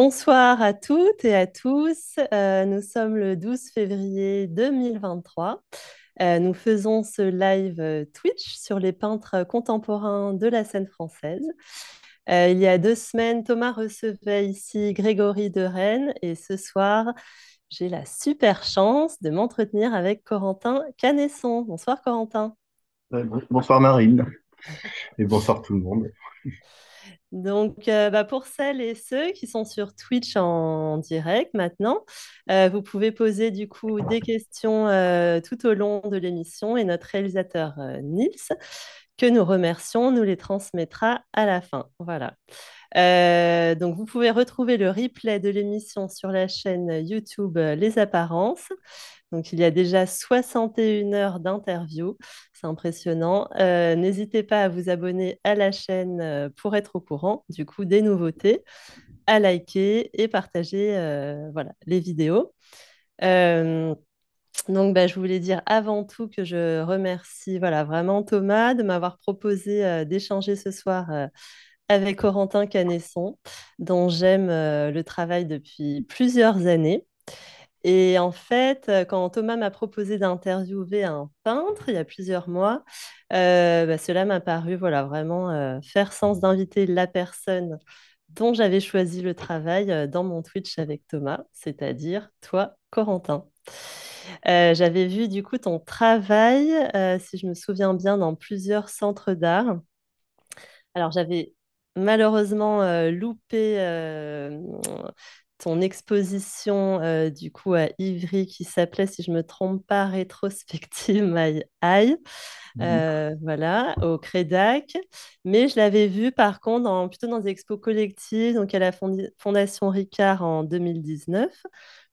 Bonsoir à toutes et à tous. Euh, nous sommes le 12 février 2023. Euh, nous faisons ce live euh, Twitch sur les peintres contemporains de la scène française. il y a deux semaines, Thomas recevait ici Grégory de Rennes et ce soir, j'ai la super chance de m'entretenir avec Corentin Canesson. Bonsoir Corentin. Bonsoir Marine et bonsoir tout le monde. Donc, euh, bah, pour celles et ceux qui sont sur Twitch en direct maintenant, euh, vous pouvez poser du coup des questions euh, tout au long de l'émission et notre réalisateur Nils, que nous remercions, nous les transmettra à la fin. Voilà. donc, vous pouvez retrouver le replay de l'émission sur la chaîne YouTube Les Apparences. Donc, il y a déjà 61 heures d'interview. C'est impressionnant. Euh, n'hésitez pas à vous abonner à la chaîne euh, pour être au courant du coup des nouveautés, à liker et partager euh, voilà, les vidéos. donc, bah, je voulais dire avant tout que je remercie voilà, vraiment Thomas de m'avoir proposé d'échanger ce soir avec Corentin Canesson, dont j'aime le travail depuis plusieurs années. Et en fait, quand Thomas m'a proposé d'interviewer un peintre il y a plusieurs mois, bah, cela m'a paru voilà, vraiment faire sens d'inviter la personne dont j'avais choisi le travail dans mon Twitch avec Thomas, c'est-à-dire toi, Corentin. j'avais vu du coup ton travail, si je me souviens bien, dans plusieurs centres d'art. Alors j'avais malheureusement loupé ton exposition euh, du coup à Ivry qui s'appelait, si je ne me trompe pas, Rétrospective My Eye, euh, voilà, au Crédac. Mais je l'avais vu par contre plutôt dans des expos collectives, donc à la Fondation Ricard en 2019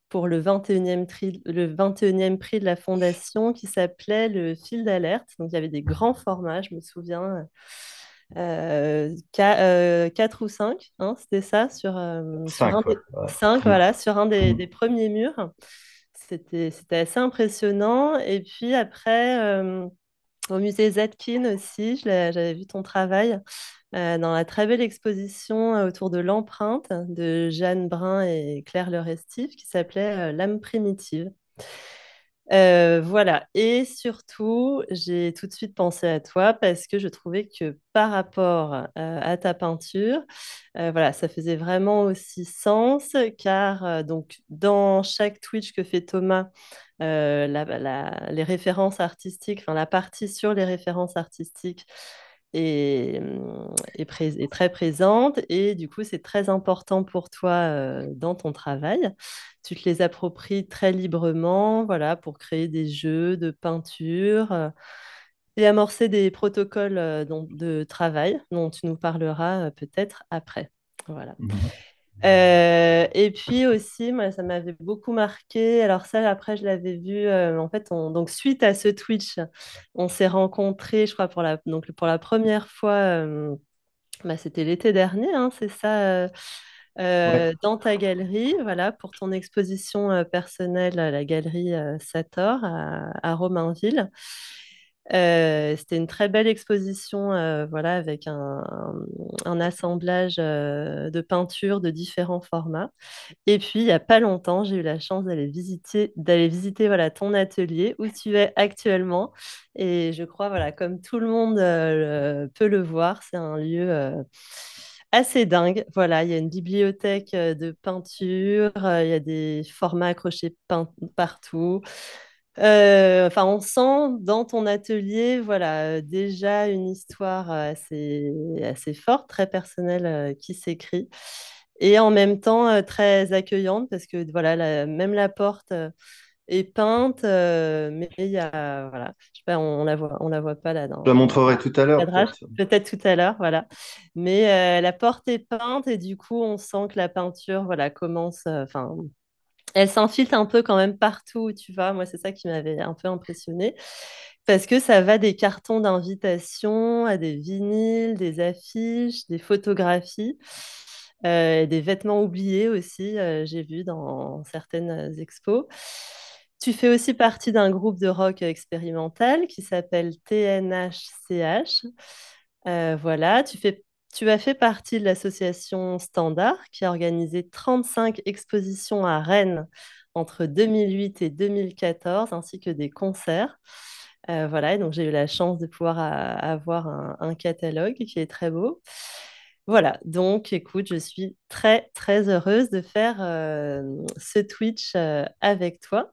pour le 21e, le 21e prix de la Fondation qui s'appelait le fil d'alerte. Donc il y avait des grands formats, je me souviens. Euh, 4 euh, ou 5, hein, c'était ça, sur, 5, euh, voilà, sur un des, mm. des premiers murs. C'était assez impressionnant. Et puis après, euh, au musée Zatkin aussi, j'avais vu ton travail dans la très belle exposition autour de l'empreinte de Jeanne Brun et Claire Le Restif qui s'appelait L'âme primitive. Euh, voilà, et surtout, j'ai tout de suite pensé à toi parce que je trouvais que par rapport euh, à ta peinture, euh, voilà, ça faisait vraiment aussi sens car donc dans chaque Twitch que fait Thomas, les références artistiques, enfin la partie sur les références artistiques est, est, très présente et du coup c'est très important pour toi dans ton travail. Tu te les appropries très librement, voilà, pour créer des jeux de peinture et amorcer des protocoles de travail dont tu nous parleras peut-être après. Voilà. Mmh euh, et puis aussi, moi, ça m'avait beaucoup marqué. Alors ça, après, je l'avais vu. Euh, en fait, donc suite à ce Twitch, on s'est rencontrés, je crois, pour la, donc, pour la première fois. Euh, bah, c'était l'été dernier, hein, c'est ça, dans ta galerie, voilà, pour ton exposition personnelle à la galerie Sator à, à Romainville. Euh, c'était une très belle exposition, euh, voilà, avec un, assemblage euh, de peintures de différents formats. Et puis, il n'y a pas longtemps, j'ai eu la chance d'aller visiter, d'aller visiter voilà, ton atelier où tu es actuellement. Et je crois, voilà, comme tout le monde peut le voir, c'est un lieu assez dingue. Voilà, il y a une bibliothèque de peinture, il y a des formats accrochés partout. Euh, enfin, on sent dans ton atelier, voilà, déjà une histoire assez, assez forte, très personnelle euh, qui s'écrit, et en même temps euh, très accueillante parce que voilà, même la porte est peinte, mais il y a, voilà, je sais pas, on, la voit, on la voit pas là. Dans, je la montrerai tout à l'heure. Peut-être tout à l'heure, voilà. Mais la porte est peinte et du coup, on sent que la peinture, voilà, commence, enfin elle s'infiltre un peu quand même partout, tu vois. Moi, c'est ça qui m'avait un peu impressionné. Parce que ça va des cartons d'invitation à des vinyles, des affiches, des photographies, euh, des vêtements oubliés aussi, euh, j'ai vu dans certaines expos. Tu fais aussi partie d'un groupe de rock expérimental qui s'appelle TNHCH. Euh, voilà, tu fais tu as fait partie de l'association Standard qui a organisé 35 expositions à Rennes entre 2008 et 2014, ainsi que des concerts. Euh, voilà, donc j'ai eu la chance de pouvoir euh, avoir un, catalogue qui est très beau. Voilà, donc écoute, je suis très très heureuse de faire euh, ce Twitch avec toi.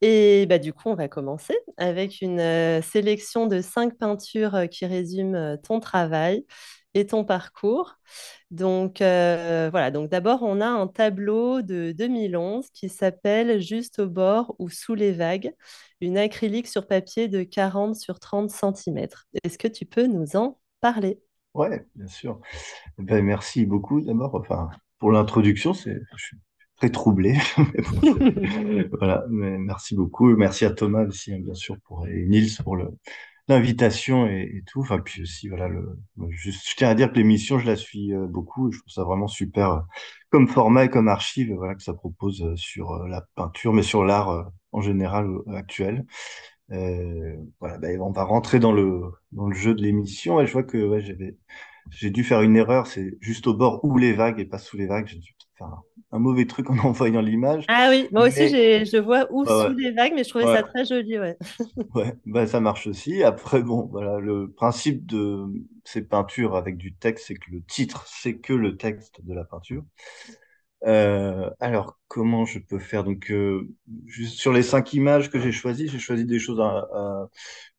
Et bah, du coup, on va commencer avec une sélection de cinq peintures qui résument ton travail et ton parcours. Donc euh, voilà, donc d'abord, on a un tableau de 2011 qui s'appelle Juste au bord ou sous les vagues, une acrylique sur papier de 40 sur 30 centimètres. Est-ce que tu peux nous en parler? Ouais, bien sûr. Ben, merci beaucoup d'abord. Enfin, pour l'introduction, c'est, je suis très troublé. Voilà, mais merci beaucoup. Merci à Thomas aussi, hein, bien sûr, pour, et Nils pour le, l'invitation et, et tout. Enfin, puis aussi, voilà, le, juste, je tiens à dire que l'émission, je la suis euh, beaucoup. Je trouve ça vraiment super euh, comme format et comme archive, voilà, que ça propose euh, sur la peinture, mais sur l'art en général actuel. Euh, voilà, ben, on va rentrer dans le, dans le jeu de l'émission. Et je vois que ouais, j'avais, j'ai dû faire une erreur. C'est juste au bord où les vagues et pas sous les vagues. Un, mauvais truc en envoyant l'image. Ah oui, moi aussi, Mais je vois où ouais, sous ouais, les vagues, mais je trouvais ouais, ça très joli, ouais. ouais, ben, ça marche aussi. Après, bon, voilà, le principe de ces peintures avec du texte, c'est que le titre, c'est que le texte de la peinture. Euh, alors, comment je peux faire? Donc, euh, juste sur les cinq images que j'ai choisies, j'ai choisi des choses à- à-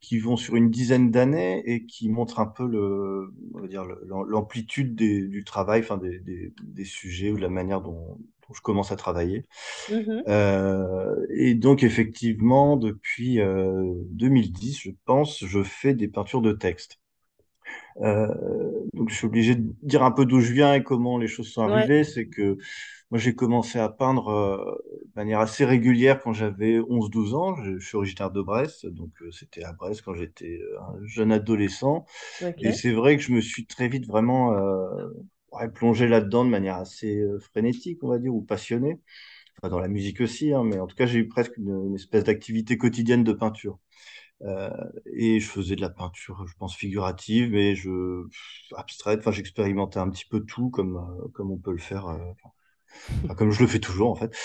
qui vont sur une dizaine d'années et qui montrent un peu le, on va dire, le- l'amplitude du travail, enfin des, des, des sujets ou de la manière dont, dont je commence à travailler. Mhm. Euh, et donc, effectivement, depuis euh, 2010, je pense, je fais des peintures de texte. Euh, donc, je suis obligé de dire un peu d'où je viens et comment les choses sont Ouais, arrivées. C'est que moi, j'ai commencé à peindre euh, de manière assez régulière quand j'avais 11-12 ans. Je, je suis originaire de Brest, donc euh, c'était à Brest quand j'étais un jeune adolescent. Et c'est vrai que je me suis très vite vraiment ouais, plongé là-dedans de manière assez frénétique, on va dire, ou passionnée. Enfin, dans la musique aussi, hein, mais en tout cas, j'ai eu presque une, une espèce d'activité quotidienne de peinture. Euh, et je faisais de la peinture, je pense, figurative, mais je abstraite. Enfin, j'expérimentais un petit peu tout comme, euh, comme on peut le faire. euh, Enfin, comme je le fais toujours en fait.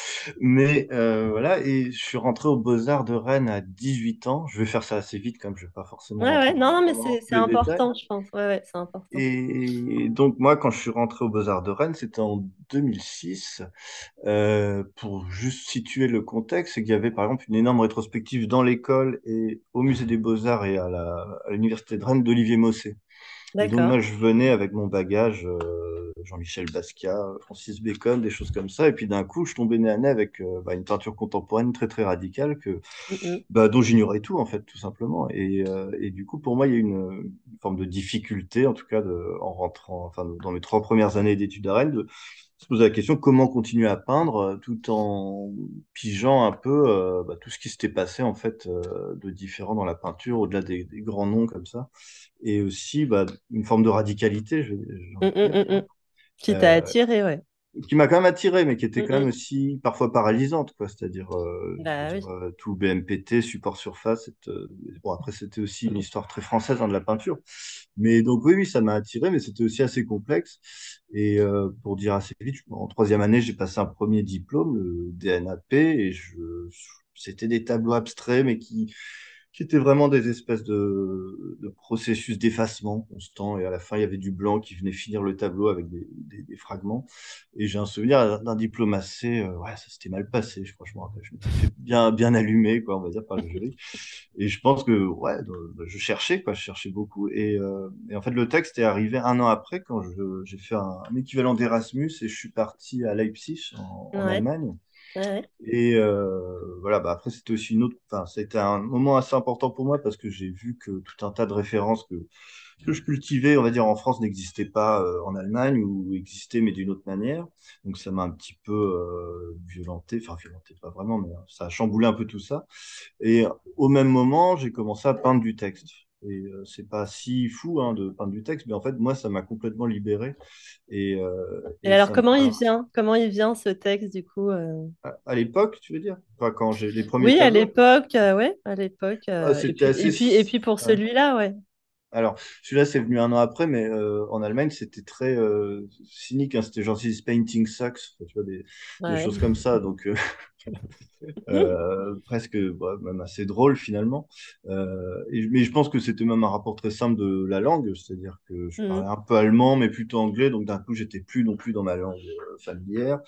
Mais euh, voilà, et je suis rentré aux Beaux-Arts de Rennes à 18 ans. Je vais faire ça assez vite, comme je vais pas forcément Ouais, ouais, non, mais c'est détails. important, je pense. Ouais, ouais, c'est important. Et donc moi, quand je suis rentré aux Beaux-Arts de Rennes, c'était en 2006. Euh, pour juste situer le contexte, c'est qu'il y avait par exemple une énorme rétrospective dans l'école et au Musée des Beaux-Arts et à l'Université de Rennes d'Olivier Mossé. Et donc moi, je venais avec mon bagage, euh, Jean-Michel Basquiat, Francis Bacon, des choses comme ça. Et puis d'un coup, je tombais nez à nez avec euh, bah, une peinture contemporaine très très radicale que, Mhm. bah, dont j'ignorais tout en fait, tout simplement. Et, euh, et du coup, pour moi, il y a eu une, une forme de difficulté, en tout cas, de, en rentrant, enfin, dans mes trois premières années d'études à Rennes, de se poser la question comment continuer à peindre euh, tout en pigeant un peu euh, bah, tout ce qui s'était passé en fait euh, de différent dans la peinture, au-delà des, des grands noms comme ça et aussi bah, une forme de radicalité, je- tu vois, mhm. Qui t'a attiré, ouais. Qui m'a quand même attiré, mais qui était quand même aussi parfois paralysante, quoi. C'est-à-dire, euh, Bah oui. euh, tout BMPT, support surface. euh, bon, après, c'était aussi une histoire très française hein, de la peinture. Mais donc, oui, oui, ça m'a attiré, mais c'était aussi assez complexe. Et euh, pour dire assez vite, en troisième année, j'ai passé un premier diplôme, le DNAP, et je, c'était des tableaux abstraits, mais qui qui étaient vraiment des espèces de, de processus d'effacement constant. Et à la fin, il y avait du blanc qui venait finir le tableau avec des, des, des fragments. Et j'ai un souvenir d'un diplôme assez... euh, ouais, ça s'était mal passé, je, franchement. Je m'étais fait bien, bien allumé, quoi, on va dire, par le jury. Et je pense que, ouais, je cherchais, quoi, je cherchais beaucoup. Et, euh, et en fait, le texte est arrivé un an après, quand je- j'ai fait un, un équivalent d'Erasmus et je suis parti à Leipzig, en, Allemagne. Et euh, voilà, bah après c'était aussi une autre, enfin c'était un moment assez important pour moi parce que j'ai vu que tout un tas de références que que je cultivais, on va dire en France, n'existaient pas euh, en Allemagne ou existaient mais d'une autre manière. Donc ça m'a un petit peu euh, violenté, enfin violenté pas vraiment, mais euh, ça a chamboulé un peu tout ça. Et au même moment, j'ai commencé à peindre du texte. Et euh, c'est pas si fou hein, de peindre du texte, mais en fait moi ça m'a complètement libéré et euh, Et et alors, comment il vient? Comment il vient ce texte, du coup? euh? À, à l'époque, tu veux dire? Enfin, quand j'ai les premiers Oui, à l'époque, euh, ouais, à l'époque. Ah, et c'était puis, assez. et puis, et puis pour celui-là, ouais. Alors, celui-là, c'est venu un an après, mais euh, en Allemagne, c'était très euh, cynique. hein. C'était genre, this painting sucks, enfin, tu vois, des, des choses comme ça. Donc, euh, euh, presque bah, même assez drôle finalement. Euh, et- mais je pense que c'était même un rapport très simple de la langue, c'est-à-dire que je parlais Mhm. un peu allemand, mais plutôt anglais, donc d'un coup, j'étais plus non plus dans ma langue euh, familière.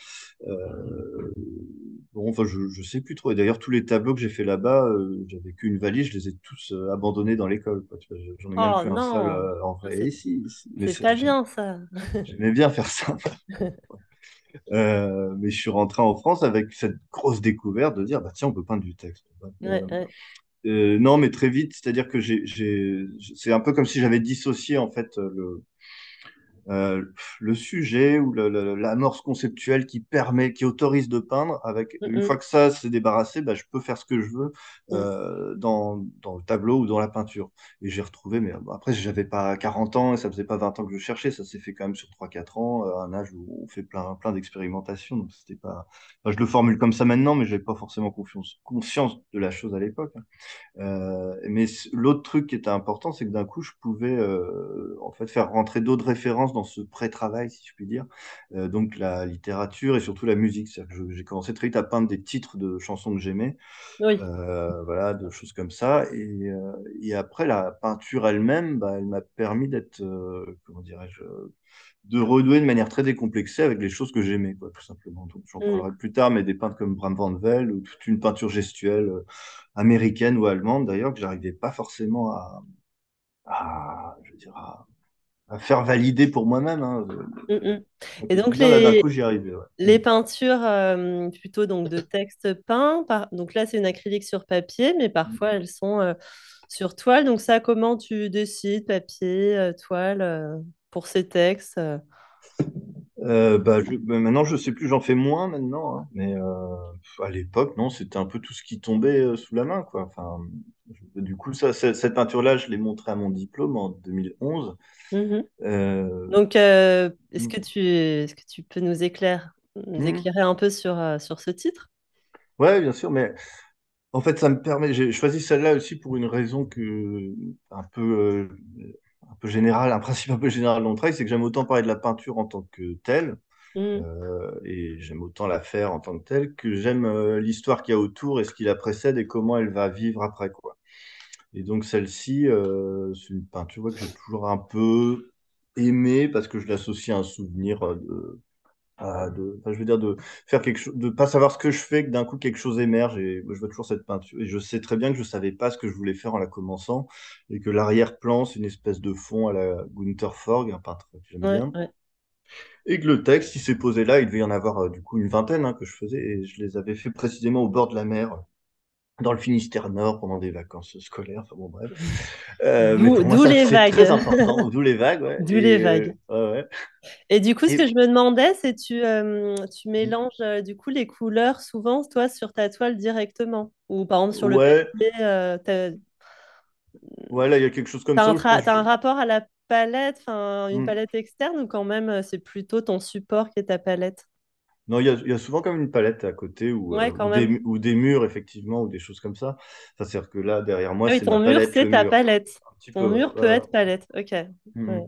Bon, enfin, je, je sais plus trop. Et d'ailleurs, tous les tableaux que j'ai fait là-bas, euh, j'avais qu'une valise, je les ai tous euh, abandonnés dans l'école. quoi. Tu vois, j'en ai même Oh plus un seul non, euh, en vrai. Et c'est si, si. mais c'est pas bien ça. j'aimais bien faire ça. Euh, mais je suis rentré en France avec cette grosse découverte de dire, bah tiens, on peut peindre du texte. Ouais, ouais. euh, non, mais très vite, c'est-à-dire que j'ai, j'ai, c'est un peu comme si j'avais dissocié en fait le, euh, le sujet ou l'amorce conceptuelle qui permet, qui autorise de peindre, avec une Mhm. fois que ça s'est débarrassé, bah, je peux faire ce que je veux Mhm. euh, dans, dans le tableau ou dans la peinture. Et j'ai retrouvé, mais bon, après, j'avais pas 40 ans et ça faisait pas 20 ans que je cherchais, ça s'est fait quand même sur trois quatre ans, euh, un âge où on fait plein, plein d'expérimentations. Donc c'était pas, enfin, je le formule comme ça maintenant, mais j'avais pas forcément confiance, conscience de la chose à l'époque. hein. Euh, mais l'autre truc qui était important, c'est que d'un coup, je pouvais euh, en fait faire rentrer d'autres références dans ce pré-travail, si je puis dire. Euh, donc la littérature et surtout la musique. C'est-à-dire que je- j'ai commencé très vite à peindre des titres de chansons que j'aimais, Oui. euh, voilà, de choses comme ça. Et, euh, et après, la peinture elle-même, bah, elle m'a permis d'être, comment dirais-je, de renouer de manière très décomplexée avec les choses que j'aimais, quoi, tout simplement. Donc, j'en Mhm. parlerai plus tard, mais des peintres comme Bram van Vel ou toute une peinture gestuelle américaine ou allemande, d'ailleurs, que j'arrivais pas forcément à, à, je veux dire, à, à faire valider pour moi-même. Hein. Mhm. Donc, Et donc là, les, coup, j'y arrivais. Ouais. les peintures euh, plutôt donc de texte peint, par... donc là c'est une acrylique sur papier, mais parfois elles sont euh, sur toile. Donc ça, comment tu décides, papier, euh, toile, pour ces textes? Euh bah, je- bah, maintenant, je sais plus, j'en fais moins maintenant, hein. mais euh, à l'époque, non, c'était un peu tout ce qui tombait euh, sous la main, quoi. Enfin, je- du coup, ça, c'est- cette peinture-là, je l'ai montrée à mon diplôme en 2011. Mhm. Euh, Donc, euh, est-ce que tu, est-ce que tu peux nous éclairer, nous hmm. éclairer un peu sur, euh, sur ce titre? Ouais, bien sûr, mais en fait, ça me permet. J'ai choisi celle-là aussi pour une raison que un peu, un peu générale, un principe un peu général dans le travail, c'est que j'aime autant parler de la peinture en tant que telle, Mhm. euh, et j'aime autant la faire en tant que telle, que j'aime euh, l'histoire qu'il y a autour et ce qui la précède et comment elle va vivre après, quoi. Et donc celle-ci, euh, c'est une peinture que j'ai toujours un peu aimée parce que je l'associe à un souvenir de de, enfin, je veux dire de faire quelque chose, de pas savoir ce que je fais, que d'un coup quelque chose émerge et moi, je vois toujours cette peinture et je sais très bien que je savais pas ce que je voulais faire en la commençant et que l'arrière-plan c'est une espèce de fond à la Gunther Forg, un peintre que j'aime Ouais, bien ouais. et que le texte il s'est posé là, il devait y en avoir euh, du coup une vingtaine hein, que je faisais et je les avais fait précisément au bord de la mer. Dans le Finistère Nord pendant des vacances scolaires, enfin bon bref. Euh, D'où, les très vagues. important, d'où les vagues, ouais. D'où les Et, euh, vagues. ouais, ouais. Et du coup, ce que je me demandais, c'est tu, euh, tu mélanges euh, du coup les couleurs souvent, toi, sur ta toile directement? Ou par exemple sur le ouais, papier, euh, ouais, là il y a quelque chose comme ça un, je t'as un rapport à la palette, enfin une Hmm. palette externe, ou quand même euh, c'est plutôt ton support qui est ta palette? Non, il y a, il y a souvent comme une palette à côté ou, Ouais, euh, des, ou des murs, effectivement, ou des choses comme ça. Enfin, c'est-à-dire que là, derrière moi, Ah oui, c'est ma ton mur, palette, c'est ta mur. palette. Ton peu, mur peut être palette. Ok. Ouais.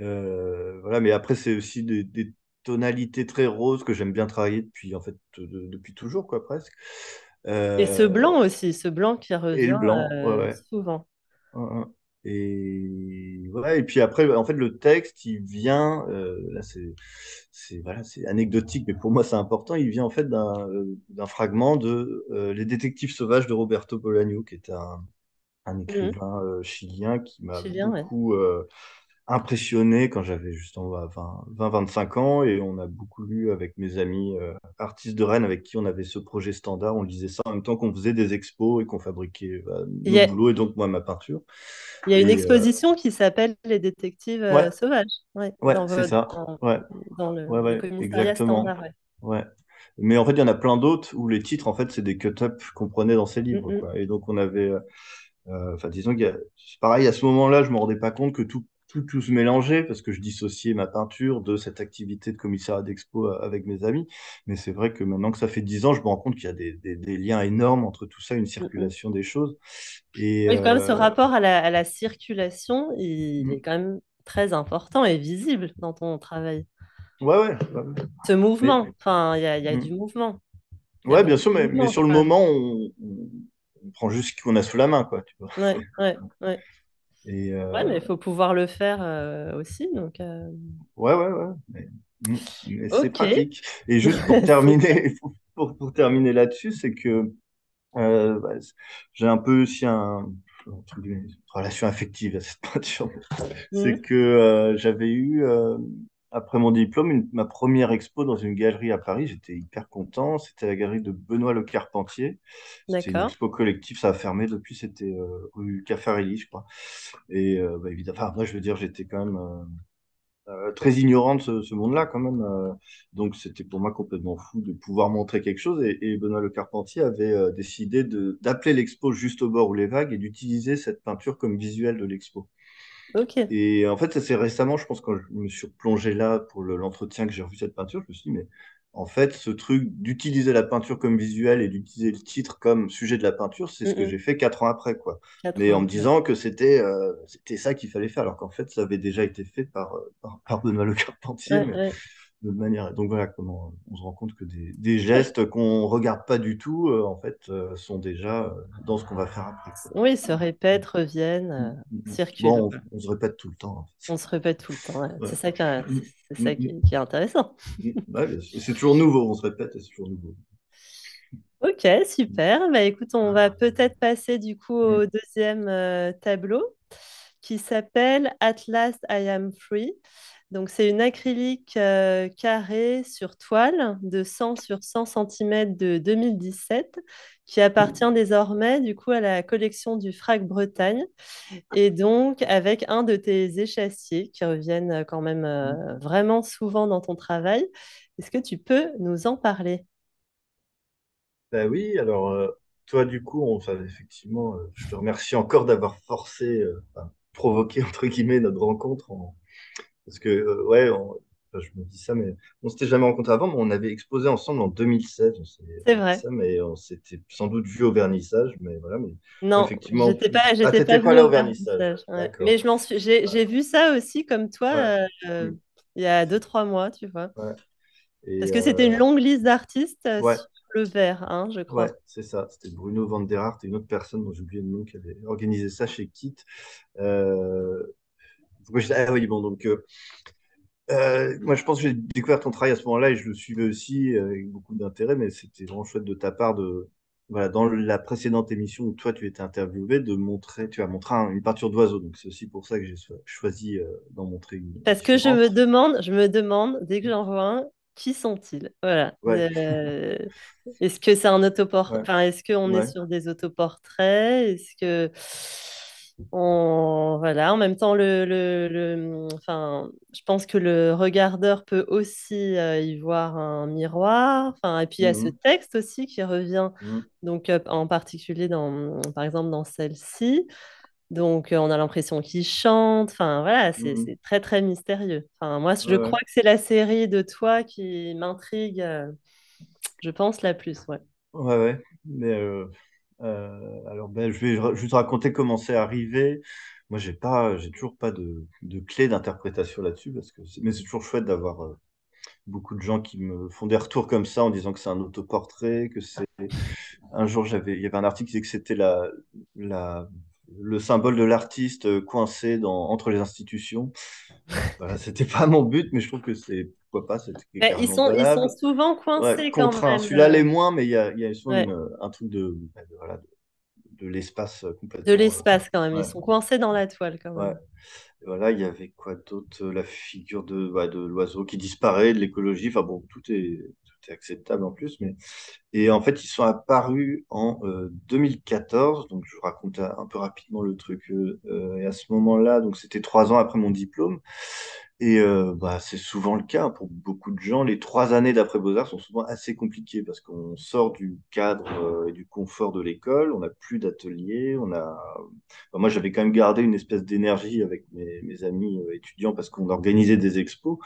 Euh, voilà, mais après, c'est aussi des, des tonalités très roses que j'aime bien travailler depuis, en fait, de- depuis toujours, quoi, presque. Et ce Euh, blanc aussi, ce blanc qui revient blanc, ouais, euh, ouais. souvent. Et ouais, et puis après, en fait, le texte, il vient, euh, là, c'est, c'est, voilà, c'est anecdotique, mais pour moi, c'est important. Il vient en fait d'un, euh, d'un fragment de euh, Les Détectives sauvages de Roberto Bolaño, qui est un, un Mhm. écrivain euh, chilien qui m'a Chilien, ouais. Impressionné quand j'avais justement 20-25 ans et on a beaucoup lu avec mes amis euh, artistes de Rennes avec qui on avait ce projet standard. On lisait ça en même temps qu'on faisait des expos et qu'on fabriquait bah, Il y notre a, boulot et donc moi ma peinture. il y a une euh, exposition qui s'appelle Les Détectives ouais, euh, sauvages, ouais, c'est ça. dans, Ouais, dans le, ouais, le ouais, commissariat exactement. standard. Ouais. Mais en fait, il y en a plein d'autres où les titres, en fait, c'est des cut-up qu'on prenait dans ces livres, Mhm. quoi. Et donc, on avait, euh, enfin, disons qu'il y a, pareil, à ce moment-là, je me rendais pas compte que tout tout, tout se mélangeait parce que je dissociais ma peinture de cette activité de commissariat d'expo avec mes amis. Mais c'est vrai que maintenant que ça fait dix ans, je me rends compte qu'il y a des, des, des, liens énormes entre tout ça, une Mm, mm. circulation des choses. Et Oui, quand même, ce euh, rapport à la, à la circulation, il est mm, quand même très important et visible dans ton travail. ouais, ouais. Ce Mais, mouvement, enfin, il y a, il y a du mouvement. Ouais, bien sûr, mais, mais sur le moment, on, on, on prend juste ce qu'on a sous la main, quoi, tu vois. Ouais, ouais, ouais. Et Ouais, mais euh, il faut pouvoir le faire euh, aussi. Donc, euh, ouais, ouais, ouais. Mais, mm, c'est pratique. Et juste pour terminer, pour, pour, pour terminer là-dessus, c'est que Euh, bah, j'ai un peu aussi un, guillemets, une relation affective à cette peinture. C'est Mhm. que euh, j'avais eu, euh, après mon diplôme, une- ma première expo dans une galerie à Paris. J'étais hyper content. C'était la galerie de Benoît Le Carpentier. C'était une expo collective. Ça a fermé depuis. C'était euh, rue Caffarelli, je crois. Et euh, bah, évidemment, enfin, moi, je veux dire, j'étais quand même euh, très ignorant de ce, ce monde-là quand même. donc c'était pour moi complètement fou de pouvoir montrer quelque chose. Et, et Benoît Le Carpentier avait décidé d'appeler l'expo Juste au bord ou les vagues et d'utiliser cette peinture comme visuel de l'expo. Et en fait, c'est récemment, je pense, quand je me suis replongé là pour le- l'entretien que j'ai revu cette peinture, je me suis dit, mais en fait, ce truc d'utiliser la peinture comme visuel et d'utiliser le titre comme sujet de la peinture, c'est ce que j'ai fait quatre ans après, quoi. Quatre Mais en me disant que c'était euh, c'était ça qu'il fallait faire, alors qu'en fait, ça avait déjà été fait par, euh, par, par Benoît Le Carpentier, Ouais, mais ouais. De manière. Donc voilà comment on se rend compte que des, gestes qu'on regarde pas du tout, euh, en fait, euh, sont déjà euh, dans ce qu'on va faire après, quoi. Oui, se répètent, reviennent, Mm, euh, mm, mm. circulent. Bon, on, on se répète tout le temps. On se répète tout le temps. ouais. C'est ça qui est, c'est c'est ça qui, qui est intéressant. Ouais, c'est toujours nouveau, on se répète et c'est toujours nouveau. Ok, super. Bah, écoute, on va peut-être passer du coup au deuxième euh, tableau qui s'appelle At Last I Am Free. Donc, c'est une acrylique euh, carrée sur toile de 100 sur 100 cm de 2017 qui appartient désormais du coup à la collection du Frac Bretagne et donc avec un de tes échassiers qui reviennent euh, quand même euh, vraiment souvent dans ton travail. Est-ce que tu peux nous en parler? Bah oui, alors euh, toi du coup, on, enfin, effectivement, euh, je te remercie encore d'avoir forcé, enfin, provoqué entre guillemets notre rencontre, en- parce que euh, ouais, on- enfin, je me dis ça, mais on s'était jamais rencontré avant, mais on avait exposé ensemble en 2016, on s'est C'est vrai. ça, mais on s'était sans doute vu au vernissage, mais voilà, mais ouais, Non, effectivement, j'étais pas, ah pas là au vernissage, ouais. Mais d'accord, je m'en suis, j'ai, ouais, vu ça aussi comme toi ouais, euh, euh, mm, il y a deux, trois mois, tu vois. ouais, Parce que c'était une longue liste d'artistes ouais. sur le verre, hein, je Ouais, crois. c'est ça. C'était Bruno Van der et une autre personne dont j'ai oublié le nom qui avait organisé ça chez Kit. Euh, pourquoi Ah oui, bon, donc, euh, euh, moi, je pense que j'ai découvert ton travail à ce moment-là et je le suivais aussi euh, avec beaucoup d'intérêt, mais c'était vraiment chouette de ta part de, voilà, dans la précédente émission où toi, tu étais interviewé, de montrer, tu as montré un- une peinture d'oiseau. Donc, c'est aussi pour ça que j'ai choisi d'en montrer une Parce que je me demande, je me demande, dès que j'en vois un, qui sont-ils? Voilà. Ouais, Euh, est-ce que c'est un autoport... ouais, enfin, est-ce qu'on est sur des autoportraits? Est-ce que on... voilà, en même temps, le, le, le- enfin, je pense que le regardeur peut aussi euh, y voir un miroir. Enfin, et puis il y a ce Mhm, texte aussi qui revient, mhm, donc euh, en particulier dans, par exemple, dans celle-ci. Donc, euh, on a l'impression qu'il chante. Enfin, voilà, c'est c'est très, très mystérieux. Enfin, moi, je Ouais, crois que c'est la série de toi qui m'intrigue, je pense, la plus. Ouais. Ouais, ouais. Mais euh, alors, ben, je vais juste raconter comment c'est arrivé. Moi, j'ai pas, toujours pas de, clé d'interprétation là-dessus, parce que mais c'est toujours chouette d'avoir euh, beaucoup de gens qui me font des retours comme ça en disant que c'est un autoportrait, que c'est. Un jour, j'avais, il y avait un article qui disait que c'était le symbole de l'artiste euh, coincé entre les institutions. Voilà, c'était pas mon but, mais je trouve que c'est, pourquoi pas, c'était Mais ils sont, ils sont valable. souvent Ouais, coincés quand contraint. même. Celui-là euh, l'est moins, mais il y a, y a souvent ouais. une, un truc de, bah, de, voilà, de, de l'espace euh, De complètement. euh, l'espace quand même. Ils ouais, sont coincés dans la toile quand ouais. même. Voilà, il y avait quoi d'autre? La figure de, bah, de l'oiseau qui disparaît, de l'écologie. Enfin bon, tout est, tout est acceptable en plus. Mais... Et en fait, ils sont apparus en euh, 2014. Donc, je vous raconte un, un peu rapidement le truc. euh, euh, et à ce moment-là, donc c'était trois ans après mon diplôme. Et euh, bah, c'est souvent le cas pour beaucoup de gens. Les trois années d'après-Beaux-Arts sont souvent assez compliquées parce qu'on sort du cadre euh, et du confort de l'école, on n'a plus d'atelier, on a... Enfin, moi, j'avais quand même gardé une espèce d'énergie avec mes, mes amis euh, étudiants parce qu'on organisait des expos,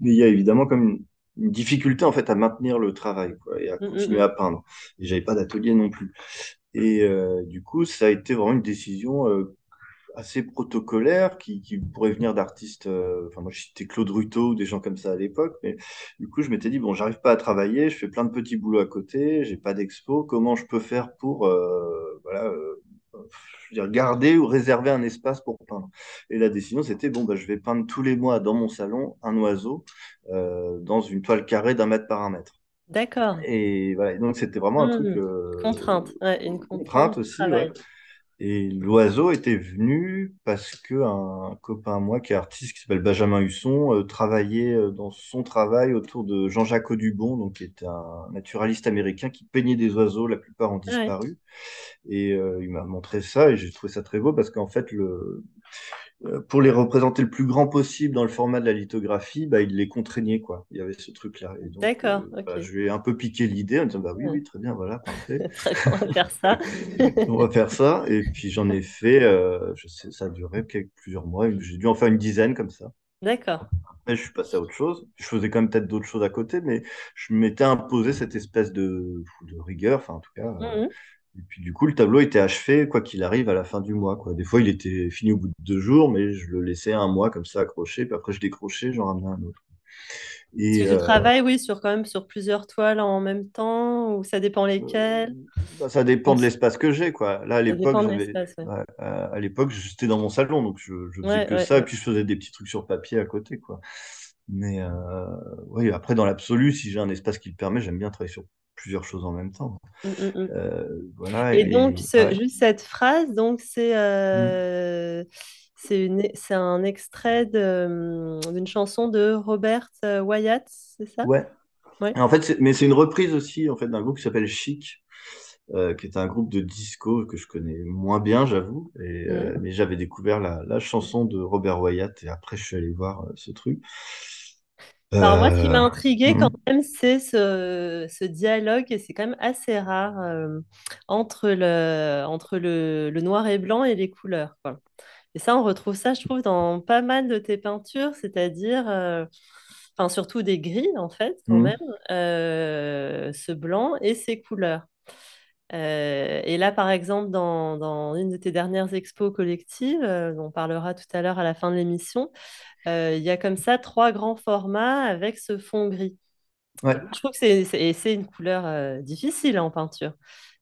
mais il y a évidemment comme une, une difficulté en fait à maintenir le travail quoi, et à Mm, continuer mm, à peindre. Et j'avais pas d'atelier non plus. Et euh, du coup, ça a été vraiment une décision euh, assez protocolaire qui, qui pourrait venir d'artistes. euh, Enfin, moi, j'étais Claude Ruteau ou des gens comme ça à l'époque, mais du coup, je m'étais dit bon, j'arrive pas à travailler, je fais plein de petits boulots à côté, j'ai pas d'expo. Comment je peux faire pour euh, voilà, euh, je veux dire, garder ou réserver un espace pour peindre. Et la décision, c'était bon, bah, je vais peindre tous les mois dans mon salon un oiseau dans une toile carrée d'un mètre par un mètre. D'accord. Et voilà, et donc c'était vraiment un truc Mm. euh, Contrainte, ouais, une contrainte aussi, ouais. Et l'oiseau était venu parce que un copain à moi qui est artiste, qui s'appelle Benjamin Husson, euh, travaillait euh, dans son travail autour de Jean-Jacques Audubon, donc qui était un naturaliste américain qui peignait des oiseaux, la plupart ont Ouais. disparu. Et euh, il m'a montré ça et j'ai trouvé ça très beau parce qu'en fait, le, pour les représenter le plus grand possible dans le format de la lithographie, bah, il les contraignait, quoi. Il y avait ce truc-là. D'accord, euh, bah, je lui ai un peu piqué l'idée en disant, bah oui, Ouais. oui, très bien, voilà, parfait. On va faire ça. On va faire ça. Et puis j'en ai fait, euh, je sais, ça a duré quelques, plusieurs mois. J'ai dû en faire une dizaine comme ça. D'accord. Après, je suis passé à autre chose. Je faisais quand même peut-être d'autres choses à côté, mais je m'étais imposé cette espèce de, de rigueur, enfin en tout cas. euh, Mhm. Et puis du coup, le tableau était achevé, quoi qu'il arrive, à la fin du mois, quoi. Des fois, il était fini au bout de deux jours, mais je le laissais un mois comme ça accroché, puis après je décrochais, j'en ramenais un autre. Et tu euh, travailles, oui, sur quand même sur plusieurs toiles en même temps, ou ça dépend lesquelles? bah, ça dépend de l'espace que j'ai, quoi. Là, à l'époque, ouais. ouais, à l'époque, j'étais dans mon salon, donc je, je faisais Ouais, que ça, et puis je faisais des petits trucs sur papier à côté, quoi. Mais euh, oui, après, dans l'absolu, si j'ai un espace qui le permet, j'aime bien travailler sur plusieurs choses en même temps. Mm, mm, mm. Euh, voilà, Et donc, et, ce- ouais. juste cette phrase, donc c'est euh, c'est un extrait de, d'une chanson de Robert euh, Wyatt, c'est ça? Ouais. Ouais. En fait, mais c'est une reprise aussi, en fait, d'un groupe qui s'appelle Chic, euh, qui est un groupe de disco que je connais moins bien, j'avoue. Euh, mais j'avais découvert la, la chanson de Robert Wyatt, et après, je suis allé voir euh, ce truc. Alors moi, ce qui m'a Euh, intriguée quand mm. même, c'est ce, ce dialogue, et c'est quand même assez rare, euh, entre le, entre le, le noir et blanc et les couleurs, quoi. Et ça, on retrouve ça, je trouve, dans pas mal de tes peintures, c'est-à-dire, euh, enfin, surtout des gris, en fait, quand même, Mm. euh, ce blanc et ces couleurs. Euh, et là, par exemple, dans, dans une de tes dernières expos collectives, euh, dont on parlera tout à l'heure à la fin de l'émission, euh, il y a comme ça trois grands formats avec ce fond gris. Ouais. Je trouve que c'est une couleur difficile en peinture.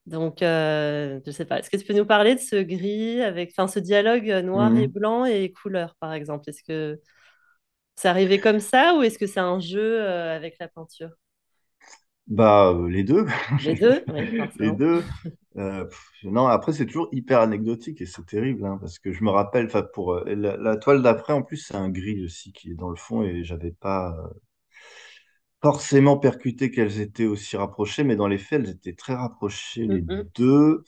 Donc, je sais pas, est-ce que tu peux nous parler de ce gris avec, ce dialogue noir et Mm. blanc et couleur, par exemple? Est-ce que c'est arrivé comme ça ou est-ce que c'est un jeu avec la peinture? Bah, euh, les deux. Les deux? Oui, Les deux. Euh, pff, non, après, c'est toujours hyper anecdotique et c'est terrible, hein, parce que je me rappelle, pour euh, la, la toile d'après, en plus, c'est un gris aussi qui est dans le fond et j'avais pas forcément percuté qu'elles étaient aussi rapprochées, mais dans les faits, elles étaient très rapprochées, les mm. deux.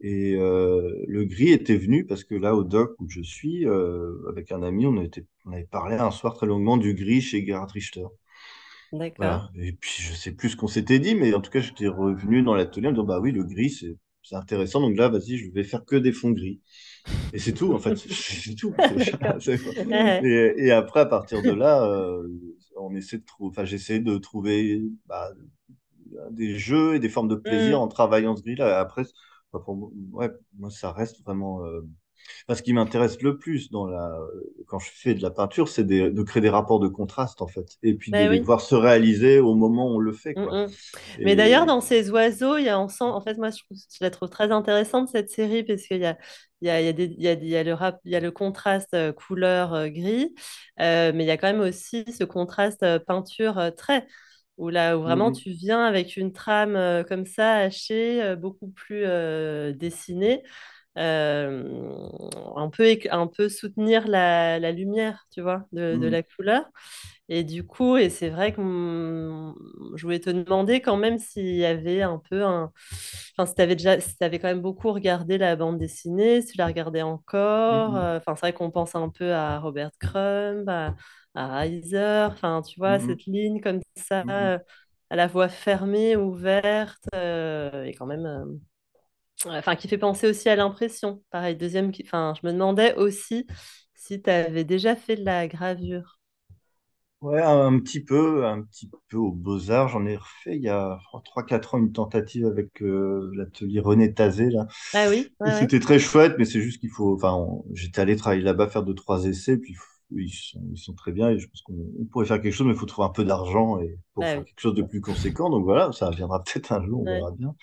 Et le gris était venu parce que là, au doc où je suis, avec un ami, on était, on avait parlé un soir très longuement du gris chez Gerhard Richter. D'accord. Voilà. Et puis, je sais plus ce qu'on s'était dit, mais en tout cas, j'étais revenu dans l'atelier en me disant, bah oui, le gris, c'est c'est intéressant. Donc là, vas-y, je vais faire que des fonds gris. Et c'est tout, en fait. C'est tout. C'est-. Et, et après, à partir de là, euh, on essaie de trouver, enfin, j'essaie de trouver bah, des jeux et des formes de plaisir Mm. en travaillant ce gris-là. Après, bah, pour moi, ouais, moi, ça reste vraiment. euh, Enfin, ce qui m'intéresse le plus dans la... quand je fais de la peinture, c'est des- de créer des rapports de contraste, en fait. Et puis de Ben les voir se réaliser au moment où on le fait, Mm, mm. Mais d'ailleurs, dans ces oiseaux, il y a, on sent, en fait, moi, je, la trouve très intéressante, cette série, parce qu'il y a, il y a, il y a des- il y a, il y a le rap, il y a le contraste euh, couleur-gris, mais il y a quand même aussi ce contraste euh, peinture-trait, où là, où vraiment Mhm. tu viens avec une trame euh, comme ça, hachée, euh, beaucoup plus euh, dessinée, euh, un peu, un peu soutenir la, la lumière, tu vois, de, de Mhm. la couleur. Et du coup, et c'est vrai que je voulais te demander quand même s'il y avait un peu un... Enfin, si tu avais déjà, si tu quand même beaucoup regardé la bande dessinée, si tu la regardais encore. Mhm. euh, Enfin, c'est vrai qu'on pense un peu à Robert Crumb, à, à Riser. Enfin, tu vois, Mhm. cette ligne comme ça, euh, à la fois fermée, ouverte, euh, et quand même, euh, enfin, qui fait penser aussi à l'impression. Pareil, deuxième, qui- enfin, je me demandais aussi si tu avais déjà fait de la gravure. Ouais, un petit peu, un petit peu aux Beaux-Arts. J'en ai refait il y a trois quatre ans une tentative avec euh, l'atelier René Tazé, là. Ah oui, ouais, c'était très chouette, mais c'est juste qu'il faut. Enfin, on- j'étais allé travailler là-bas, faire deux, trois essais, puis ils sont, ils sont très bien. Et je pense qu'on on pourrait faire quelque chose, mais il faut trouver un peu d'argent et pour ah faire oui, quelque chose de plus conséquent. Donc voilà, ça viendra peut-être un jour, on ouais, verra bien.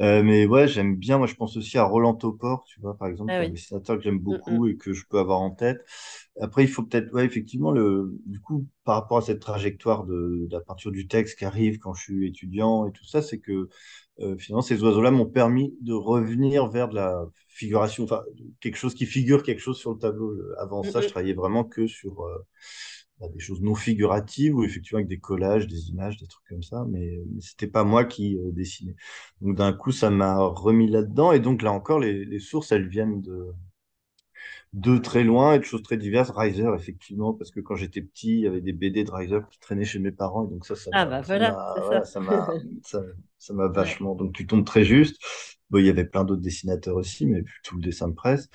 Euh, mais ouais, j'aime bien. Moi, je pense aussi à Roland Topor, tu vois, par exemple, ah un dessinateur que j'aime Mm, mm, beaucoup et que je peux avoir en tête. Après, il faut peut-être, ouais, effectivement, le, du coup, par rapport à cette trajectoire de, de la peinture du texte qui arrive quand je suis étudiant et tout ça, c'est que euh, finalement, ces oiseaux-là m'ont permis de revenir vers de la figuration, enfin, quelque chose qui figure quelque chose sur le tableau. Avant mm, ça, je travaillais vraiment que sur euh, bah, des choses non figuratives ou effectivement avec des collages, des images, des trucs comme ça, mais, mais c'était pas moi qui euh, dessinais. Donc d'un coup, ça m'a remis là-dedans et donc là encore, les, les sources, elles viennent de de très loin et de choses très diverses. Riser, effectivement, parce que quand j'étais petit, il y avait des BD de Riser qui traînaient chez mes parents, et donc ça, ça Ah m'a, bah ça voilà, ça. ça m'a, ça, m'a vachement. Donc tu tombes très juste. Bon, il y avait plein d'autres dessinateurs aussi, mais tout le dessin de presse.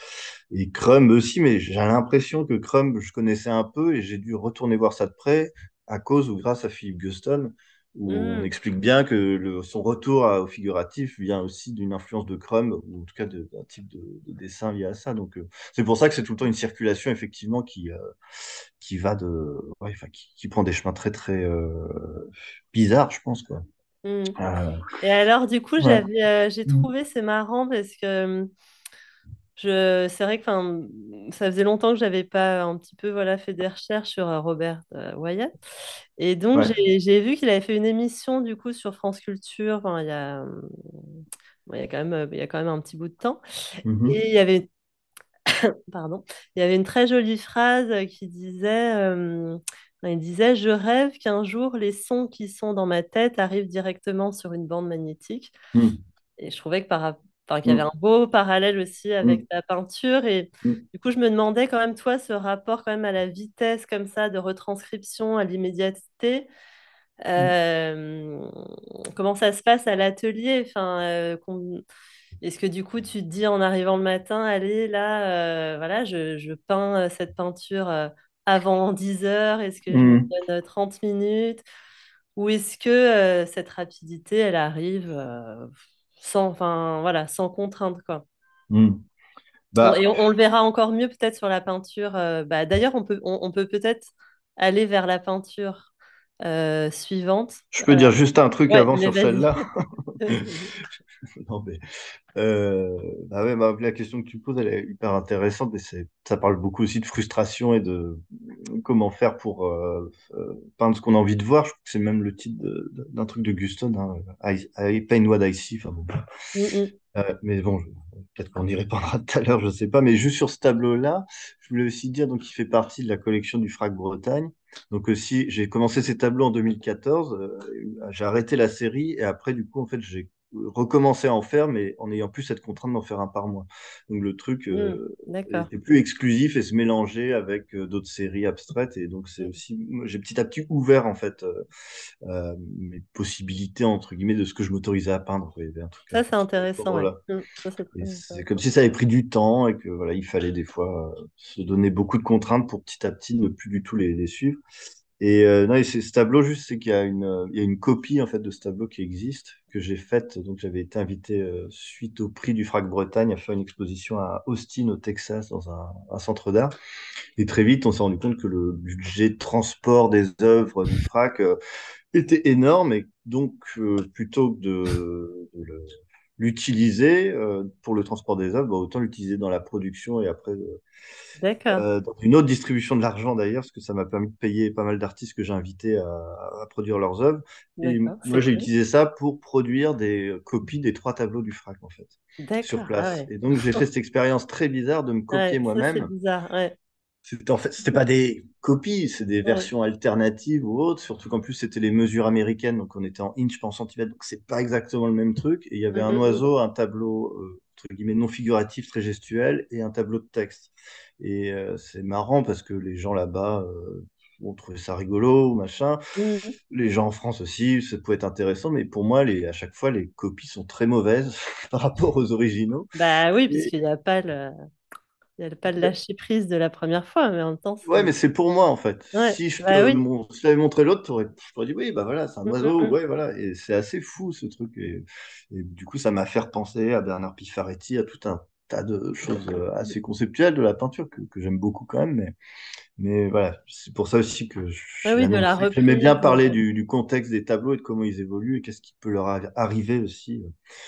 Et Crumb aussi, mais j'ai l'impression que Crumb, je connaissais un peu et j'ai dû retourner voir ça de près à cause ou grâce à Philippe Guston, où on Mm, explique bien que le, son retour à- au figuratif vient aussi d'une influence de Crumb, ou en tout cas d'un type de, de dessin lié à ça. Donc, euh, c'est pour ça que c'est tout le temps une circulation, effectivement, qui, euh, qui va de, ouais, enfin, qui, qui prend des chemins très, très euh, bizarres, je pense, quoi. Mm. Euh, Et alors, du coup, ouais. j'avais, euh, j'ai Mm. trouvé, c'est marrant parce que Je, c'est vrai que enfin, ça faisait longtemps que j'avais pas un petit peu voilà, fait des recherches sur euh, Robert euh, Wyatt. Et donc, Ouais. j'ai, j'ai vu qu'il avait fait une émission du coup sur France Culture enfin, il y a, bon, il y a quand même, il y a quand même un petit bout de temps. Et il y avait, pardon, il y avait une très jolie phrase qui disait, euh, il disait, Je rêve qu'un jour les sons qui sont dans ma tête arrivent directement sur une bande magnétique. Mm. Et je trouvais que par, enfin, qu'il y avait Mm. un beau parallèle aussi avec Mm. la peinture. Et du coup, je me demandais quand même, toi, ce rapport quand même à la vitesse comme ça de retranscription, à l'immédiateté, Mm. euh, comment ça se passe à l'atelier? Enfin, euh, est-ce que du coup, tu te dis en arrivant le matin, allez, là, euh, voilà, je, je peins cette peinture avant 10 heures, est-ce que je me Mm. donne euh, 30 minutes? Ou est-ce que euh, cette rapidité, elle arrive euh, sans, enfin, voilà, sans contrainte, quoi? Mm. On- Bah, et on, on le verra encore mieux peut-être sur la peinture. euh, bah, d'ailleurs, on peut, on, on peut peut-être aller vers la peinture euh, suivante. je peux Euh, dire juste un truc ouais, avant sur celle-là. Non, mais Euh, bah ouais, bah, la question que tu poses, elle est hyper intéressante, mais c'est, ça parle beaucoup aussi de frustration et de comment faire pour euh, euh, peindre ce qu'on a envie de voir. Je crois que c'est même le titre de- de- d'un truc de Guston, hein, I, I Paint What I See. Enfin, bon. Mm, mm. Euh, mais bon, je- peut-être qu'on y répondra tout à l'heure, je sais pas. Mais juste sur ce tableau-là, je voulais aussi dire, donc il fait partie de la collection du Frac Bretagne. Donc aussi, j'ai commencé ces tableaux en 2014, euh, j'ai arrêté la série et après, du coup, en fait, j'ai recommencé à en faire, mais en ayant plus cette contrainte d'en faire un par mois. Donc le truc Mm, euh, plus exclusif et se mélangeait avec euh, d'autres séries abstraites. Et donc c'est Mm. aussi, j'ai petit à petit ouvert en fait euh, euh, mes possibilités entre guillemets de ce que je m'autorisais à peindre. Un truc un Ça, c'est intéressant, ouais. C'est comme si ça avait pris du temps et que voilà, il fallait des fois euh, se donner beaucoup de contraintes pour petit à petit ne plus du tout les, les suivre. Et euh, non, et ce tableau juste, c'est qu'il y a une, euh, il y a une copie en fait de ce tableau qui existe que j'ai faite. Donc j'avais été invité euh, suite au prix du Frac Bretagne à faire une exposition à Austin au Texas dans un, un centre d'art. Et très vite, on s'est rendu compte que le budget de transport des œuvres du Frac euh, était énorme et donc euh, plutôt que de, de le- l'utiliser euh, pour le transport des œuvres, bah, autant l'utiliser dans la production et après euh, euh, dans une autre distribution de l'argent d'ailleurs, parce que ça m'a permis de payer pas mal d'artistes que j'ai invités à, à produire leurs œuvres. Et moi, j'ai utilisé ça pour produire des copies des trois tableaux du FRAC en fait, sur ah place. ouais. Et donc j'ai fait cette expérience très bizarre de me copier Ouais, ça, c'est moi-même bizarre, ouais. C'était en fait, c'était pas des copies, c'est des Ouais. versions alternatives ou autres, surtout qu'en plus c'était les mesures américaines, donc on était en inch, pas en centimètres, donc c'est pas exactement le même truc. Et il y avait Mm, un mm, mm. oiseau, un tableau, euh, entre guillemets, non figuratif, très gestuel, et un tableau de texte. Et euh, c'est marrant parce que les gens là-bas, euh, on trouvait ça rigolo, machin. Mhm. Les gens en France aussi, ça pouvait être intéressant, mais pour moi, les, à chaque fois, les copies sont très mauvaises par rapport aux originaux. Bah oui, Et, puisqu'il n'y a pas le, il y a pas le lâcher prise de la première fois, mais en même temps, Ouais, mais c'est pour moi en fait. Ouais, Si je bah oui. mon- si je t'avais montré l'autre, je t'aurais dit oui, bah voilà, c'est un Mm, mm, oiseau, mm. ouais, voilà. Et c'est assez fou ce truc. Et, et du coup, ça m'a fait repenser à Bernard Piffaretti, à tout un tas de choses euh, assez conceptuelles de la peinture que, que j'aime beaucoup quand même. Mais, mais voilà, c'est pour ça aussi que Ah oui, de j'aimais bien parler du, du contexte des tableaux et de comment ils évoluent et qu'est-ce qui peut leur arri- arriver aussi.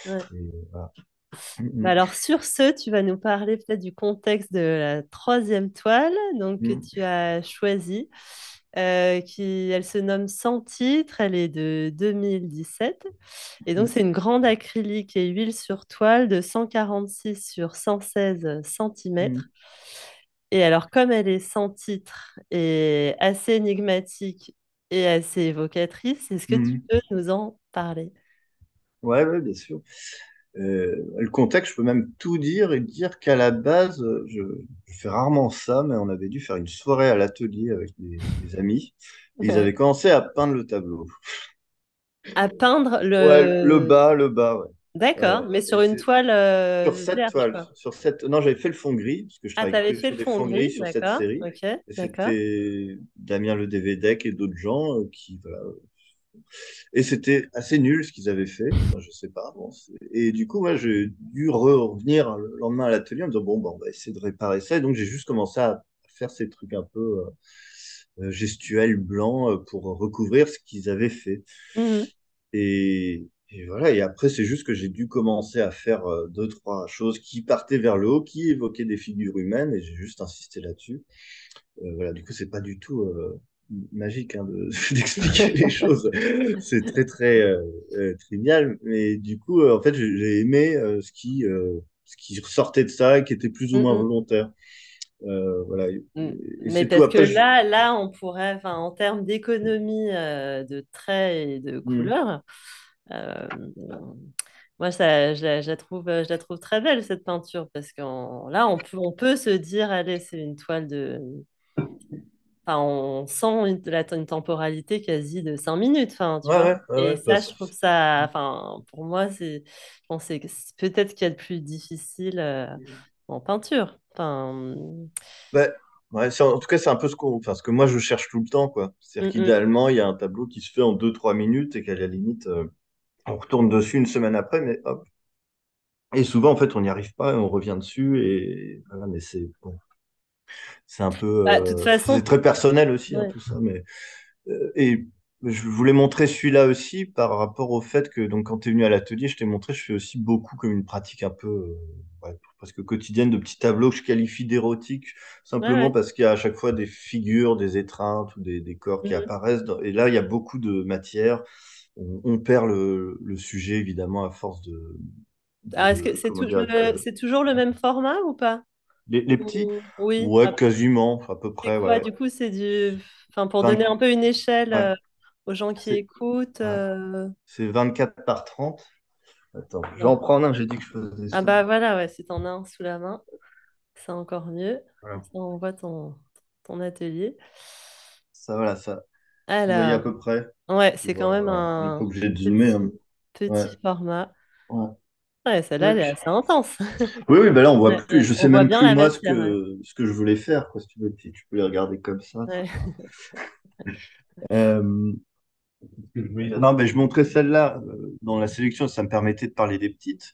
Ouais. Et voilà. Mm, Bah mm, alors sur ce, tu vas nous parler peut-être du contexte de la troisième toile donc, que mm, tu as choisie. euh, qui, elle se nomme Sans titre, elle est de 2017. Et donc, c'est une grande acrylique et huile sur toile de 146 sur 116 mm, centimètres. Et alors, comme elle est sans titre et assez énigmatique et assez évocatrice, est-ce que tu peux nous en parler? Ouais, ouais, bien sûr. Euh, le contexte, je peux même tout dire et dire qu'à la base, je, je fais rarement ça, mais on avait dû faire une soirée à l'atelier avec des, des amis et ils avaient commencé à peindre le tableau. À peindre Ouais, le le... bas, le bas, ouais. D'accord, Euh, mais sur une toile sur euh, cette vierge, toile, sur cette. Non, j'avais fait le fond gris parce que je Ah, t'avais fait sur le fond gris gris, sur cette série. ok, Et d'accord. c'était Damien Le Dévédec et d'autres gens euh, qui, voilà, Et c'était assez nul ce qu'ils avaient fait. Enfin, je sais pas. Bon, et du coup, moi, j'ai dû revenir le lendemain à l'atelier en me disant, bon, bah, on va essayer de réparer ça. Et donc, j'ai juste commencé à faire ces trucs un peu euh, euh, gestuels blancs euh, pour recouvrir ce qu'ils avaient fait. Mhm. Et, et voilà. Et après, c'est juste que j'ai dû commencer à faire euh, deux, trois choses qui partaient vers le haut, qui évoquaient des figures humaines. Et j'ai juste insisté là-dessus. Euh, voilà, du coup, c'est pas du tout euh, magique hein, de- d'expliquer les choses. C'est très, très euh, euh, trivial. Mais du coup, euh, en fait, j'ai aimé euh, ce qui, ce qui ressortait de ça et qui était plus ou moins Mhm. volontaire. Euh, voilà. Et, Mm. Mais tout. parce que je... là, là, on pourrait, en termes d'économie euh, de traits et de Hmm. couleurs, euh, moi, ça, je la, je la trouve, je la trouve très belle, cette peinture, parce que là, on peut, on peut se dire, allez, c'est une toile de... Enfin, on sent une, la- une temporalité quasi de cinq minutes, enfin, tu Ouais, vois? ouais, ouais, Et bah, ça, je trouve ça, enfin, pour moi, c'est, c'est peut-être ce qu'il y a de plus difficile euh, en peinture. Enfin, bah, ouais, c'est- en tout cas, c'est un peu ce qu'on, enfin, ce que moi je cherche tout le temps, quoi. C'est-à-dire mm. qu'idéalement, il y a un tableau qui se fait en deux, trois minutes et qu'à la limite, euh, on retourne dessus une semaine après, mais hop, Et souvent, en fait, on n'y arrive pas et on revient dessus. Et voilà, mais c'est bon, c'est un peu, Bah, toute euh, façon, très personnel aussi, hein, ouais. tout ça. Mais euh, et je voulais montrer celui-là aussi par rapport au fait que donc quand tu es venu à l'atelier, je t'ai montré, je fais aussi beaucoup comme une pratique un peu euh, ouais, presque quotidienne de petits tableaux que je qualifie d'érotiques, Ouais, simplement ouais. parce qu'il y a à chaque fois des figures, des étreintes ou des, des corps qui Mhm. apparaissent. dans- Et là, il y a beaucoup de matière. On, on perd le, le sujet évidemment à force de Alors, est-ce que c'est le- c'est toujours le même format ou pas? Les, les petits? Ou- Oui. Ouais, Ah, quasiment, à peu près, quoi? ouais. Du coup, c'est du... Enfin, pour donner 20 un peu une échelle ouais, euh, aux gens qui écoutent. euh, c'est 24 par 30. Attends, je vais en prendre un, j'ai dit que je faisais Ah ça. bah voilà, ouais, si t'en as un sous la main, c'est encore mieux. Comme Voilà. ça, on voit ton, ton atelier. Ça, voilà, ça. Vous voyez à peu près? ouais, c'est quand même un obligé de zoomer. hein. petit, Ouais, petit format. ouais. Ouais, celle-là, elle est assez intense. Oui, oui, ben là, on voit Ouais, plus. Je sais même plus, moi, ce que, ce que je voulais faire, quoi, si tu veux. Tu peux les regarder comme ça. Ouais. Euh. Non, mais je montrais celle-là euh, dans la sélection, ça me permettait de parler des petites.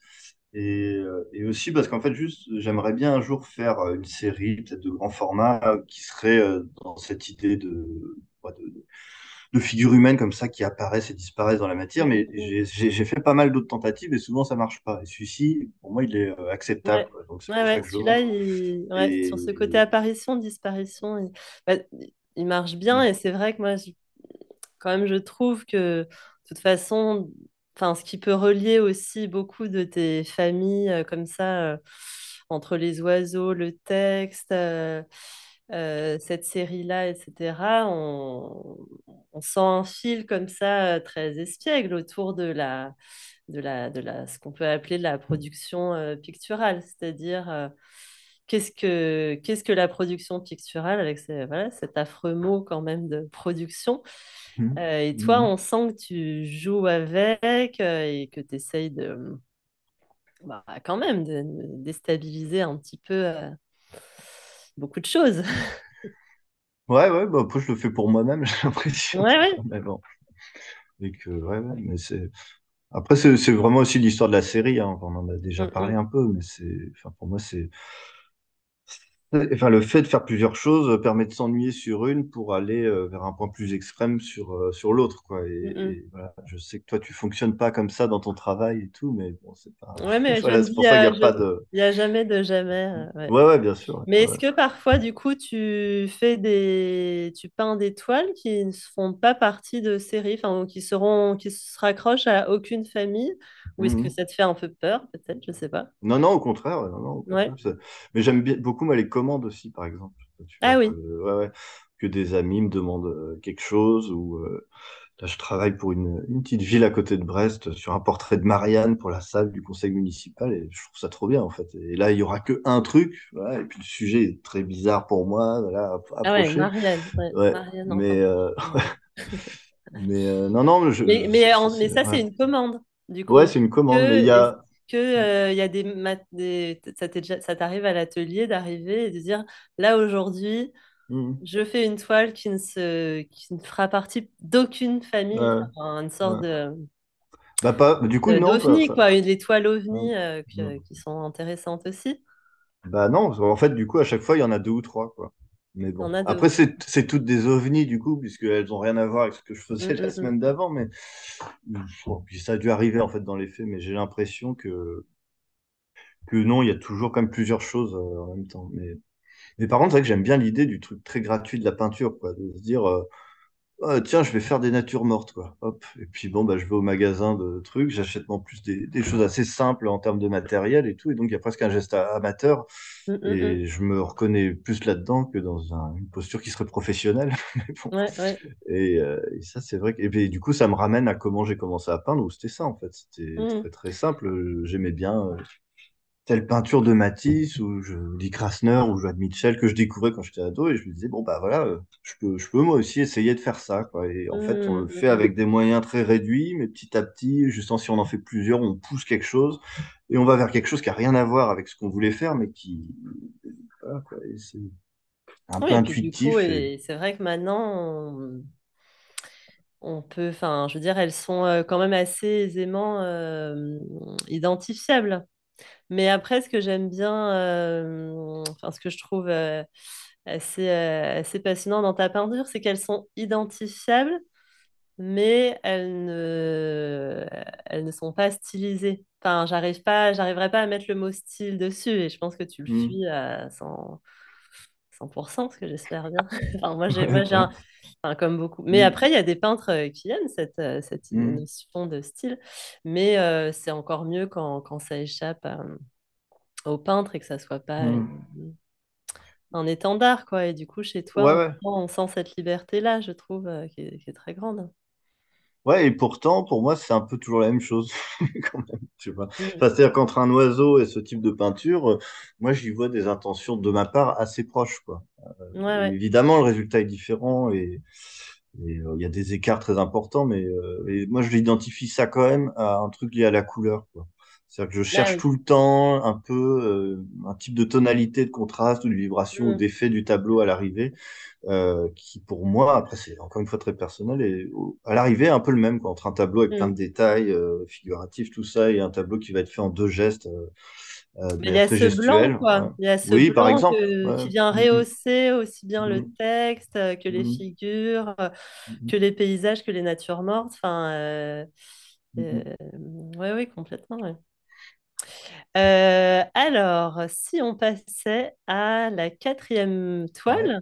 Et, euh, et aussi parce qu'en fait, juste, j'aimerais bien un jour faire une série, peut-être de grand format, qui serait dans cette idée de, ouais, de, de- de figures humaines comme ça qui apparaissent et disparaissent dans la matière. Mais j'ai fait pas mal d'autres tentatives et souvent ça marche pas. Et celui-ci, pour moi, il est euh, acceptable. Ouais. Donc ouais, ouais. Celui-là, il... sur ce côté apparition, disparition, il... bah, il marche bien. Et c'est vrai que moi, je- quand même, je trouve que, de toute façon, enfin, ce qui peut relier aussi beaucoup de tes familles euh, comme ça, euh, entre les oiseaux, le texte, euh, euh, cette série-là, etc., on... on sent un fil comme ça euh, très espiègle autour de la de la, de la, ce qu'on peut appeler de la production euh, picturale, c'est-à-dire euh, qu'est-ce que, qu'est-ce que la production picturale avec ces- voilà, cet affreux mot quand même de production? Euh, et toi, Mhm. on sent que tu joues avec et que tu essayes de, bah, quand même, de de déstabiliser un petit peu beaucoup de choses. Ouais, ouais, bah, après, je le fais pour moi-même, j'ai l'impression, Ouais, ouais. mais bon. Et que, ouais, ouais, mais c'est. Après, c'est vraiment aussi l'histoire de la série, hein. On en a déjà Mm, parlé mm. un peu, mais c'est. Enfin, pour moi, c'est. Enfin, le fait de faire plusieurs choses euh, permet de s'ennuyer sur une pour aller euh, vers un point plus extrême sur, euh, sur l'autre, quoi. Et, Mm, mm. et voilà, je sais que toi, tu fonctionnes pas comme ça dans ton travail et tout, mais bon, c'est pas. Ouais, mais Voilà, c'est pour y ça qu'il n'y a, a pas de. il y a jamais de jamais. ouais. Ouais, ouais, bien sûr. Mais ouais, est-ce que parfois, du coup, tu fais des, tu peins des toiles qui ne font pas partie de séries, enfin, ou qui seront, qui se raccrochent à aucune famille, ou est-ce que Mhm. ça te fait un peu peur, peut-être, je sais pas? Non, non, au contraire, non, non, au contraire. Mais j'aime beaucoup, moi, les commandes aussi, par exemple. Tu vois, Ah que, oui. ouais, ouais, que des amis me demandent euh, quelque chose, ou euh, là, je travaille pour une, une petite ville à côté de Brest sur un portrait de Marianne pour la salle du conseil municipal, et je trouve ça trop bien, en fait. Et là, il y aura que un truc, voilà, et puis le sujet est très bizarre pour moi, voilà, Ah ouais. Marianne. Ouais, Ouais, mais, euh, mais euh, non, non, je, Mais, ça, en- mais c'est, ça, ouais. c'est une commande, du Ouais, coup. c'est une commande, mais il y a. que, euh, il y a des, mat- des ça t'arrive à l'atelier d'arriver et de dire, là, aujourd'hui, Mhm. Je fais une toile qui ne se, qui ne fera partie d'aucune famille, Ouais, enfin, une sorte ouais. de, Bah pas, du coup de- non, pas, pas- quoi, les toiles ovni euh, que- qui sont intéressantes aussi. Bah non, qu'en fait du coup à chaque fois il y en a deux ou trois quoi. Mais bon, après c'est toutes des ovnis du coup puisqu'elles ont rien à voir avec ce que je Mm, faisais la mm, mm. semaine d'avant, mais bon, puis ça a dû arriver en fait dans les faits, mais j'ai l'impression que que non, il y a toujours quand même plusieurs choses euh, en même temps. Mais mais par contre c'est vrai que j'aime bien l'idée du truc très gratuit de la peinture quoi, de se dire euh, Ah, tiens, je vais faire des natures mortes, quoi. Hop. Et puis bon, bah, je vais au magasin de trucs, j'achète en plus des, des choses assez simples en termes de matériel et tout. Et donc, il y a presque un geste amateur. Mm, mm, mm. Et je me reconnais plus là-dedans que dans un- une posture qui serait professionnelle. Mais bon. Ouais, ouais. Et, euh, et ça, c'est vrai que. Et puis, du coup, ça me ramène à comment j'ai commencé à peindre, où c'était ça, en fait. C'était très, très simple. J'aimais bien. Telle peinture de Matisse ou je Krasner ou Joan Mitchell que je découvrais quand j'étais ado et je me disais bon bah voilà euh, je peux je peux moi aussi essayer de faire ça quoi et en fait on le fait mm, avec des moyens très réduits mais petit à petit justement si on en fait plusieurs on pousse quelque chose et on va vers quelque chose qui a rien à voir avec ce qu'on voulait faire mais qui voilà, quoi, et c'est un Oui, peu intuitif et et c'est vrai que maintenant, on, on peut, enfin, je veux dire, elles sont euh, quand même assez aisément euh, identifiables. Mais après, ce que j'aime bien, euh, enfin, ce que je trouve euh, assez, euh, assez passionnant dans ta peinture, c'est qu'elles sont identifiables, mais elles ne, elles ne sont pas stylisées. Enfin, j'arrive pas, j'arriverai pas à mettre le mot style dessus, et je pense que tu le Hmm. suis à 100, 100%, ce que j'espère bien. Enfin, moi, j'ai, Ouais, moi, j'ai ouais. un, enfin, comme beaucoup. Mais Hmm. après, il y a des peintres euh, qui aiment cette, euh, cette notion de style, mais euh, c'est encore mieux quand, quand ça échappe à au peintre et que ça soit pas une- un étendard, quoi. Et du coup, chez toi, ouais on ouais sent, on sent cette liberté-là, je trouve, qui est, qui est très grande. Ouais, et pourtant, pour moi, c'est un peu toujours la même chose, quand même, tu vois. Enfin, c'est-à-dire qu'entre un oiseau et ce type de peinture, euh, moi, j'y vois des intentions de ma part assez proches, quoi. Ouais, ouais. évidemment, le résultat est différent et euh, il y a des écarts très importants, mais euh, et moi, je l'identifie ça quand même à un truc lié à la couleur, quoi. C'est-à-dire que je Ah cherche oui. tout le temps un peu euh, un type de tonalité, de contraste ou de vibration ou Mm. d'effet du tableau à l'arrivée euh, qui pour moi, après c'est encore une fois très personnel, et à l'arrivée un peu le même, quoi, entre un tableau avec plein de Mm. détails euh, figuratifs, tout ça, et un tableau qui va être fait en deux gestes, de il y a ce blanc, quoi. Il y a ce Oui, par blanc exemple. que- Ouais. qui vient rehausser aussi bien le mm, texte que les figures, que les paysages, que les natures mortes. Enfin, ouais, oui, complètement. ouais. Euh, alors, si on passait à la quatrième Ouais, toile,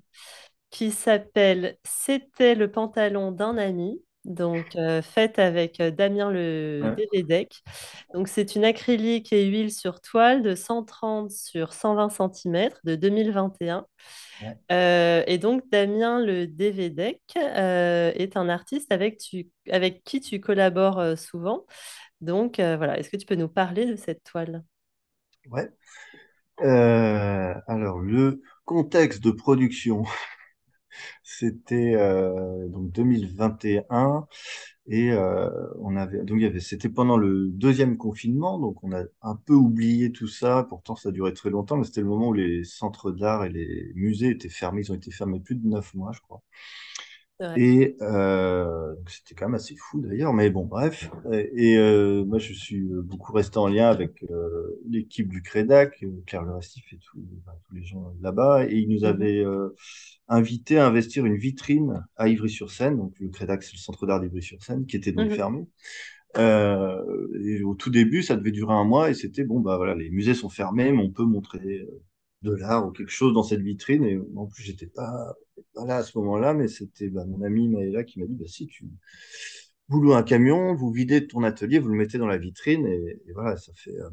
qui s'appelle C'était le pantalon d'un ami, donc euh, faite avec euh, Damien Le ouais, Dévédec. Donc c'est une acrylique et huile sur toile de 130 sur 120 cm de 2021. ouais. Euh, et donc Damien Le Dévédec euh, est un artiste avec, tu- avec qui tu collabores souvent. Donc euh, voilà, est-ce que tu peux nous parler de cette toile? ouais. Euh, alors, le contexte de production, c'était euh, donc 2021 et un et euh, on y avait c'était pendant le deuxième confinement donc on a un peu oublié tout ça pourtant ça a duré très longtemps mais c'était le moment où les centres d'art et les musées étaient fermés ils ont été fermés plus de neuf mois je crois Et euh, c'était quand même assez fou d'ailleurs, mais bon, bref. Et, et, euh, moi, je suis beaucoup resté en lien avec euh, l'équipe du Crédac, euh, Claire Le Restif et tout, tous les gens là-bas. Et ils nous Mhm. avaient euh, invité à investir une vitrine à Ivry-sur-Seine. Donc le Crédac, c'est le centre d'art d'Ivry-sur-Seine, qui était donc Mhm. fermé. Euh, et au tout début, ça devait durer un mois et c'était bon, bah voilà, les musées sont fermés, mais on peut montrer euh, de l'art ou quelque chose dans cette vitrine. Et en plus, j'étais pas, pas là à ce moment-là, mais c'était bah, mon ami Maëla qui m'a dit, bah si tu vous louez un camion, vous videz ton atelier, vous le mettez dans la vitrine et, et voilà, ça fait. euh,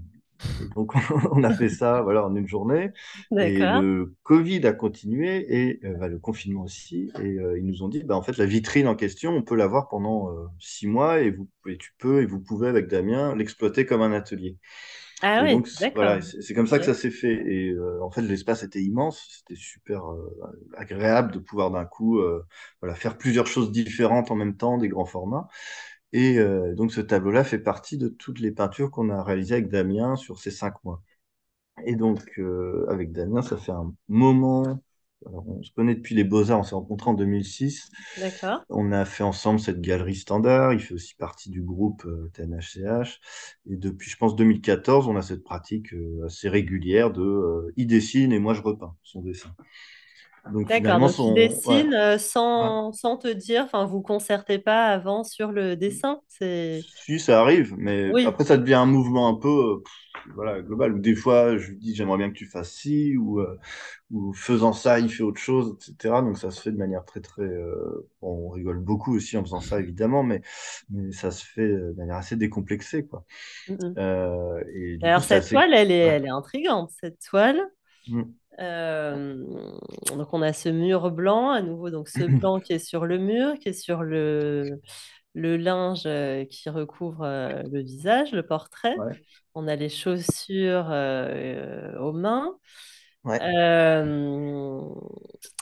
donc on a fait ça, voilà, en une journée. Et le Covid a continué et euh, bah, le confinement aussi. Et euh, ils nous ont dit, bah, en fait, la vitrine en question, on peut l'avoir pendant euh, six mois et vous et tu peux et vous pouvez avec Damien l'exploiter comme un atelier. Ah oui, voilà, c'est comme ça que ça s'est fait. Et euh, en fait, l'espace était immense, c'était super euh, agréable de pouvoir d'un coup euh, voilà, faire plusieurs choses différentes en même temps, des grands formats. Et euh, donc ce tableau-là fait partie de toutes les peintures qu'on a réalisées avec Damien sur ces cinq mois. Et donc, euh, avec Damien, ça fait un moment. Alors, on se connaît depuis les Beaux-Arts, on s'est rencontrés en 2006. D'accord. On a fait ensemble cette galerie standard. Il fait aussi partie du groupe euh, TNHCH. Et depuis, je pense, 2014, on a cette pratique euh, assez régulière de euh, il dessine et moi je repeins son dessin. Donc D'accord. son. Ouais, dessine euh, ouais. sans, sans te dire, enfin, vous concertez pas avant sur le dessin. C'est... Si, ça arrive, mais Oui. après, ça devient un mouvement un peu euh, pff, voilà, global. Ou des fois, je lui dis, j'aimerais bien que tu fasses ci, ou, euh, ou faisant ça, il fait autre chose, etc. Donc ça se fait de manière très, très... euh, bon, on rigole beaucoup aussi en faisant ça, évidemment, mais, mais ça se fait de manière assez décomplexée, quoi. Euh, et du coup, Alors, cette assez... toile, elle est, Ouais. elle est intrigante, cette toile. Mm. Euh, donc, on a ce mur blanc, à nouveau, donc ce blanc qui est sur le mur, qui est sur le, le linge euh, qui recouvre euh, le visage, le portrait. Ouais. On a les chaussures euh, aux mains. Ouais. Euh,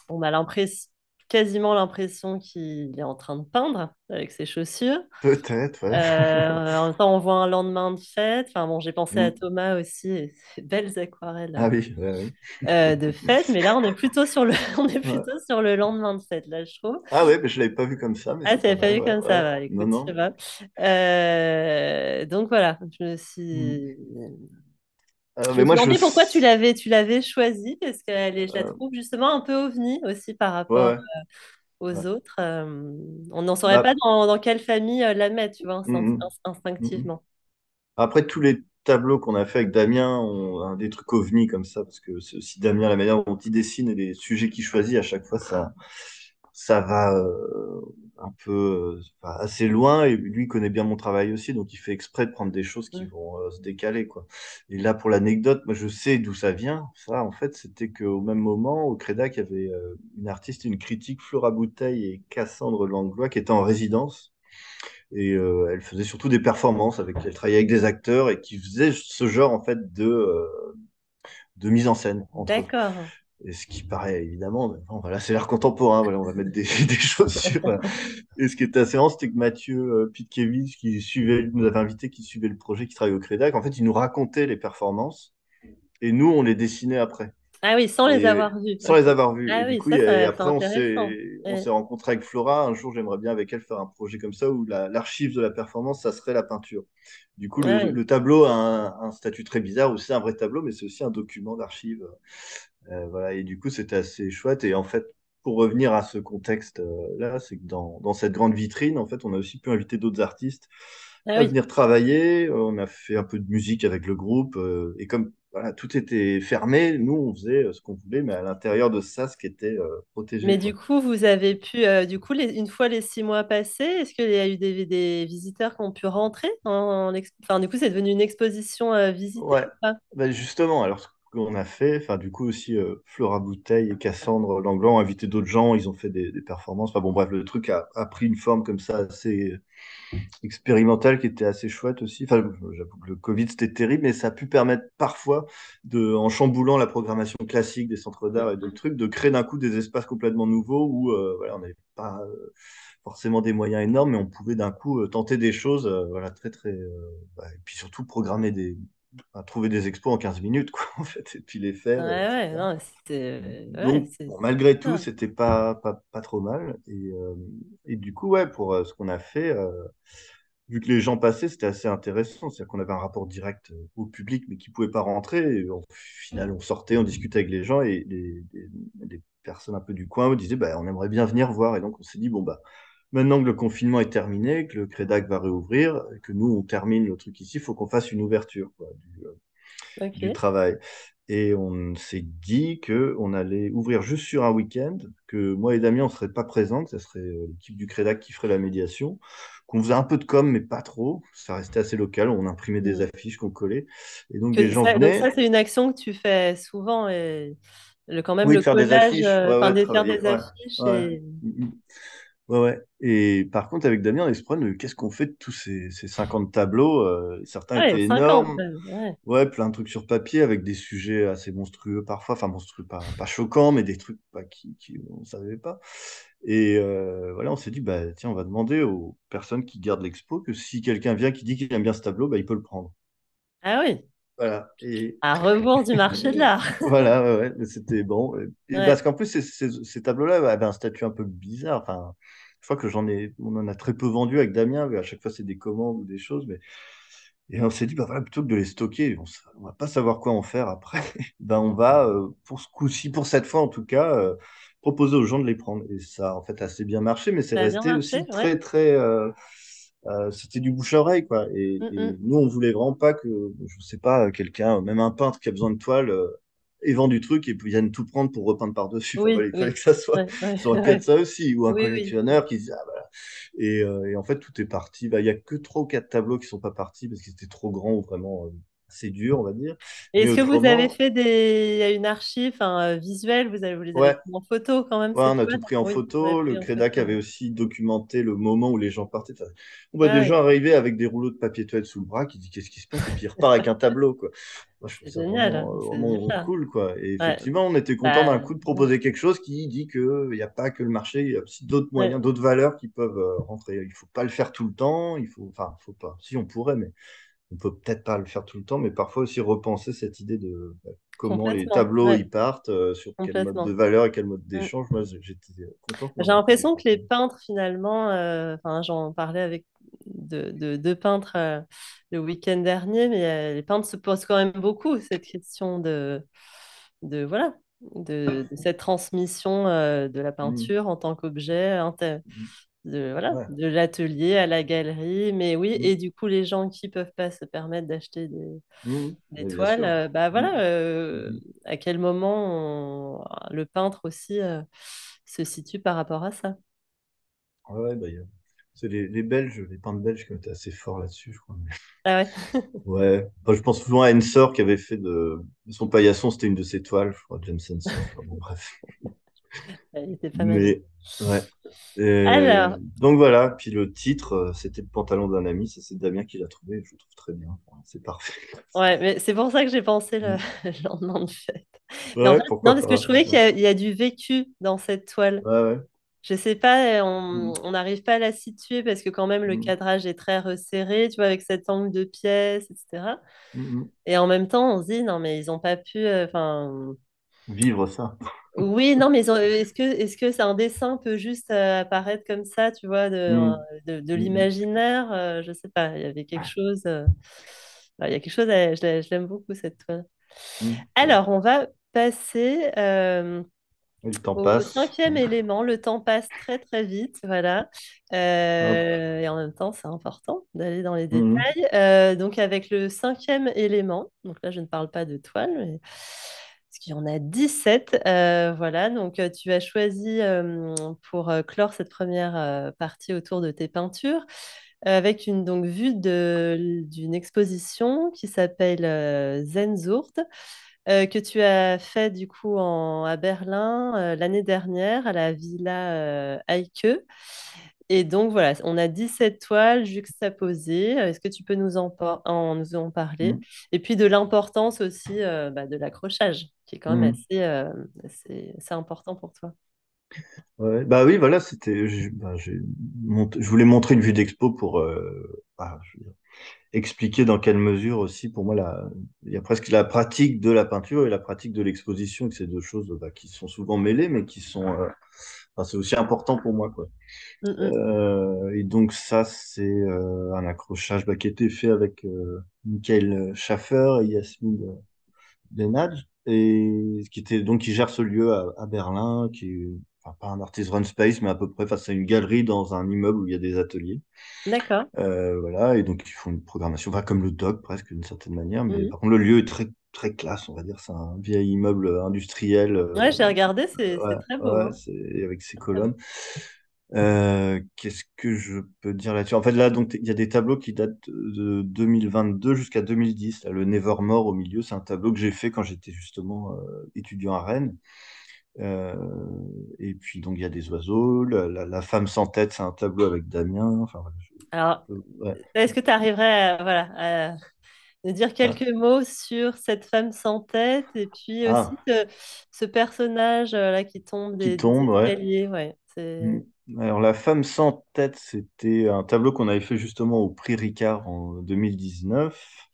on a l'impression, quasiment l'impression qu'il est en train de peindre avec ses chaussures. Peut-être, ouais. Euh, en même temps, on voit un lendemain de fête. Enfin bon, j'ai pensé à. Thomas aussi, et ses belles aquarelles Ah oui, ouais, oui. euh, de fête. Mais là, on est plutôt sur le, on est Ouais. plutôt sur le lendemain de fête, là, je trouve. Ah ouais, mais je l'avais pas vu comme ça, mais Ah, tu pas n'avais pas vu comme ça. Non, Écoute, je sais non. pas. Euh, donc voilà, je me suis, Euh, je mais me je... pourquoi tu l'avais, tu l'avais choisie, parce que est- je la euh, trouve justement un peu ovni aussi par rapport ouais. ouais. aux autres. Euh, on n'en saurait pas Bah, dans, dans quelle famille euh, la mettre, tu vois, mm, instinct- mm, ins- mm, mm. instinctivement. Après, tous les tableaux qu'on a fait avec Damien, on a des trucs ovni comme ça, parce que c'est aussi Damien, la manière dont il dessine et les sujets qu'il choisit, à chaque fois, ça, ça va euh, un peu euh, enfin, assez loin. Et lui, il connaît bien mon travail aussi, donc il fait exprès de prendre des choses qui vont euh, se décaler, quoi. Et là, pour l'anecdote, moi, je sais d'où ça vient. Ça, en fait, c'était qu'au même moment, au Crédac, il y avait euh, une artiste, une critique, Flora Bouteille et Cassandre Langlois, qui étaient en résidence. Et euh, elle faisait surtout des performances avec, elle travaillait avec des acteurs et qui faisait ce genre en fait de, de mise en scène. D'accord. Et ce qui paraît évidemment, bon, voilà, c'est l'art contemporain, voilà, on va mettre des, des choses sur. euh. Et ce qui était assez marrant, c'était que Mathieu euh, Pitkevich, qui suivait, nous avait invité, qui suivait le projet, qui travaillait au Crédac, en fait, il nous racontait les performances et nous, on les dessinait après Ah oui, sans les avoir vus. sans les avoir vus. Et Ah du oui, coup, ça, et après, on s'est Ouais. rencontré avec Flora. Un jour, j'aimerais bien avec elle faire un projet comme ça où la- l'archive de la performance, ça serait la peinture. Du coup, le, Ah oui. le tableau a un, un statut très bizarre où c'est un vrai tableau, mais c'est aussi un document d'archive. Euh, voilà. Et du coup, c'était assez chouette. Et en fait, pour revenir à ce contexte-là, c'est que dans, dans cette grande vitrine, en fait, on a aussi pu inviter d'autres artistes Ah à oui. venir travailler. Euh, On a fait un peu de musique avec le groupe. euh, et comme voilà, tout était fermé, nous, on faisait euh, ce qu'on voulait, mais à l'intérieur de ça, ce qui était euh, protégé, Mais du coup, vous avez pu, euh, du coup, les- une fois les six mois passés, est-ce qu'il y a eu des, des visiteurs qui ont pu rentrer en, en exp- Enfin, du coup, c'est devenu une exposition euh, visitée Ouais, bah justement, alors qu'on a fait. Enfin, du coup, aussi, euh, Flora Bouteille et Cassandre Langlois ont invité d'autres gens, ils ont fait des, des performances. Enfin, bon, bref, le truc a, a pris une forme comme ça assez expérimentale qui était assez chouette aussi. Enfin, j'avoue que le Covid, c'était terrible, mais ça a pu permettre parfois, de, en chamboulant la programmation classique des centres d'art et d'autres trucs, de créer d'un coup des espaces complètement nouveaux où euh, voilà, on n'avait pas euh, forcément des moyens énormes, mais on pouvait d'un coup euh, tenter des choses, euh, voilà, très, très. bah, et puis surtout programmer des. Enfin, trouver des expos en 15 minutes, quoi, en fait, et puis les Ouais, faire, euh, ouais, etc. non, c'était ouais, Donc, c'est bon, malgré tout, c'était pas, pas, pas trop mal. Et, euh, et du coup, ouais, pour euh, ce qu'on a fait, euh, vu que les gens passaient, c'était assez intéressant. C'est-à-dire qu'on avait un rapport direct au public, mais qui ne pouvait pas rentrer. Et au final, on sortait, on discutait avec les gens et les, les- les personnes un peu du coin me disaient, bah, on aimerait bien venir voir. Et donc, on s'est dit, bon, bah, maintenant que le confinement est terminé, que le Crédac va réouvrir, que nous, on termine le truc ici, il faut qu'on fasse une ouverture, quoi, du, euh, du travail. Et on s'est dit que on allait ouvrir juste sur un week-end, que moi et Damien, on ne serait pas présents, que ça serait euh, l'équipe du Crédac qui ferait la médiation, qu'on faisait un peu de com, mais pas trop. Ça restait assez local. On imprimait des Mm. affiches qu'on collait. Et donc, des gens ça, donc venaient. ça, c'est une action que tu fais souvent et le, quand même Oui, le faire des affiches. Ouais, faire des affiches ouais. et. Ouais, ouais. Et par contre, avec Damien, on qu'est-ce qu'on fait de tous ces, ces 50 tableaux. euh, certains ouais, étaient 50 énormes. ouais. Ouais, plein de trucs sur papier avec des sujets assez monstrueux parfois, enfin monstrueux, pas, pas choquants, mais des trucs pas qui, qui on savait pas. Et euh, voilà, on s'est dit, bah tiens, on va demander aux personnes qui gardent l'expo que si quelqu'un vient qui dit qu'il aime bien ce tableau, bah il peut le prendre. Ah oui, Voilà. Et à rebours du marché de l'art. voilà, ouais, ouais, c'était bon. Et parce qu'en plus, ces, ces- ces tableaux-là avaient un statut un peu bizarre. Enfin, je crois que j'en ai, on en a très peu vendu avec Damien. mais À chaque fois, c'est des commandes ou des choses, mais Et on s'est dit, bah voilà, plutôt que de les stocker, on on va pas savoir quoi en faire après, ben on va, euh, pour ce coup-ci, pour cette fois en tout cas, euh, proposer aux gens de les prendre. Et ça a en fait assez bien marché, mais c'est resté marché, aussi ouais. très, très... euh, euh, c'était du bouche-à-oreille, quoi. Et, Mm, et mm. nous, on voulait vraiment pas que, je sais pas, quelqu'un, même un peintre qui a besoin de toile, euh, ait vendu du truc et puis vienne tout prendre pour repeindre par-dessus. Oui, il fallait oui, que ça soit... ouais, ouais, Ça ouais. aussi, ou un Oui, collectionneur qui se dit, ah, bah, et, euh, et en fait, tout est parti. Bah, Il y a que trois ou quatre tableaux qui sont pas partis parce qu'ils étaient trop grands ou vraiment euh, assez durs, on va dire. Est-ce que vous avez fait des... il y a une archive euh, visuelle, vous avez... vous les avez ouais, pris en photo quand même ouais, on a tout pris en Oui, photo. Le Crédac avait photo. aussi documenté le moment où les gens partaient. On voit Ah des gens arriver avec des rouleaux de papier toilette sous le bras qui disent qu'est-ce qui se passe? Et puis ils repartent avec un tableau, quoi. Moi, je trouve c'est ça génial, vraiment, hein, euh, vraiment super. cool, quoi. Et effectivement, on était content bah, d'un coup de proposer quelque chose qui dit qu'il n'y a pas que le marché, il y a aussi d'autres moyens, d'autres valeurs qui peuvent euh, rentrer. Il faut pas le faire tout le temps, il faut, enfin, faut pas. Si on pourrait, mais on peut peut-être pas le faire tout le temps, mais parfois aussi repenser cette idée de bah, comment les tableaux ouais, y partent, euh, sur quel mode de valeur et quel mode Mm. d'échange. Moi, j'étais content qu'on J'ai les l'impression que les peintres, finalement, euh, j'en parlais avec deux de, deux peintres euh, le week-end dernier, mais euh, les peintres se posent quand même beaucoup cette question de, de voilà, de, de cette transmission euh, de la Mmh, peinture en tant qu'objet, mmh, de, voilà, ouais. de l'atelier à la galerie. Mais oui, Mmh, et du coup, les gens qui peuvent pas se permettre d'acheter des, mmh, des toiles, euh, bah Mmh, voilà, euh, à quel moment on- le peintre aussi euh, se situe par rapport à ça? ouais, ouais, bah, c'est les, les Belges, les peintres belges qui ont été assez forts là-dessus, je crois. mais- Ah ouais, Ouais. Enfin, je pense souvent à Ensor qui avait fait de, de son paillasson, c'était une de ses toiles, je crois, James Ensor. Enfin, bon, bref. elle était pas mal. Mais ouais. Et Alors, donc voilà, puis le titre, euh, c'était le pantalon d'un ami, c'est Damien qui l'a trouvé, je le trouve très bien, c'est parfait. ouais, mais c'est pour ça que j'ai pensé le, Mm. le lendemain de fête. En fait, non, parce que je trouvais qu'il y a, il y a du vécu dans cette toile. ouais. ouais. Je sais pas, on Mm, on n'arrive pas à la situer parce que quand même le mm, cadrage est très resserré, tu vois, avec cet angle de pièce, etc. Et en même temps, on se dit, non, mais ils n'ont pas pu, euh, enfin, Vivre ça. Oui, non, mais est-ce que est-ce que c'est un dessin peut juste euh, apparaître comme ça, tu vois, de, Mm, de, de mm, l'imaginaire, euh, je sais pas, il y avait quelque chose, euh, bah, il y a quelque chose, à- je l'ai- je l'aime beaucoup cette toile. mm. Alors, on va passer euh, le temps au passe. cinquième élément. Le temps passe très très vite, voilà. Et en même temps, c'est important d'aller dans les détails. Euh, donc, avec le cinquième élément, donc là, je ne parle pas de toile, mais qu'il y en a 17. euh, voilà, donc euh, tu as choisi euh, pour euh, clore cette première euh, partie autour de tes peintures, avec une donc vue d'une exposition qui s'appelle Zenzurt, que tu as fait du coup en, à Berlin l'année dernière à la Villa euh, Eike. Et donc voilà, on a 17 toiles juxtaposées. Est-ce que tu peux nous en, nous en parler? Mm. Et puis de l'importance aussi euh, bah, de l'accrochage, qui est quand même Mm. assez, euh, assez, assez important pour toi. Ouais. Bah oui, voilà, c'était. bah, je voulais montrer une vue d'expo pour euh, bah, je veux dire, expliquer dans quelle mesure aussi, pour moi, la... il y a presque la pratique de la peinture et la pratique de l'exposition, que c'est deux choses bah, qui sont souvent mêlées, mais qui sont. euh, enfin, c'est aussi important pour moi, quoi. Mm, mm. Euh, et donc ça, c'est un accrochage qui a été fait avec Michael Schaffer et Yasmine Benadj, et qui était donc qui gère ce lieu à, à Berlin, qui est enfin, pas un artist run space, mais à peu près, enfin, c'est une galerie dans un immeuble où il y a des ateliers. D'accord. Euh, voilà, et donc ils font une programmation, enfin, comme le doc presque d'une certaine manière, mais Mhm. par contre le lieu est très très classe, on va dire, c'est un vieil immeuble industriel, Ouais, euh, j'ai regardé, c'est ouais, très beau, ouais, hein. avec ses colonnes. Euh, qu'est-ce que je peux dire là-dessus? En fait, là, donc, il y a des tableaux qui datent de 2022 jusqu'à 2010. Là, le Nevermore au milieu, c'est un tableau que j'ai fait quand j'étais justement euh, étudiant à Rennes. Euh, et puis, donc, il y a des oiseaux. La, la- la femme sans tête, c'est un tableau avec Damien. Enfin, Alors, ouais, est-ce que tu arriverais à, voilà, à nous dire ouais. quelques mots sur cette femme sans tête et puis aussi Ah, ce, ce personnage là qui tombe qui des, des tombe, ouais. Mm. Alors, la femme sans tête, c'était un tableau qu'on avait fait justement au prix Ricard en 2019.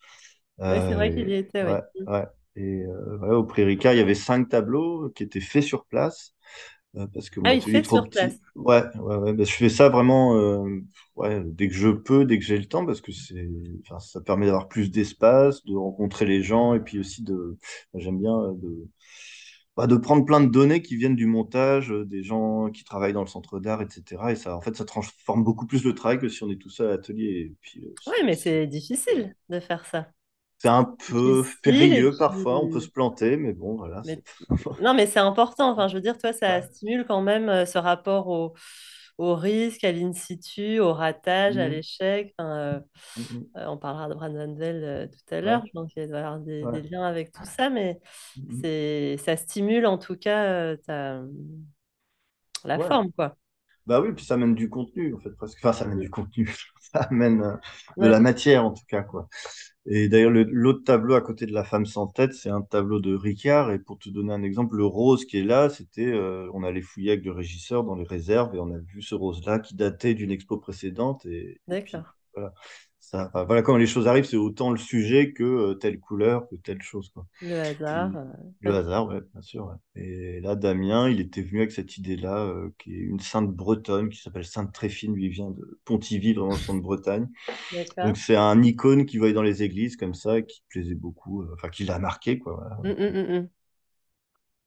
Ouais, c'est vrai Euh, qu'il y était, ouais, oui. Mm. ouais. Et euh, voilà, au prix Ricard, il y avait cinq tableaux qui étaient faits sur place euh, parce que Ah atelier fait trop sur place. Ouais, ouais, ouais. Bah, je fais ça vraiment euh, ouais, dès que je peux, dès que j'ai le temps, parce que c'est, enfin, ça permet d'avoir plus d'espace, de rencontrer les gens et puis aussi de, j'aime bien de bah, de prendre plein de données qui viennent du montage, euh, des gens qui travaillent dans le centre d'art, etc. Et ça, en fait, ça transforme beaucoup plus le travail que si on est tout seul à l'atelier. Euh, Oui, mais c'est- difficile de faire ça. c'est un peu périlleux parfois, on peut se planter, mais bon, voilà. Mais... Non, mais c'est important. Enfin, je veux dire, toi, ça Ouais. stimule quand même euh, ce rapport au, au risque, à l'in situ, au ratage, à Mhm. l'échec. Enfin, euh, Mhm. Euh, on parlera de Brandon Bell euh, tout à l'heure, Ouais. donc il doit y avoir des, Ouais. des liens avec tout ça, mais Mhm. c'est, ça stimule en tout cas ta- la Ouais. forme, quoi. Bah oui, puis ça amène du contenu, en fait, presque. Enfin, ça amène du contenu. Ça amène de la matière, en tout cas, quoi. Et d'ailleurs, le- l'autre tableau à côté de la femme sans tête, c'est un tableau de Ricard. Et pour te donner un exemple, le rose qui est là, c'était, euh, on allait fouiller avec le régisseur dans les réserves et on a vu ce rose-là qui datait d'une expo précédente. Et, d'accord. voilà. Ça, enfin, voilà, comment les choses arrivent, c'est autant le sujet que euh, telle couleur, que telle chose, quoi. Le hasard, Puis euh, le hasard, ouais, bien sûr. ouais. Et là, Damien, il était venu avec cette idée-là, euh, qui est une sainte bretonne qui s'appelle Sainte Tréfine. Lui, il vient de Pontivy, vraiment le centre de Bretagne. Donc, c'est un icône qu'il voyait dans les églises comme ça, qui plaisait beaucoup, enfin, qui l'a marqué, quoi. voilà. Mm, mm, mm.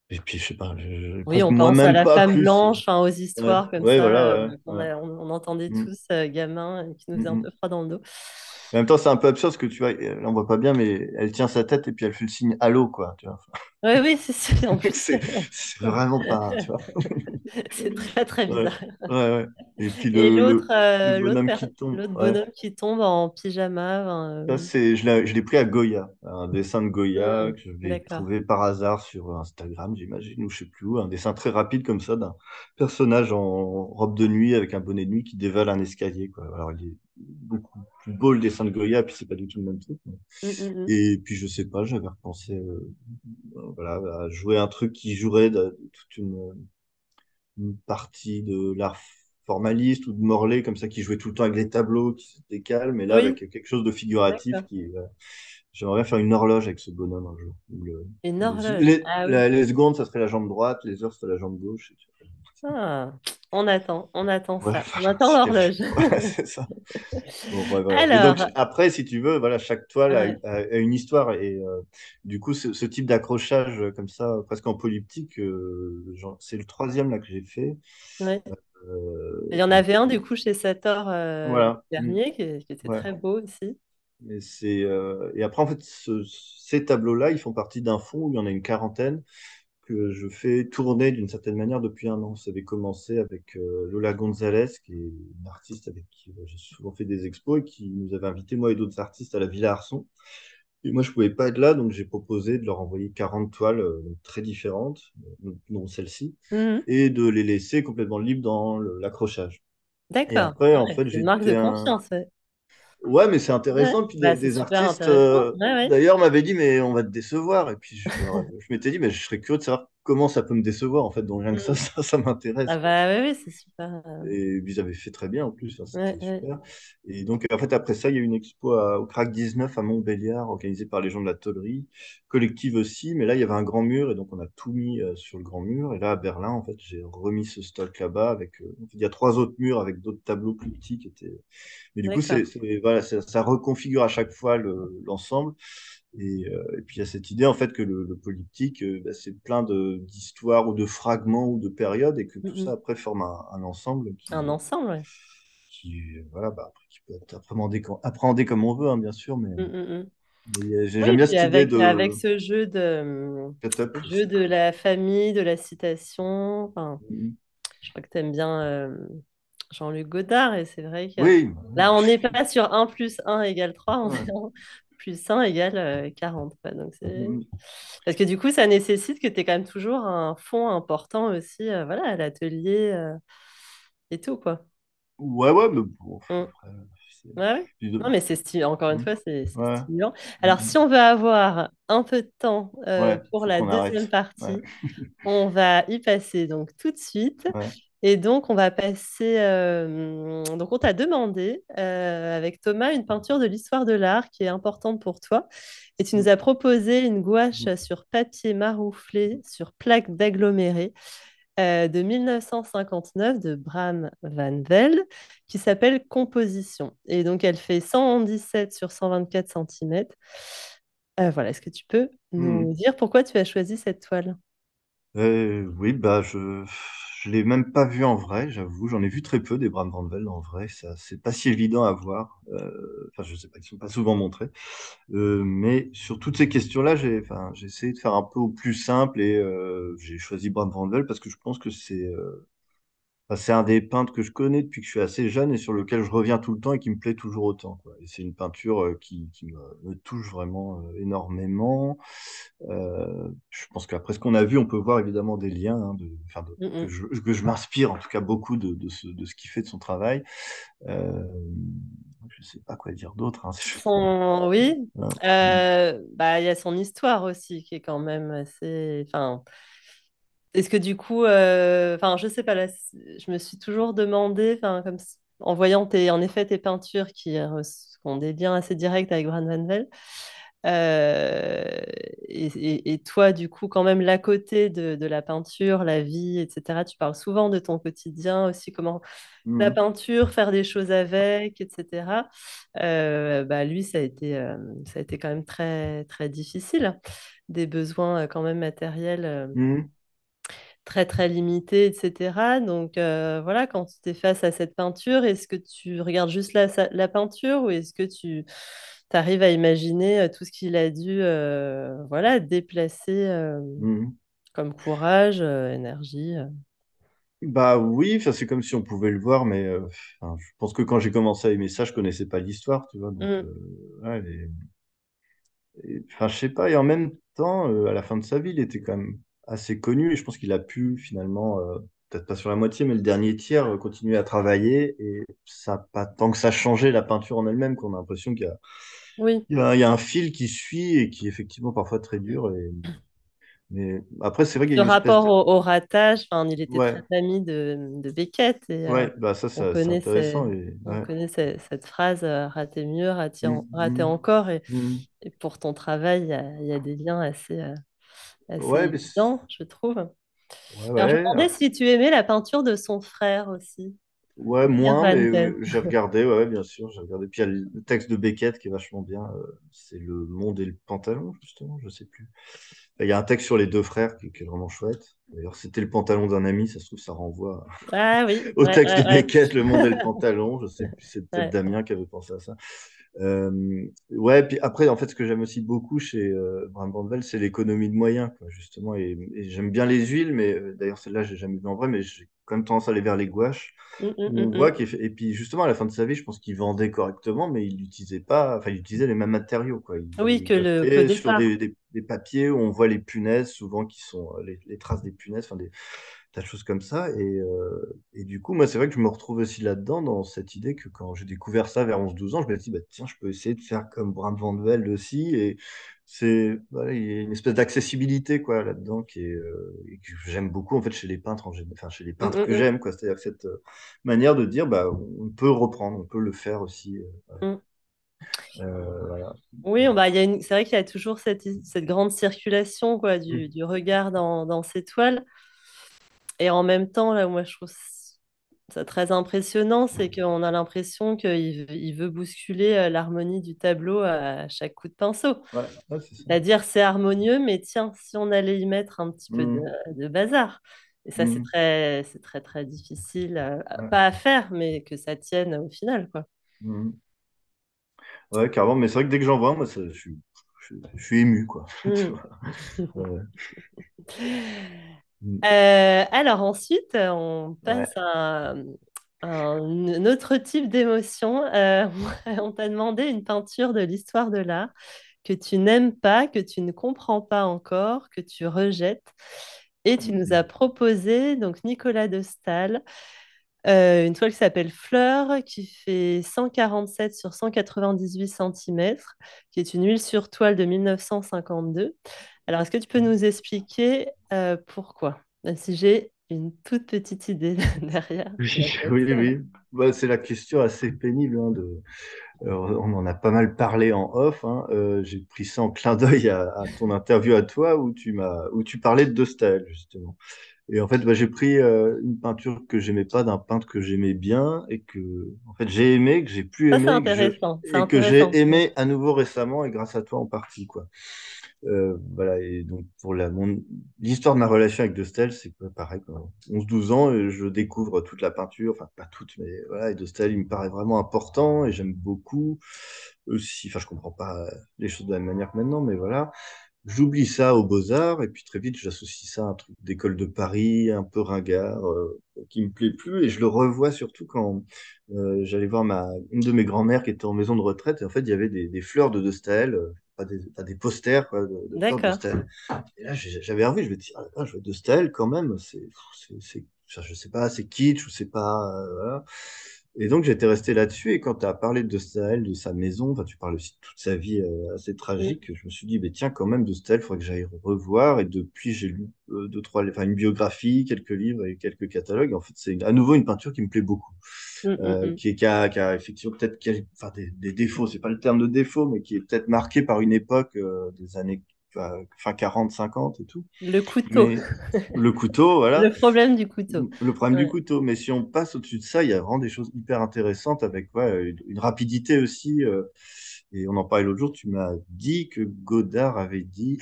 Et puis, je sais pas, je- Oui, on pense à la femme plus. blanche, enfin, aux Ouais, histoires comme ouais, ça, voilà, euh, ouais. a- on, on entendait Mm, tous euh, gamins et qui nous mm, faisaient un peu mm. froid dans le dos. En même temps, c'est un peu absurde parce que tu vois, là, on voit pas bien, mais elle tient sa tête et puis elle fait le signe allô, quoi. Tu vois. Oui, oui, c'est plus. C'est vraiment pas. C'est très, très bizarre. ouais, ouais. Et puis Et le, l'autre le, le euh, l'autre bonhomme per- qui tombe, l'autre ouais. bonhomme qui tombe en pyjama. Ça, euh, c'est, je l'ai, je l'ai pris à Goya, un dessin de Goya hmm, que je l'ai trouvé par hasard sur Instagram, j'imagine, ou je sais plus où, un dessin très rapide comme ça d'un personnage en robe de nuit avec un bonnet de nuit qui dévale un escalier, quoi. Alors, il est beaucoup plus beau le dessin de Goya, puis c'est pas du tout le même truc. mais- Hmm, hmm, hmm. Et puis, je sais pas, j'avais repensé, euh, voilà, à jouer un truc qui jouerait de, de toute une, une partie de l'art formaliste ou de Morlaix, comme ça, qui jouait tout le temps avec les tableaux, qui se décalent, mais là, avec quelque chose de figuratif qui, euh, J'aimerais bien faire une horloge avec ce bonhomme un jour. Le- Une les, horloge. les, Ah oui. la- les secondes, ça serait la jambe droite, les heures, ça serait la jambe gauche. Ah, on attend, on attend ça. On attend l'horloge. Ouais, c'est ça. Bon, ouais, voilà. Et donc, Alors, après, si tu veux, voilà, chaque toile a, ouais, a- a une histoire. Et euh, du coup, ce, ce type d'accrochage euh, comme ça, presque en polyptyque, euh, c'est le troisième là que j'ai fait. Il y en avait un du coup chez Sator voilà. Dernier qui, qui était très beau aussi. Et, c'est, et après, en fait, ce- ces tableaux-là, ils font partie d'un fond où il y en a une quarantaine que je fais tourner d'une certaine manière depuis un an. Ça avait commencé avec euh, Lola Gonzalez, qui est une artiste avec qui euh, j'ai souvent fait des expos et qui nous avait invités, moi et d'autres artistes, à la Villa Arson. Et moi, je pouvais pas être là, donc j'ai proposé de leur envoyer 40 toiles euh, très différentes, dont celle-ci, Mhm. et de les laisser complètement libres dans l'accrochage. D'accord. après, en Ouais, fait, c'est une marque de un... confiance. Ouais, Ouais, mais c'est ouais. intéressant. Puis Bah, des, super artistes, euh, Ouais, ouais. d'ailleurs, m'avaient dit, mais on va te décevoir. Et puis, je, je m'étais dit, mais je serais curieux de savoir comment ça peut me décevoir, en fait. Donc, rien que ça, Mhm. ça, ça m'intéresse, Ah bah oui, oui, c'est super. euh, Et puis, avaient fait très bien, en plus. hein, Ouais, ouais. Et donc, en fait, après ça, il y a eu une expo à- au Crac 19 à Montbéliard, organisée par les gens de la tôlerie, collective aussi. Mais là, il y avait un grand mur, et donc, on a tout mis euh, sur le grand mur. Et là, à Berlin, en fait, j'ai remis ce stock là-bas. Avec, euh, il y a trois autres murs avec d'autres tableaux plus petits qui étaient mais du coup, c'est, voilà, ça, ça reconfigure à chaque fois le- l'ensemble. Et, euh, et puis il y a cette idée en fait que le, le polyptyque, euh, bah, c'est plein d'histoires ou de fragments ou de périodes et que tout ça après forme un, un ensemble Un qui, ensemble, ouais. qui, voilà, bah, après, qui peut être appréhendé, comme- appréhendé comme on veut, hein, bien sûr, mais, mais, euh, j'ai- Oui, j'aime bien cette idée avec, avec de ce jeu de, ce jeu de la famille, de la citation, enfin, Mhm. je crois que tu aimes bien euh, Jean-Luc Godard, et c'est vrai que Oui, là, oui. on n'est pas sur un plus un égale 3, on Ouais. est en plus un égale euh, 40. quoi. Donc c'est... Mhm. Parce que du coup, ça nécessite que tu aies quand même toujours un fond important aussi euh, voilà, à l'atelier euh, et tout, quoi. Ouais, ouais, mais bon, Mm. c'est... Ouais, Non, mais c'est stimulant. Encore une Mhm. fois, c'est Ouais. stimulant. Alors, si on veut avoir un peu de temps euh, pour la deuxième arrête. Partie, on va y passer donc tout de suite. Et donc, on va passer. euh, donc, on t'a demandé euh, avec Thomas une peinture de l'histoire de l'art qui est importante pour toi. Et tu nous as proposé une gouache Mhm. sur papier marouflé sur plaque d'aggloméré euh, de 1959 de Bram Van Vel qui s'appelle Composition. Et donc, elle fait 117 sur 124 cm. voilà, est-ce que tu peux nous Mhm. dire pourquoi tu as choisi cette toile? Oui, bah je je l'ai même pas vu en vrai, j'avoue. J'en ai vu très peu des Bram Van Velde en vrai. Ça, c'est pas si évident à voir. Euh, enfin, je sais pas, ils sont pas souvent montrés. Euh, mais sur toutes ces questions-là, j'ai enfin, j'ai essayé de faire un peu au plus simple et euh, j'ai choisi Bram Van Velde parce que je pense que c'est euh, c'est un des peintres que je connais depuis que je suis assez jeune et sur lequel je reviens tout le temps et qui me plaît toujours autant, quoi. Et c'est une peinture euh, qui, qui me, me touche vraiment euh, énormément. Euh, je pense qu'après ce qu'on a vu, on peut voir évidemment des liens, hein, de, enfin de- que Mm, je, que je m'inspire en tout cas beaucoup de, de ce, qu'il fait de son travail. Euh, je sais pas quoi dire d'autre. hein. Son... Oui, Voilà. Euh, bah, il y a son histoire aussi qui est quand même assez... Enfin, est-ce que du coup, euh, enfin, je sais pas, là, je me suis toujours demandé, enfin, comme s- en voyant tes, en effet tes peintures qui, qui ont des liens assez directs avec Bran Van Vel, euh, et, et- et toi, du coup, quand même, l'à côté de, de la peinture, la vie, etc., tu parles souvent de ton quotidien aussi, comment la Mhm. peinture, faire des choses avec, etc. Euh, bah, lui, ça a été, euh, ça a été quand même très, très difficile. Des besoins quand même matériels Mhm. Très, très limités, etc. Donc euh, voilà, quand tu t'es face à cette peinture, est-ce que tu regardes juste la, la peinture ou est-ce que tu arrives à imaginer euh, tout ce qu'il a dû euh, voilà, déplacer euh, Mhm. comme courage, énergie. Bah oui, c'est comme si on pouvait le voir, mais enfin, je pense que quand j'ai commencé à aimer ça, je connaissais pas l'histoire, tu vois. Donc, Mm, euh, ouais, et- et- enfin, je sais pas. Et en même temps, à la fin de sa vie, il était quand même assez connu et je pense qu'il a pu finalement, euh, peut-être pas sur la moitié, mais le dernier tiers, euh, continuer à travailler et ça pas tant que ça a changé la peinture en elle-même qu'on a l'impression qu'il y a, oui. il y a, il y a un fil qui suit et qui est effectivement parfois très dur. Et, mais après, c'est vrai qu'il y a espèce rapport de... au, au ratage, il était très ami de, de Beckett et euh, ouais, bah ça, c'est ces- intéressant. Et, on ouais. connaît ce- cette phrase euh, rater mieux, rater, en- rater Mm, encore. Et, mm, et pour ton travail, il y a, il y a des liens assez, euh. Assez Ouais, évidents, je trouve. ouais, Alors, je me demandais si tu aimais la peinture de son frère aussi, Ouais, moins, mais euh, j'ai regardé, ouais, bien sûr, j'ai regardé. Puis il y a le texte de Beckett qui est vachement bien. euh, c'est Le monde et le pantalon, justement, je sais plus. Il y a un texte sur les deux frères qui, qui est vraiment chouette. D'ailleurs, c'était le pantalon d'un ami, ça se trouve, ça renvoie Ah oui, au ouais, texte de ouais. Beckett, le monde et le pantalon. Je sais plus, c'est peut-être. Damien qui avait pensé à ça. Euh, ouais, puis après, en fait, ce que j'aime aussi beaucoup chez euh, Bram Van Vel, c'est l'économie de moyens, quoi, justement. Et, et j'aime bien les huiles, mais euh, d'ailleurs, celle-là, j'ai jamais vu en vrai, mais j'ai quand même tendance à aller vers les gouaches. Mm, mm, Où mm, on voit mm. qu'il fait- Et puis, justement, à la fin de sa vie, je pense qu'il vendait correctement, mais il n'utilisait pas, enfin, il utilisait les mêmes matériaux, quoi. Il, Oui, il que le greffait sur des, des, des papiers où on voit les punaises, souvent qui sont euh, les, les traces des punaises, enfin, des tas de choses comme ça. Et, euh, et du coup, moi, c'est vrai que je me retrouve aussi là-dedans, dans cette idée que quand j'ai découvert ça vers onze douze ans, je me suis dit, bah, tiens, je peux essayer de faire comme Brand Van Velde aussi. Et c'est, voilà, il y a une espèce d'accessibilité, quoi, là-dedans, qui est, euh, et que j'aime beaucoup, en fait, chez les peintres, en général, enfin, chez les Mm, peintres que mm, j'aime, quoi. C'est-à-dire que cette euh, manière de dire, bah, on peut reprendre, on peut le faire aussi. euh, mm, mm. voilà. Oui, bah, une- c'est vrai qu'il y a toujours cette, cette grande circulation quoi, Mm. du, du regard dans, dans ces toiles. Et en même temps, là, moi, je trouve ça très impressionnant, c'est qu'on a l'impression qu'il veut, il veut bousculer euh, l'harmonie du tableau à chaque coup de pinceau. Ouais, ouais. C'est-à-dire, c'est harmonieux, mais tiens, si on allait y mettre un petit peu de, Mm. de bazar. Et ça, c'est Mm. très, c'est très, très difficile, euh, Ouais. pas à faire, mais que ça tienne au final, quoi. Ouais, carrément, mais c'est vrai que dès que j'en vois, moi, ça- je suis, je, je suis ému, quoi. Mm. Mm. Euh, alors ensuite, on Ouais. passe à un, autre type d'émotion. Euh, on t'a demandé une peinture de l'histoire de l'art que tu n'aimes pas, que tu ne comprends pas encore, que tu rejettes. Et tu nous as proposé donc Nicolas de Staël, euh, une toile qui s'appelle Fleur, qui fait 147 sur 198 centimètres, qui est une huile sur toile de 1952. Alors, est-ce que tu peux nous expliquer euh, pourquoi? Même si j'ai une toute petite idée derrière. Oui, oui, oui. Bah, c'est la question assez pénible. hein, de... Alors, on en a pas mal parlé en off. hein. Euh, j'ai pris ça en clin d'œil à, à ton interview à toi où tu m'as, où tu parlais de Dostal, justement. Et en fait, bah, j'ai pris euh, une peinture que j'aimais pas d'un peintre que j'aimais bien et que, en fait, j'ai aimé, que j'ai plus Ça, c'est aimé, que je... intéressant. C'est et que j'ai aimé à nouveau récemment et grâce à toi en partie, quoi. Euh, voilà, et donc pour la, mon, l'histoire de ma relation avec Dostel, c'est que pareil, quoi. 11-12 ans, et je découvre toute la peinture, enfin pas toute, mais voilà, et Dostel, il me paraît vraiment important et j'aime beaucoup aussi, enfin je comprends pas les choses de la même manière que maintenant, mais voilà. J'oublie ça aux Beaux-Arts et puis très vite j'associe ça à un truc d'école de Paris, un peu ringard, euh, qui me plaît plus et je le revois surtout quand euh, j'allais voir ma, une de mes grand-mères qui était en maison de retraite et en fait il y avait des, des fleurs de De Staël, pas des, des posters quoi, de, de D'accord. Et là j'avais envie, je me dis, ah, je veux De Staël quand même, c'est, je sais pas, c'est kitsch ou c'est pas, euh, voilà. Et donc j'étais resté là-dessus et quand tu as parlé de Staël, de sa maison, enfin tu parles aussi de toute sa vie euh, assez tragique, je me suis dit, mais tiens quand même de Staël, il faudrait que j'aille revoir et depuis j'ai lu euh, deux, trois, enfin une biographie, quelques livres et quelques catalogues. En fait c'est à nouveau une peinture qui me plaît beaucoup, mm, mm, euh, mm. qui, est, qui, a, qui a effectivement peut-être enfin, des, des défauts, c'est pas le terme de défaut, mais qui est peut-être marqué par une époque euh, des années enfin, fin 40, 50 et tout. Le couteau. Mais le couteau, voilà. Le problème du couteau. Le problème du couteau, mais si on passe au-dessus de ça, il y a vraiment des choses hyper intéressantes avec ouais, une, rapidité aussi. euh, et on en parlait l'autre jour, tu m'as dit que Godard avait dit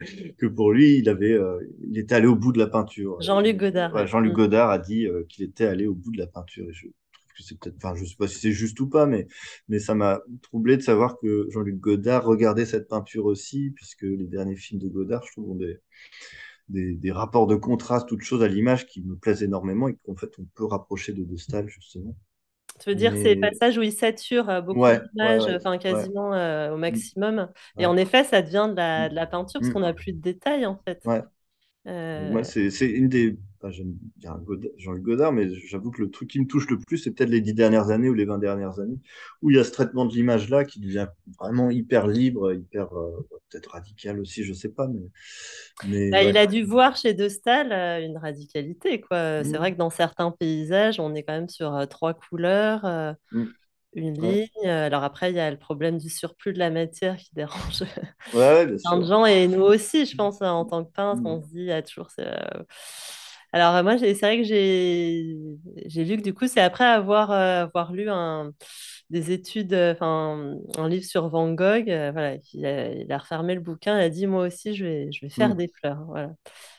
que pour lui, il avait, euh, il était allé au bout de la peinture. Jean-Luc Et, Godard, ouais. Jean-Luc Mm. Godard a dit euh, qu'il était allé au bout de la peinture. Et je que c'est peut-être, enfin, je sais pas si c'est juste ou pas, mais, mais ça m'a troublé de savoir que Jean-Luc Godard regardait cette peinture aussi, puisque les derniers films de Godard, je trouve, ont des, des, des rapports de contraste, toutes choses à l'image qui me plaisent énormément et qu'en fait on peut rapprocher de Dostal justement. Tu veux dire ces Mais passages où il sature euh, beaucoup ouais, d'images, ouais, enfin ouais, quasiment euh, au mm, maximum. Et en effet, ça devient de la, mm, de la peinture parce qu'on mm, n'a plus de détails en fait. Donc, moi, Euh, c'est une des. enfin, j'aime bien Jean-Luc Godard, mais j'avoue que le truc qui me touche le plus, c'est peut-être les dix dernières années ou les vingt dernières années, où il y a ce traitement de l'image-là qui devient vraiment hyper libre, hyper euh, peut-être radical aussi, je sais pas, mais, mais bah, il a dû voir chez De Staël euh, une radicalité, quoi. C'est vrai Mm, que dans certains paysages, on est quand même sur euh, trois couleurs, euh, une ouais. ligne. Alors après, il y a le problème du surplus de la matière qui dérange Ouais, ouais, bien plein de gens et nous aussi, je pense, en tant que peintre, Mm, on se dit, il y a toujours. Alors, moi, c'est vrai que j'ai lu que du coup, c'est après avoir, euh, avoir lu un, des études, euh, enfin, un livre sur Van Gogh. euh, voilà, il a, il a refermé le bouquin, il a dit, moi aussi, je vais, je vais faire Hmm. des fleurs. Voilà.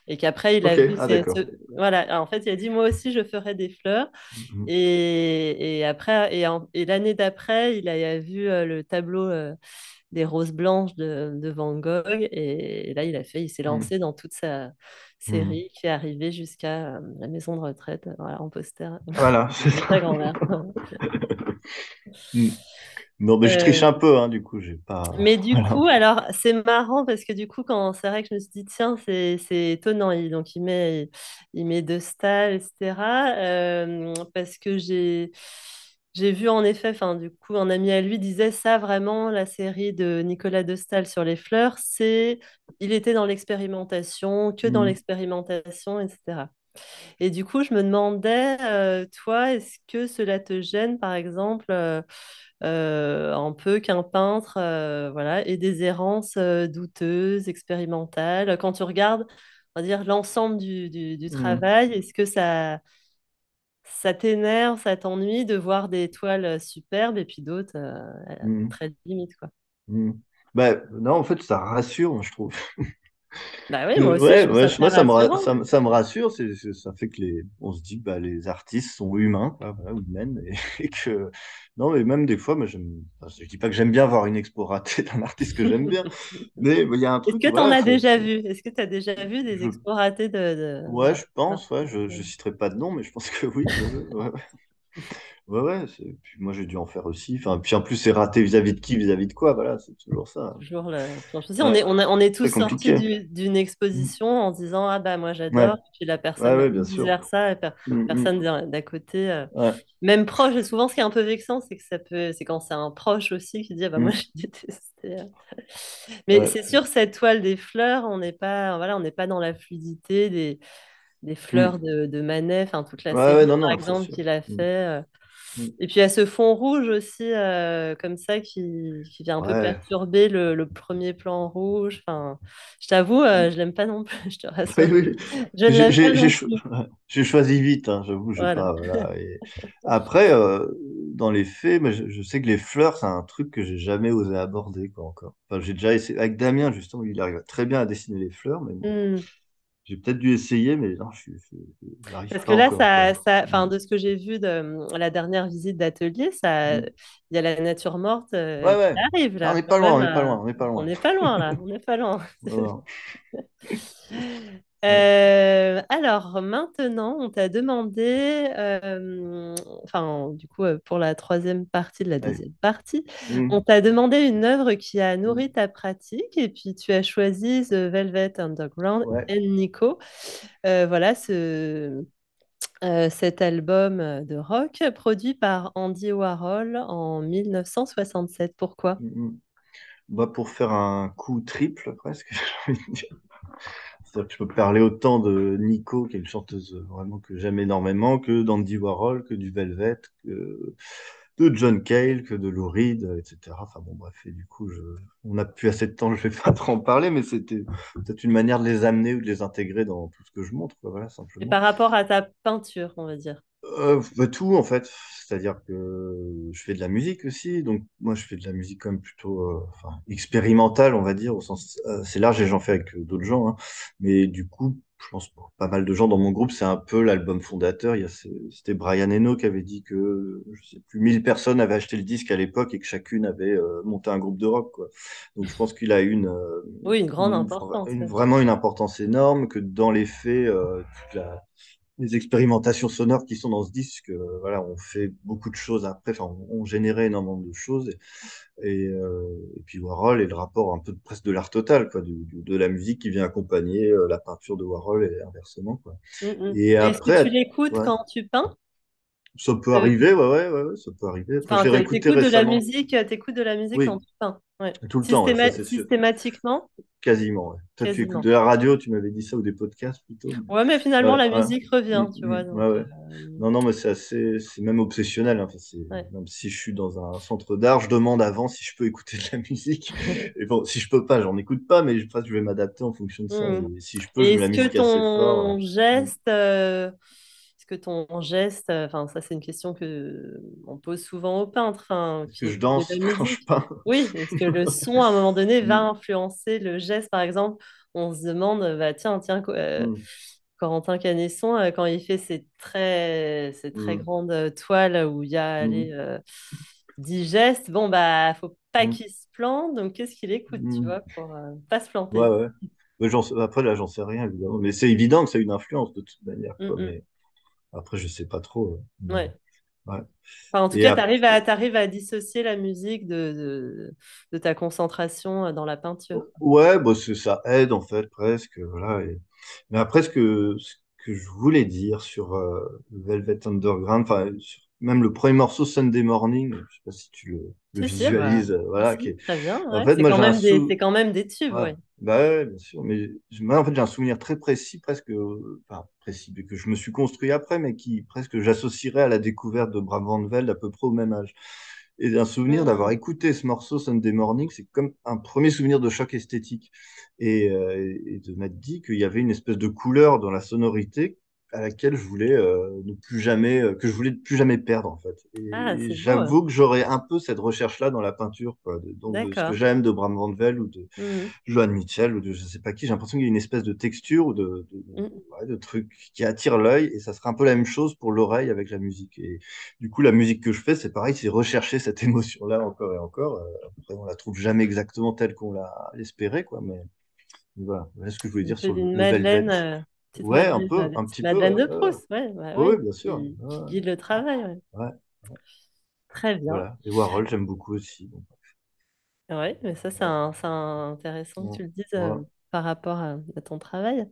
Et qu'après, il a vu, ah ce- voilà, en fait, il a dit, moi aussi, je ferai des fleurs. Mhm. Et, et après, et, et l'année d'après, il a vu euh, le tableau euh, des roses blanches de, de Van Gogh. Et, là, il a fait, il s'est Hmm. lancé dans toute sa Hmm. série qui est arrivée jusqu'à euh, la maison de retraite, voilà, en poster Voilà, c'est ça. grand-mère. Hmm. Non, mais je triche Euh, un peu, hein, du coup, j'ai pas. mais du Voilà. coup, alors, c'est marrant parce que du coup, quand c'est vrai que je me suis dit, tiens, c'est c'est étonnant. Il, donc, il met, il met de Stahl, etc. euh, parce que j'ai j'ai vu en effet, enfin, du coup, un ami à lui disait ça vraiment, la série de Nicolas de Staël sur les fleurs, c'est il était dans l'expérimentation, que dans Hmm. l'expérimentation, etc. Et du coup, je me demandais, euh, toi, est-ce que cela te gêne, par exemple, euh, euh, un peu qu'un peintre, euh, voilà, ait des errances douteuses, expérimentales? Quand tu regardes, on va dire, l'ensemble du, du- du Hmm. travail, est-ce que ça, ça t'énerve, ça t'ennuie de voir des toiles superbes et puis d'autres euh, Hmm. très limites, quoi. Hmm. Bah, non, en fait, ça rassure, je trouve. Bah oui, moi aussi, Ouais, ça moi ça me, ça, ça rassure, c'est, ça fait que les, on se dit que bah, les artistes sont humains, voilà, humaines, et, et que non, mais même des fois, moi, j'aime, enfin, je dis pas que j'aime bien voir une expo ratée d'un artiste que j'aime bien, mais il y a un Est-ce truc, que tu en voilà, as faut, déjà vu? Est-ce que tu as déjà vu des je, expos ratés de, de- ouais, je pense, ouais, je, je citerai pas de nom, mais je pense que oui, ouais, ouais, ouais. C'est- puis moi j'ai dû en faire aussi. Enfin, puis en plus, c'est raté vis-à-vis de qui, vis-à-vis de quoi, voilà, c'est toujours ça. Toujours. On Ouais, est, on a- on est tous sortis compliqué. du- d'une Mm. exposition en se disant Ah bah moi Ouais, j'adore, puis la ouais, personne ouais, bien sûr. vice-versa, et per- Mm, mm. personne d'à d'à côté, euh, Ouais, même proche. Et souvent, ce qui est un peu vexant, c'est que ça peut, c'est quand c'est un proche aussi qui dit Ah bah moi mm, j'ai détesté. euh. Mais ouais, c'est sûr, cette toile des fleurs, on n'est pas, voilà, on n'est pas dans la fluidité des, des fleurs de, de Manet, enfin toute la Ouais, ouais, série non, par non, c'est exemple sûr. qu'il a Mm, fait. euh, mm. et puis il y a ce fond rouge aussi, euh, comme ça, qui, qui vient un peu perturber le, le premier plan rouge. Enfin, je t'avoue, euh, mm. je l'aime pas non plus, je te Oui, rassure. oui. Ne J'ai choisi vite, hein, j'avoue, Voilà. pas, voilà. Et après, euh, dans les faits, mais je, je sais que les fleurs, c'est un truc que j'ai jamais osé aborder, quoi, encore. Enfin, j'ai déjà essayé, avec Damien, justement, il arrive très bien à dessiner les fleurs, mais bon, Hmm. J'ai peut-être dû essayer, mais non, je je- j'arrive Parce que là, encore, ça, ça, Mm. enfin, de ce que j'ai vu de euh, la dernière visite d'atelier, ça, il Mm. y a la nature morte euh, Ouais, qui ouais. arrive Ah, on là, n'est pas loin, on n'est pas euh, loin, on n'est pas on loin. n'est pas loin là, on n'est pas loin. Euh, alors maintenant, on t'a demandé, euh, enfin du coup euh, pour la troisième partie de la Ouais. deuxième partie, Mm. on t'a demandé une œuvre qui a Mm. nourri ta pratique et puis tu as choisi The Velvet Underground Ouais. et Nico. Euh, voilà ce, cet album de rock produit par Andy Warhol en 1967. Pourquoi? Mm, mm. Bah, pour faire un coup triple, presque, j'ai envie de dire. Je peux parler autant de Nico, qui est une chanteuse vraiment que j'aime énormément, que d'Andy Warhol, que du Velvet, que de John Cale, que de Lou Reed, etc. Enfin bon, bref, et du coup, je... on n'a plus assez de temps, je vais pas trop en parler, mais c'était peut-être une manière de les amener ou de les intégrer dans tout ce que je montre, voilà, Et par rapport à ta peinture, on va dire. Euh, bah, tout en fait, c'est-à-dire que je fais de la musique aussi, donc moi je fais de la musique quand même plutôt euh, enfin, expérimentale, on va dire, au sens euh, c'est large et j'en fais avec euh, d'autres gens, hein. mais du coup, je pense pour pas mal de gens dans mon groupe, c'est un peu l'album fondateur. C'était Brian Eno qui avait dit que je sais plus 1000 personnes avaient acheté le disque à l'époque et que chacune avait euh, monté un groupe de rock, quoi. Donc je pense qu'il a une, euh, Oui, une grande une, importance. une- vraiment une importance énorme, que dans les faits, euh, toute la les expérimentations sonores qui sont dans ce disque, euh, voilà, on fait beaucoup de choses après, enfin, on, on générait énormément de choses. Et, et, euh, et puis Warhol et le rapport un peu de presque de l'art total, quoi, du- du- de la musique qui vient accompagner euh, la peinture de Warhol et inversement, quoi. Mm, mm. Et Est-ce que tu après, l'écoutes ouais, quand tu peins? ça peut arriver, ouais, ouais, ouais, ça peut arriver. Enfin, t'écoutes de la musique, t'écoutes de la musique quand tu peins. Ouais. tout le temps, ouais, ça systématiquement, Quasiment, ouais. Toi, tu écoutes de la radio, tu m'avais dit ça, ou des podcasts plutôt. Ouais, mais finalement, la musique Mm, revient, tu mm, vois. Donc, ouais, euh. Non, non, mais c'est assez, c'est même obsessionnel. hein. Enfin, même si je suis dans un centre d'art, je demande avant si je peux écouter de la musique. Et bon, si je peux pas, j'en écoute pas, mais je, enfin, je vais m'adapter en fonction de ça. Mm. Et si je peux, je mets la que musique assez fort. ton Mm. geste, euh, que ton geste, euh, enfin, ça, c'est une question que on pose souvent aux peintres, enfin, Est-ce que je danse quand je peins? Oui, est-ce que le son, à un moment donné, va Mm, influencer le geste, par exemple? On se demande, bah, tiens, tiens, euh, mm, Corentin Canesson, euh, quand il fait ces très, ces très mm, grandes euh, toiles où il y a mm, euh, 10 gestes, bon, bah, faut pas qu'il se plante, donc qu'est-ce qu'il écoute, tu vois, pour euh, pas se planter? ouais. Après, là, j'en sais rien, évidemment. Mais c'est évident que ça a une influence de toute manière, quoi. Mais après, je sais pas trop. euh, mais, Ouais. ouais. Enfin, en tout Et cas, tu arrives à, t'arrives à dissocier la musique de, de, de ta concentration euh, dans la peinture. ouais, bah, c'est- ça aide, en fait, presque. Voilà. Et- Mais après, ce que, ce que je voulais dire sur euh, Velvet Underground, enfin, même le premier morceau, Sunday Morning, je sais pas si tu le, bah, visualises, euh, si, voilà, qui est... très bien. En ouais. fait, C'est quand même des, sou... c'est quand même des tubes. Bah ouais, bien sûr. Mais je- moi, en fait, j'ai un souvenir très précis, presque, euh, enfin, précis, mais que je me suis construit après, mais qui presque j'associerais à la découverte de Bram Van Velde à peu près au même âge. Et un souvenir d'avoir Mm. écouté ce morceau Sunday Morning, c'est comme un premier souvenir de choc esthétique. Et, euh, et de m'être dit qu'il y avait une espèce de couleur dans la sonorité à laquelle je voulais euh, ne plus jamais, euh, que je voulais ne plus jamais perdre, en fait. Ah, Et j'avoue que j'aurais un peu cette recherche-là dans la peinture, quoi, de- donc de ce que j'aime de Bram Van Velde ou de Mm, Joan Mitchell ou de je sais pas qui, j'ai l'impression qu'il y a une espèce de texture ou de, de, mm, de, ouais, de truc qui attire l'œil et ça sera un peu la même chose pour l'oreille avec la musique. Et du coup, la musique que je fais, c'est pareil, c'est rechercher cette émotion-là encore et encore. Euh, Après, on la trouve jamais exactement telle qu'on l'a espéré, quoi, mais voilà. Voilà ce que je voulais dire sur le. Madeleine, euh, Ouais, un peu, un petit peu, ouais. de Proust, ouais, bah ouais, ouais, oui, bien sûr. qui, Ouais, qui guide le travail, ouais. Très bien. Voilà. Et Warhol, j'aime beaucoup aussi. Ouais, mais ça, c'est intéressant que tu le dises euh, par rapport à, à ton travail.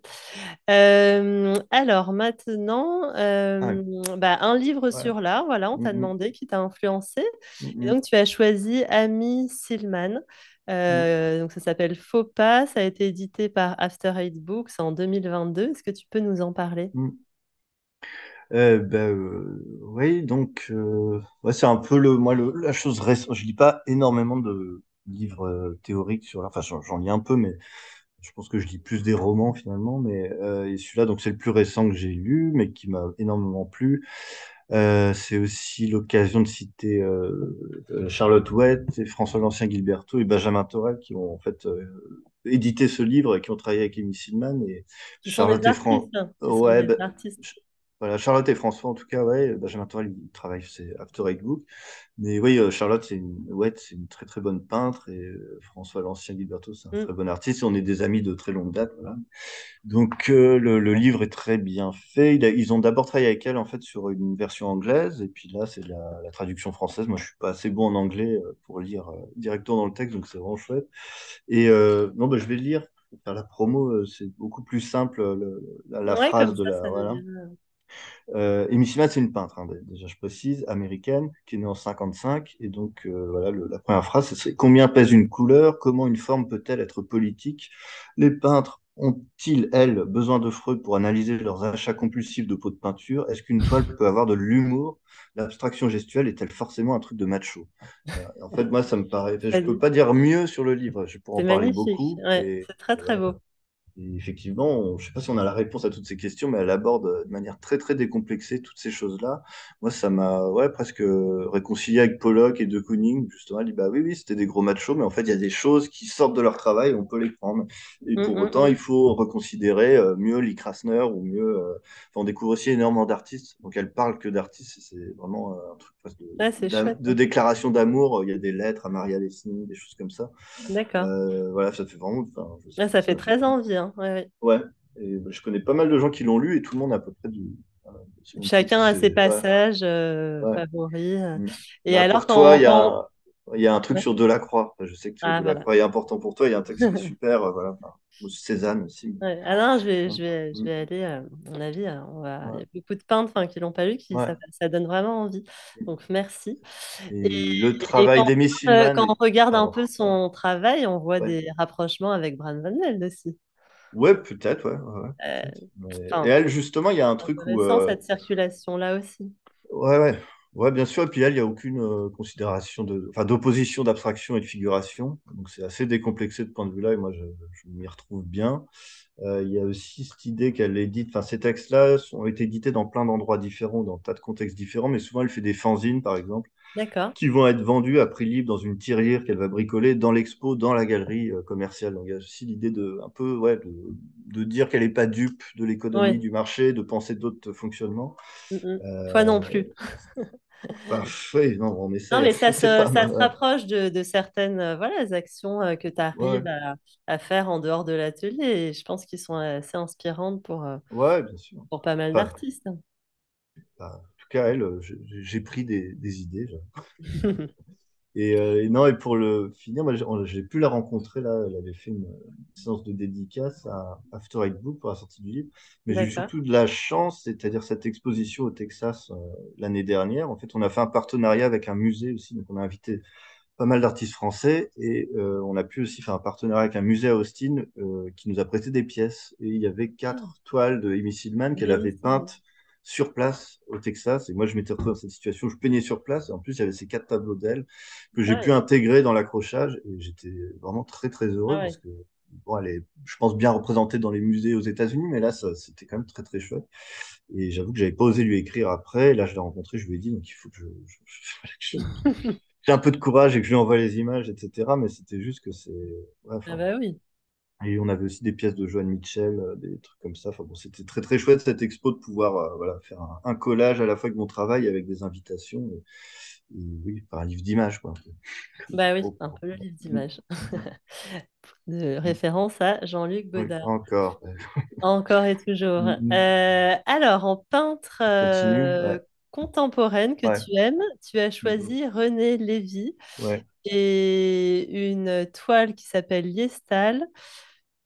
Euh, alors maintenant, bah, un livre sur l'art, voilà, on t'a mm, demandé qui t'a influencé. mm, Et donc, tu as choisi Amy Silman. Mm. Euh, donc, ça s'appelle Faux pas. Ça a été édité par After Eight Books en 2022. Est-ce que tu peux nous en parler? mm. Euh, ben, euh, oui, donc euh, ouais, c'est un peu le, moi le, la chose récente. Je lis pas énormément de livres théoriques sur. Enfin, j'en lis un peu, mais je pense que je lis plus des romans finalement. Mais celui-là, donc c'est le plus récent que j'ai lu, mais qui m'a énormément plu. Euh, c'est aussi l'occasion de citer euh, euh, Charlotte Ouette et François Lancien Gilberto et Benjamin Torel qui ont en fait euh, édité ce livre et qui ont travaillé avec Amy Silman et Charlotte et Fran. Ouais, ben. Voilà, Charlotte et François, en tout cas, ouais. Benjamin Torel, il travaille chez After Eight Book. Mais oui, euh, Charlotte, c'est une, ouais, c'est une très très bonne peintre. Et euh, François Lancien Gilberto, c'est un Mm. très bon artiste. On est des amis de très longue date. Voilà. Donc, euh, le, le livre est très bien fait. Il a- ils ont d'abord travaillé avec elle, en fait, sur une version anglaise. Et puis là, c'est la, la traduction française. Moi, je suis pas assez bon en anglais pour lire euh, directement dans le texte. Donc, c'est vraiment chouette. Et euh, non, bah, je vais le lire. Pour faire la promo, c'est beaucoup plus simple, le- la, la Ouais, phrase de ça, la. ça Voilà. Euh, Schmidt, c'est une peintre, hein, déjà je précise, américaine, qui est née en 55. Et donc, euh, voilà, le- la première phrase, c'est Combien pèse une couleur? Comment une forme peut-elle être politique? Les peintres ont-ils, elles, besoin de Freud pour analyser leurs achats compulsifs de pots de peinture? Est-ce qu'une toile peut avoir de l'humour? L'abstraction gestuelle est-elle forcément un truc de macho? Et En fait, moi, ça me paraît. Je peux euh, pas dire mieux sur le livre. Je pourrais en parler beaucoup. Ouais, Et, c'est très et très beau. Et effectivement, on- je ne sais pas si on a la réponse à toutes ces questions, mais elle aborde euh, de manière très très décomplexée toutes ces choses-là. Moi, ça m'a ouais, presque euh, réconcilié avec Pollock et de Kooning. Justement, elle dit bah oui, oui, c'était des gros machos, mais en fait, il y a des choses qui sortent de leur travail, on peut les prendre. Et Mm, pour mm, autant, mm. il faut reconsidérer euh, mieux Lee Krasner ou mieux. euh, enfin, on découvre aussi énormément d'artistes. Donc, elle parle que d'artistes, c'est vraiment euh, un truc presque de, Ouais, déclaration d'amour. Il y a des lettres à Maria Lessing, des choses comme ça. D'accord. Voilà, ça fait vraiment. enfin, sais pas, ça ça fait très envie. Ouais, ouais. Ouais, et bah, je connais pas mal de gens qui l'ont lu et tout le monde a à peu près du. Chacun a ses passages euh, ouais. favoris. euh. Mm. Et Bah, alors, pour toi, il quand, y quand... y a un truc sur Delacroix. Je sais que Ah, voilà. Delacroix est important pour toi. Il y a un texte super. euh, voilà. Cézanne aussi. Ouais. Ah non, je vais, Mm. je vais, je vais aller, euh, à mon avis, on va... il y a beaucoup de peintres hein, qui l'ont pas lu, qui, Ouais. ça, ça donne vraiment envie. Donc, merci. Et, Et le travail quand, Silman quand on regarde un peu son travail, on voit des rapprochements avec Bran Van Velde aussi. Ouais, peut-être, ouais, Euh, Et elle, justement, il y a un truc où... euh, cette circulation-là aussi. Ouais, ouais. Ouais, bien sûr. Et puis elle, il n'y a aucune euh, considération de, enfin, d'opposition, d'abstraction et de figuration. Donc c'est assez décomplexé de ce point de vue-là. Et moi, je, je m'y retrouve bien. Euh, il y a aussi cette idée qu'elle édite, enfin, ces textes-là ont été édités dans plein d'endroits différents, dans tas de contextes différents, mais souvent elle fait des fanzines, par exemple. Qui vont être vendus à prix libre dans une tirelire qu'elle va bricoler dans l'expo, dans la galerie euh, commerciale. Donc il y a aussi l'idée de, un peu, ouais, de, de dire qu'elle n'est pas dupe de l'économie, du marché, de penser d'autres fonctionnements. Mm, mm. Toi non Euh, plus. bah, oui, non, on Non, mais ça se, pas ça mal. se Ouais, rapproche de, de certaines euh, voilà, actions euh, que tu arrives à, à faire en dehors de l'atelier. Et je pense qu'ils sont assez inspirantes pour, euh, ouais, bien sûr. pour pas mal Enfin, d'artistes. bah, tout cas, elle, euh, j'ai pris des, des idées. Et, euh, et non, et pour le finir, j'ai pu la rencontrer là. Elle avait fait une, séance de dédicace à After Eight Book pour la sortie du livre. Mais j'ai eu surtout de la chance, c'est-à-dire cette exposition au Texas euh, l'année dernière. En fait, on a fait un partenariat avec un musée aussi. Donc, on a invité pas mal d'artistes français et euh, on a pu aussi faire un partenariat avec un musée à Austin euh, qui nous a prêté des pièces. Et il y avait Ah, quatre toiles de Amy Silman qu'elle avait peintes sur place au Texas. Et moi, je m'étais retrouvé dans cette situation je peignais sur place. Et en plus, il y avait ces quatre tableaux d'elle que j'ai pu intégrer dans l'accrochage. Et j'étais vraiment très, très heureux parce que, bon, elle est, je pense, bien représentée dans les musées aux États-Unis, mais là, c'était quand même très, très chouette. Et j'avoue que j'avais pas osé lui écrire après. Là, je l'ai rencontré, je lui ai dit, donc il faut que je, je- je- j'ai un peu de courage et que je lui envoie les images, etc. Mais c'était juste que c'est. ouais, Ah, bah oui. Et on avait aussi des pièces de Joan Mitchell, euh, des trucs comme ça. Enfin, bon, c'était très très chouette cette expo de pouvoir euh, voilà, faire un, un collage à la fois de mon travail avec des invitations. Et, et oui, par un livre d'images. Bah oui, un peu le livre Mm, d'images. De référence à Jean-Luc Oui, Godard. encore. Encore et toujours. Mm, mm. Euh, alors, en peintre On continue, ouais. contemporaine que Ouais. tu aimes, tu as choisi René Lévy Ouais. et une toile qui s'appelle Liestal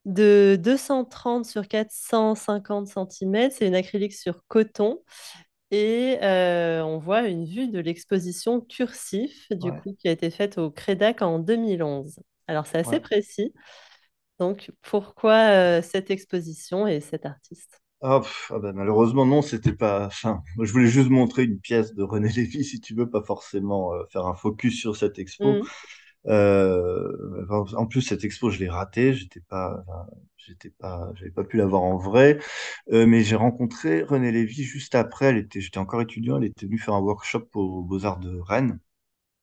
de 230 sur 450 cm. C'est une acrylique sur coton. Et euh, on voit une vue de l'exposition Cursif, du Ouais. coup, qui a été faite au Crédac en 2011. Alors, c'est assez Ouais. précis. Donc, pourquoi euh, cette exposition et cet artiste? Ah, pff, ah bah, malheureusement, non, c'était pas. Enfin, je voulais juste montrer une pièce de René Lévy, si tu veux, pas forcément euh, faire un focus sur cette expo. Mhm. Euh, en plus, cette expo, je l'ai ratée. J'étais pas, j'étais pas, j'avais pas pu la voir en vrai. Euh, mais j'ai rencontré René Lévy juste après. Elle était, j'étais encore étudiant. Elle était venue faire un workshop aux Beaux-Arts de Rennes.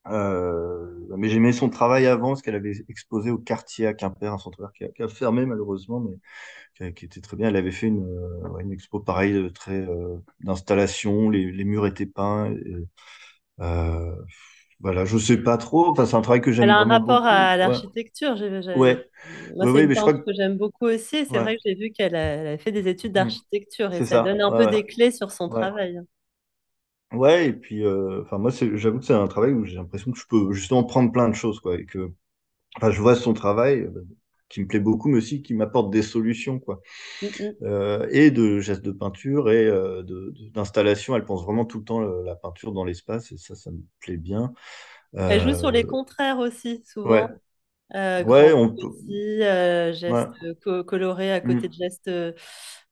Euh, mais j'aimais son travail avant, parce qu'elle avait exposé au Quartier à Quimper, un centre qui a, qui a fermé malheureusement, mais qui, était très bien. Elle avait fait une, euh, une expo pareil, euh, très euh, d'installation. Les, murs étaient peints. Voilà, je sais pas trop. Enfin, c'est un travail que Elle j'aime a un rapport beaucoup. à l'architecture. j'ai- ouais, Moi, ouais, c'est une mais je crois que que j'aime beaucoup aussi. C'est ouais, vrai que j'ai vu qu'elle a, elle a fait des études Mm. d'architecture et ça ça. donne un Ouais, peu des clés sur son travail. Ouais, et puis, euh, moi, j'avoue que c'est un travail où j'ai l'impression que je peux justement prendre plein de choses, quoi, et que, enfin, je vois son travail qui me plaît beaucoup, mais aussi qui m'apporte des solutions, quoi, Mm, mm. Euh, et de gestes de peinture et euh, de, de- d'installation. Elle pense vraiment tout le temps la peinture dans l'espace, et ça, ça me plaît bien. Elle joue sur les Euh, contraires aussi, souvent. ouais, ouais, on ouais, gestes co- colorés à côté de Mm. gestes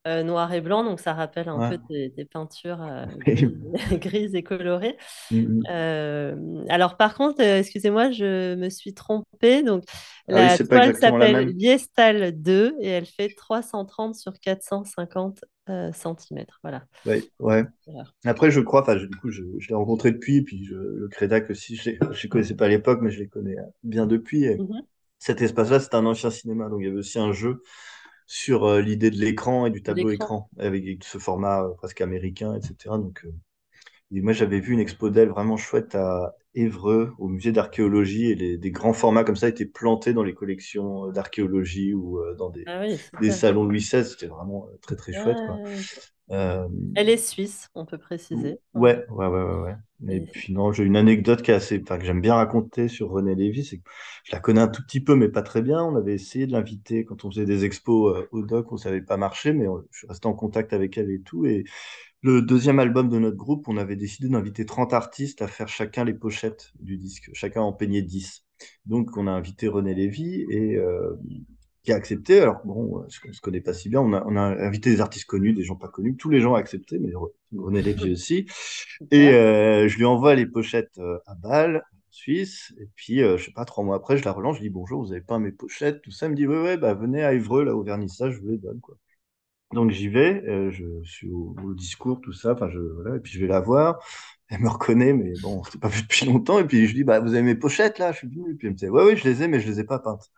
euh, noirs et blancs. Donc, ça rappelle un ouais. peu des, peintures euh, grises, et colorées. Mm, mm. Euh, alors, par contre, excusez-moi, je me suis trompée. Donc, Ah oui, la pas toile s'appelle même. Liestal 2 et elle fait 330 sur 450 cm. Voilà. Ouais. Après, je crois, enfin, je- du coup, je, je l'ai rencontré depuis, puis je, le Crédac aussi, je ne connaissais pas à l'époque, mais je les connais bien depuis. Et Mhm. cet espace-là, c'était un ancien cinéma, donc il y avait aussi un jeu sur euh, l'idée de l'écran et du tableau écran, avec ce format euh, presque américain, etc. Donc, euh, et moi, j'avais vu une expo d'elle vraiment chouette à Évreux, au musée d'archéologie, et les, des grands formats comme ça étaient plantés dans les collections d'archéologie ou dans des, Ah oui, des super. salons Louis XVI. C'était vraiment très, très chouette, quoi. Elle est suisse, on peut Ouais, préciser. hein. ouais, ouais, ouais, ouais. Et puis non, j'ai une anecdote qui est assez, enfin, que j'aime bien raconter sur René Lévy, c'est que je la connais un tout petit peu, mais pas très bien. On avait essayé de l'inviter quand on faisait des expos euh, au doc, on savait pas marcher, mais on- je suis resté en contact avec elle et tout. Et le deuxième album de notre groupe, on avait décidé d'inviter 30 artistes à faire chacun les pochettes du disque, chacun en peignait 10. Donc on a invité René Lévy et euh, qui a accepté. Alors, bon, je ne se connaît pas si bien. On a, on a invité des artistes connus, des gens pas connus. Tous les gens ont accepté, mais René Lévy aussi. Et euh, je lui envoie les pochettes euh, à Bâle, en Suisse. Et puis, euh, je sais pas, trois mois après, je la relance. Je dis bonjour, vous avez pas mes pochettes, tout ça. Elle me dit, ouais, ouais, bah, venez à Évreux, là, au vernissage, je vous les donne, quoi. Donc, j'y vais, euh, je suis au, au discours, tout ça. Enfin, je, voilà, et puis, je vais la voir. Elle me reconnaît, mais bon, on s'est pas vu depuis longtemps. Et puis, je dis, bah, vous avez mes pochettes, là? Je suis venu. Et puis, elle me dit, ouais, ouais, je les ai, mais je les ai pas peintes.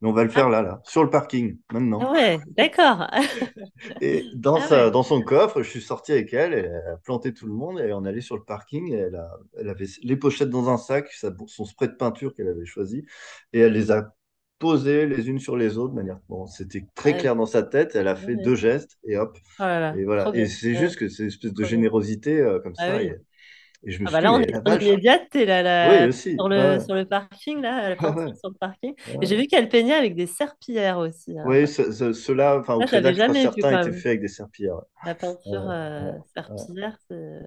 Mais on va le Ah faire là, là, sur le parking, maintenant. ouais, d'accord. Et dans, Ah sa, ouais. dans son coffre, je suis sorti avec elle, elle a planté tout le monde et on allait sur le parking. Et elle, a, elle avait les pochettes dans un sac, sa- son spray de peinture qu'elle avait choisi, et elle les a posées les unes sur les autres de manière. Bon, c'était très Ah clair dans sa tête, elle a fait Ouais. deux gestes et hop. Oh là là, Et voilà. Et c'est juste que c'est une espèce de générosité euh, comme Ah ça. oui. Et, et je me Ah bah là, on est immédiate, t'es là, Oui, là, aussi. sur le, Ouais, sur le parking, là, la ouais, sur le parking. Et j'ai vu qu'elle peignait avec des serpillères aussi. Alors, Oui, ce- ce- ceux-là, enfin, au vu certains étaient faits avec des serpillères. La peinture euh, serpillière, c'est...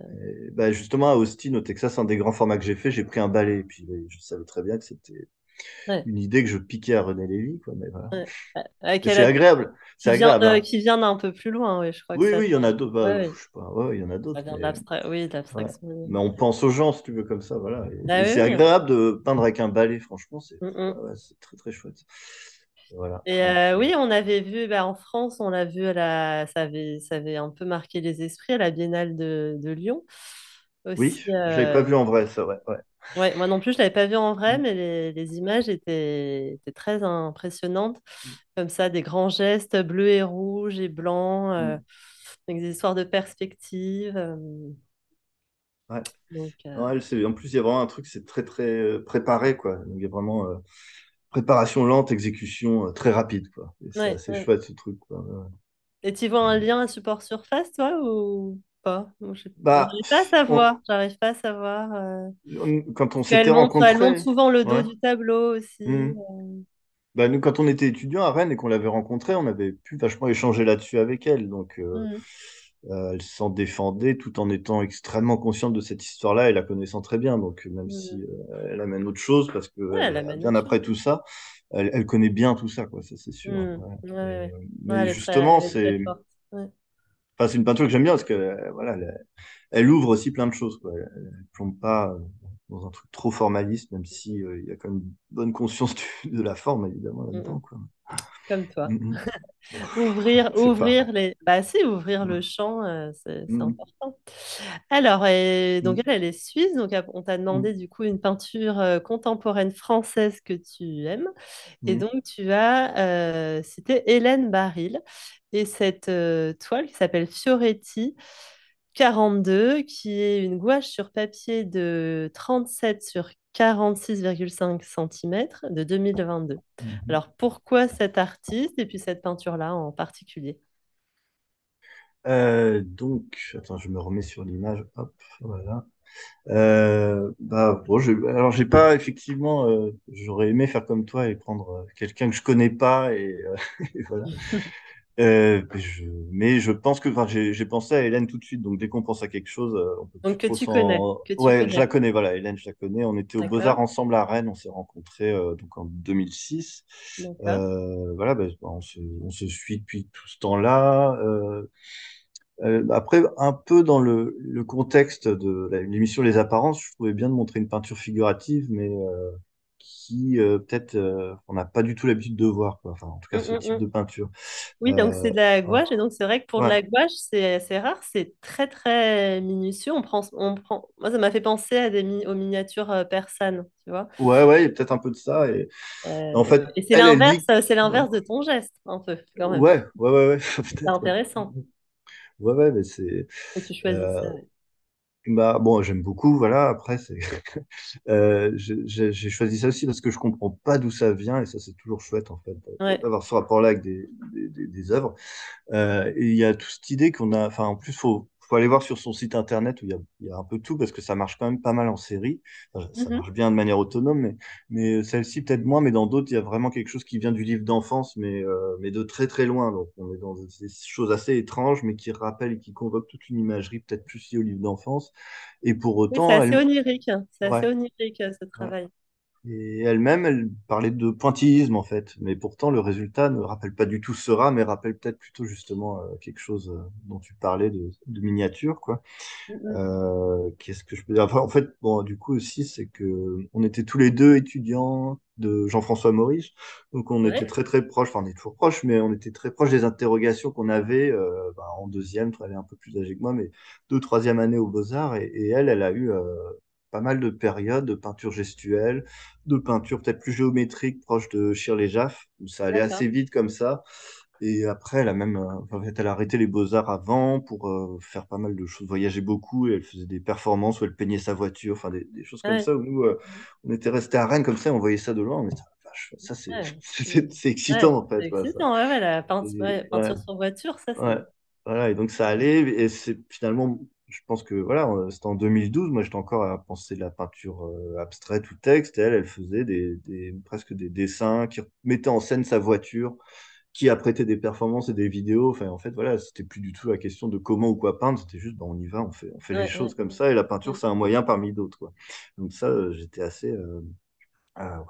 Bah, justement, à Austin, au Texas, un des grands formats que j'ai fait, j'ai pris un balai. Et puis, je savais très bien que c'était Ouais, une idée que je piquais à René Lévy, quoi. Mais voilà. ouais. Euh, c'est agréable. C'est qui vient, agréable, euh, hein. qui vient d'un peu plus loin, oui, je crois que Oui, ça oui, il y en a d'autres. Bah, je sais pas. Il y en a d'autres. Mais. Oui, ouais. Mais on pense aux gens, si tu veux, comme ça. Voilà. Ah oui, c'est oui. agréable de peindre avec un balai, franchement. C'est Mm, mm. très, très chouette. Voilà. Et euh, euh, oui, on avait vu, bah, en France, on l'a vu, à la... ça avait, ça avait un peu marqué les esprits à la Biennale de, de Lyon aussi. oui, je l'avais pas euh, vu en vrai, ça, ouais. ouais. Ouais, moi non plus, je l'avais pas vu en vrai, Mm, mais les, les images étaient, étaient très impressionnantes. Comme ça, des grands gestes bleus et rouges et blancs, euh, mm, avec des histoires de perspective. euh, ouais. donc, euh, en plus, il y a vraiment un truc, c'est très, très euh, préparé, quoi. Donc, il y a vraiment. préparation lente, exécution très rapide, quoi. C'est ouais, chouette ce truc, quoi. Et tu vois un lien à support surface, toi, ou? Pas? Bah, J'arrive pas à on- savoir. J'arrive pas à savoir. euh, on- quand on s'était elle montre rencontrés, souvent le dos ouais. du tableau aussi. hmm. euh. Bah, nous, quand on était étudiants à Rennes et qu'on l'avait rencontrée, on avait pu vachement échanger là-dessus avec elle. Donc, euh, Mhm. euh, elle s'en défendait tout en étant extrêmement consciente de cette histoire-là et la connaissant très bien. Donc, même si Mhm. euh, elle amène autre chose, parce que Ouais, elle amène bien après tout ça, elle, elle connaît bien tout ça, quoi, ça c'est sûr. Ouais. Mais justement, c'est. Enfin, c'est une peinture que j'aime bien parce que euh, voilà, elle ouvre aussi plein de choses. Quoi. Elle, elle plombe pas euh, dans un truc trop formaliste, même si euh, il y a quand même une bonne conscience du- de la forme évidemment là-dedans. Quoi. Comme toi. Ouvrir, pas. ouvrir les. Bah si, ouvrir le champ, euh, c'est c'est important. Alors, et donc mm, elle, elle est suisse, donc on t'a mm, demandé du coup une peinture euh, contemporaine française que tu aimes. Et mm, donc tu as cité Hélène Baril et cette toile qui s'appelle Fioretti 42, qui est une gouache sur papier de 37 sur 46,5 cm de 2022. mm, mm. Alors pourquoi cet artiste et puis cette peinture-là en particulier? Euh, donc, attends, je me remets sur l'image. Hop, voilà. Euh, bah, bon, je, alors, j'ai pas effectivement. euh, j'aurais aimé faire comme toi et prendre euh, quelqu'un que je connais pas et, euh, et voilà. Euh, mais je, mais je pense que enfin, j'ai pensé à Hélène tout de suite, donc dès qu'on pense à quelque chose, euh, on peut Donc que tu connais, que tu Ouais, je la connais. connais, voilà, Hélène, je la connais. On était au Beaux-Arts ensemble à Rennes, on s'est rencontrés euh, donc en 2006. D'accord. Euh, voilà, ben, on se, on se suit depuis tout ce temps-là. Après, un peu dans le, le contexte de l'émission Les Apparences, je trouvais bien de montrer une peinture figurative, mais qui euh, peut-être euh, on n'a pas du tout l'habitude de voir, quoi. Enfin, en tout cas, Hum, ce hum, type hum. de peinture. Oui, donc c'est Euh, de la ouais. gouache, et donc c'est vrai que pour de la gouache, c'est c'est rare, c'est très très minutieux. On prend, on prend... Moi, ça m'a fait penser à des mi- aux miniatures euh, persanes, tu vois. Ouais, ouais, il y a peut-être un peu de ça. Et en fait, et c'est l'inverse, dit. c'est Ouais, l'inverse de ton geste, un peu, quand même. ouais, ouais, ouais, ouais, C'est intéressant Ouais, ouais, mais c'est. tu ça. Bah, bon, j'aime beaucoup, voilà. Après, c'est. euh, j'ai choisi ça aussi parce que je comprends pas d'où ça vient, et ça, c'est toujours chouette, en fait, Ouais. d'avoir ce rapport-là avec des, des, des, des œuvres. Euh, et il y a toute cette idée qu'on a, enfin, en plus, faut, faut aller voir sur son site internet où il y a, il y a un peu tout parce que ça marche quand même pas mal en série. Enfin, ça Mhm. marche bien de manière autonome, mais, mais celle-ci peut-être moins, mais dans d'autres, il y a vraiment quelque chose qui vient du livre d'enfance, mais, euh, mais de très très loin. Donc, on est dans des choses assez étranges, mais qui rappellent et qui convoquent toute une imagerie peut-être plus liée au livre d'enfance. Et pour Oui, c'est autant, assez elle, onirique. hein. C'est assez onirique, euh, ce travail. Et elle-même, elle parlait de pointillisme en fait, mais pourtant le résultat ne rappelle pas du tout Seurat, mais rappelle peut-être plutôt justement euh, quelque chose euh, dont tu parlais de, de miniature, quoi. Mhm. Euh, qu'est-ce que je peux dire? Enfin, en fait, bon, du coup aussi, c'est que on était tous les deux étudiants de Jean-François Maurice, donc on était très très proches, enfin on est toujours proches, mais on était très proches des interrogations qu'on avait euh, bah, en deuxième, elle est un peu plus âgée que moi, mais deux, troisième année aux Beaux-Arts, et, et elle, elle a eu euh, pas mal de périodes de peinture gestuelle, de peinture peut-être plus géométrique, proche de Shirley Jaff, où ça allait assez vite comme ça. Et après, elle a même, euh, en fait, elle a arrêté les beaux-arts avant pour euh, faire pas mal de choses, voyager beaucoup, et elle faisait des performances où elle peignait sa voiture, enfin des, des choses comme Ouais. ça, où nous, euh, on était restés à Rennes comme ça, on voyait ça de loin, on était, vache, ça c'est Ouais, ouais, excitant en fait, ça. excitant, ouais, la peinture, peinture sur voiture, ça voilà, et donc ça allait, et c'est finalement, je pense que voilà, c'était en 2012, moi j'étais encore à penser la peinture euh, abstraite ou texte, et elle, elle faisait des, des, presque des dessins qui mettaient en scène sa voiture qui a prêté des performances et des vidéos. Enfin, en fait, voilà, c'était plus du tout la question de comment ou quoi peindre, c'était juste, ben, on y va, on fait, on fait les Ouais, choses comme ça, et la peinture, Mm. c'est un moyen parmi d'autres, quoi. Donc ça, euh, j'étais assez... euh,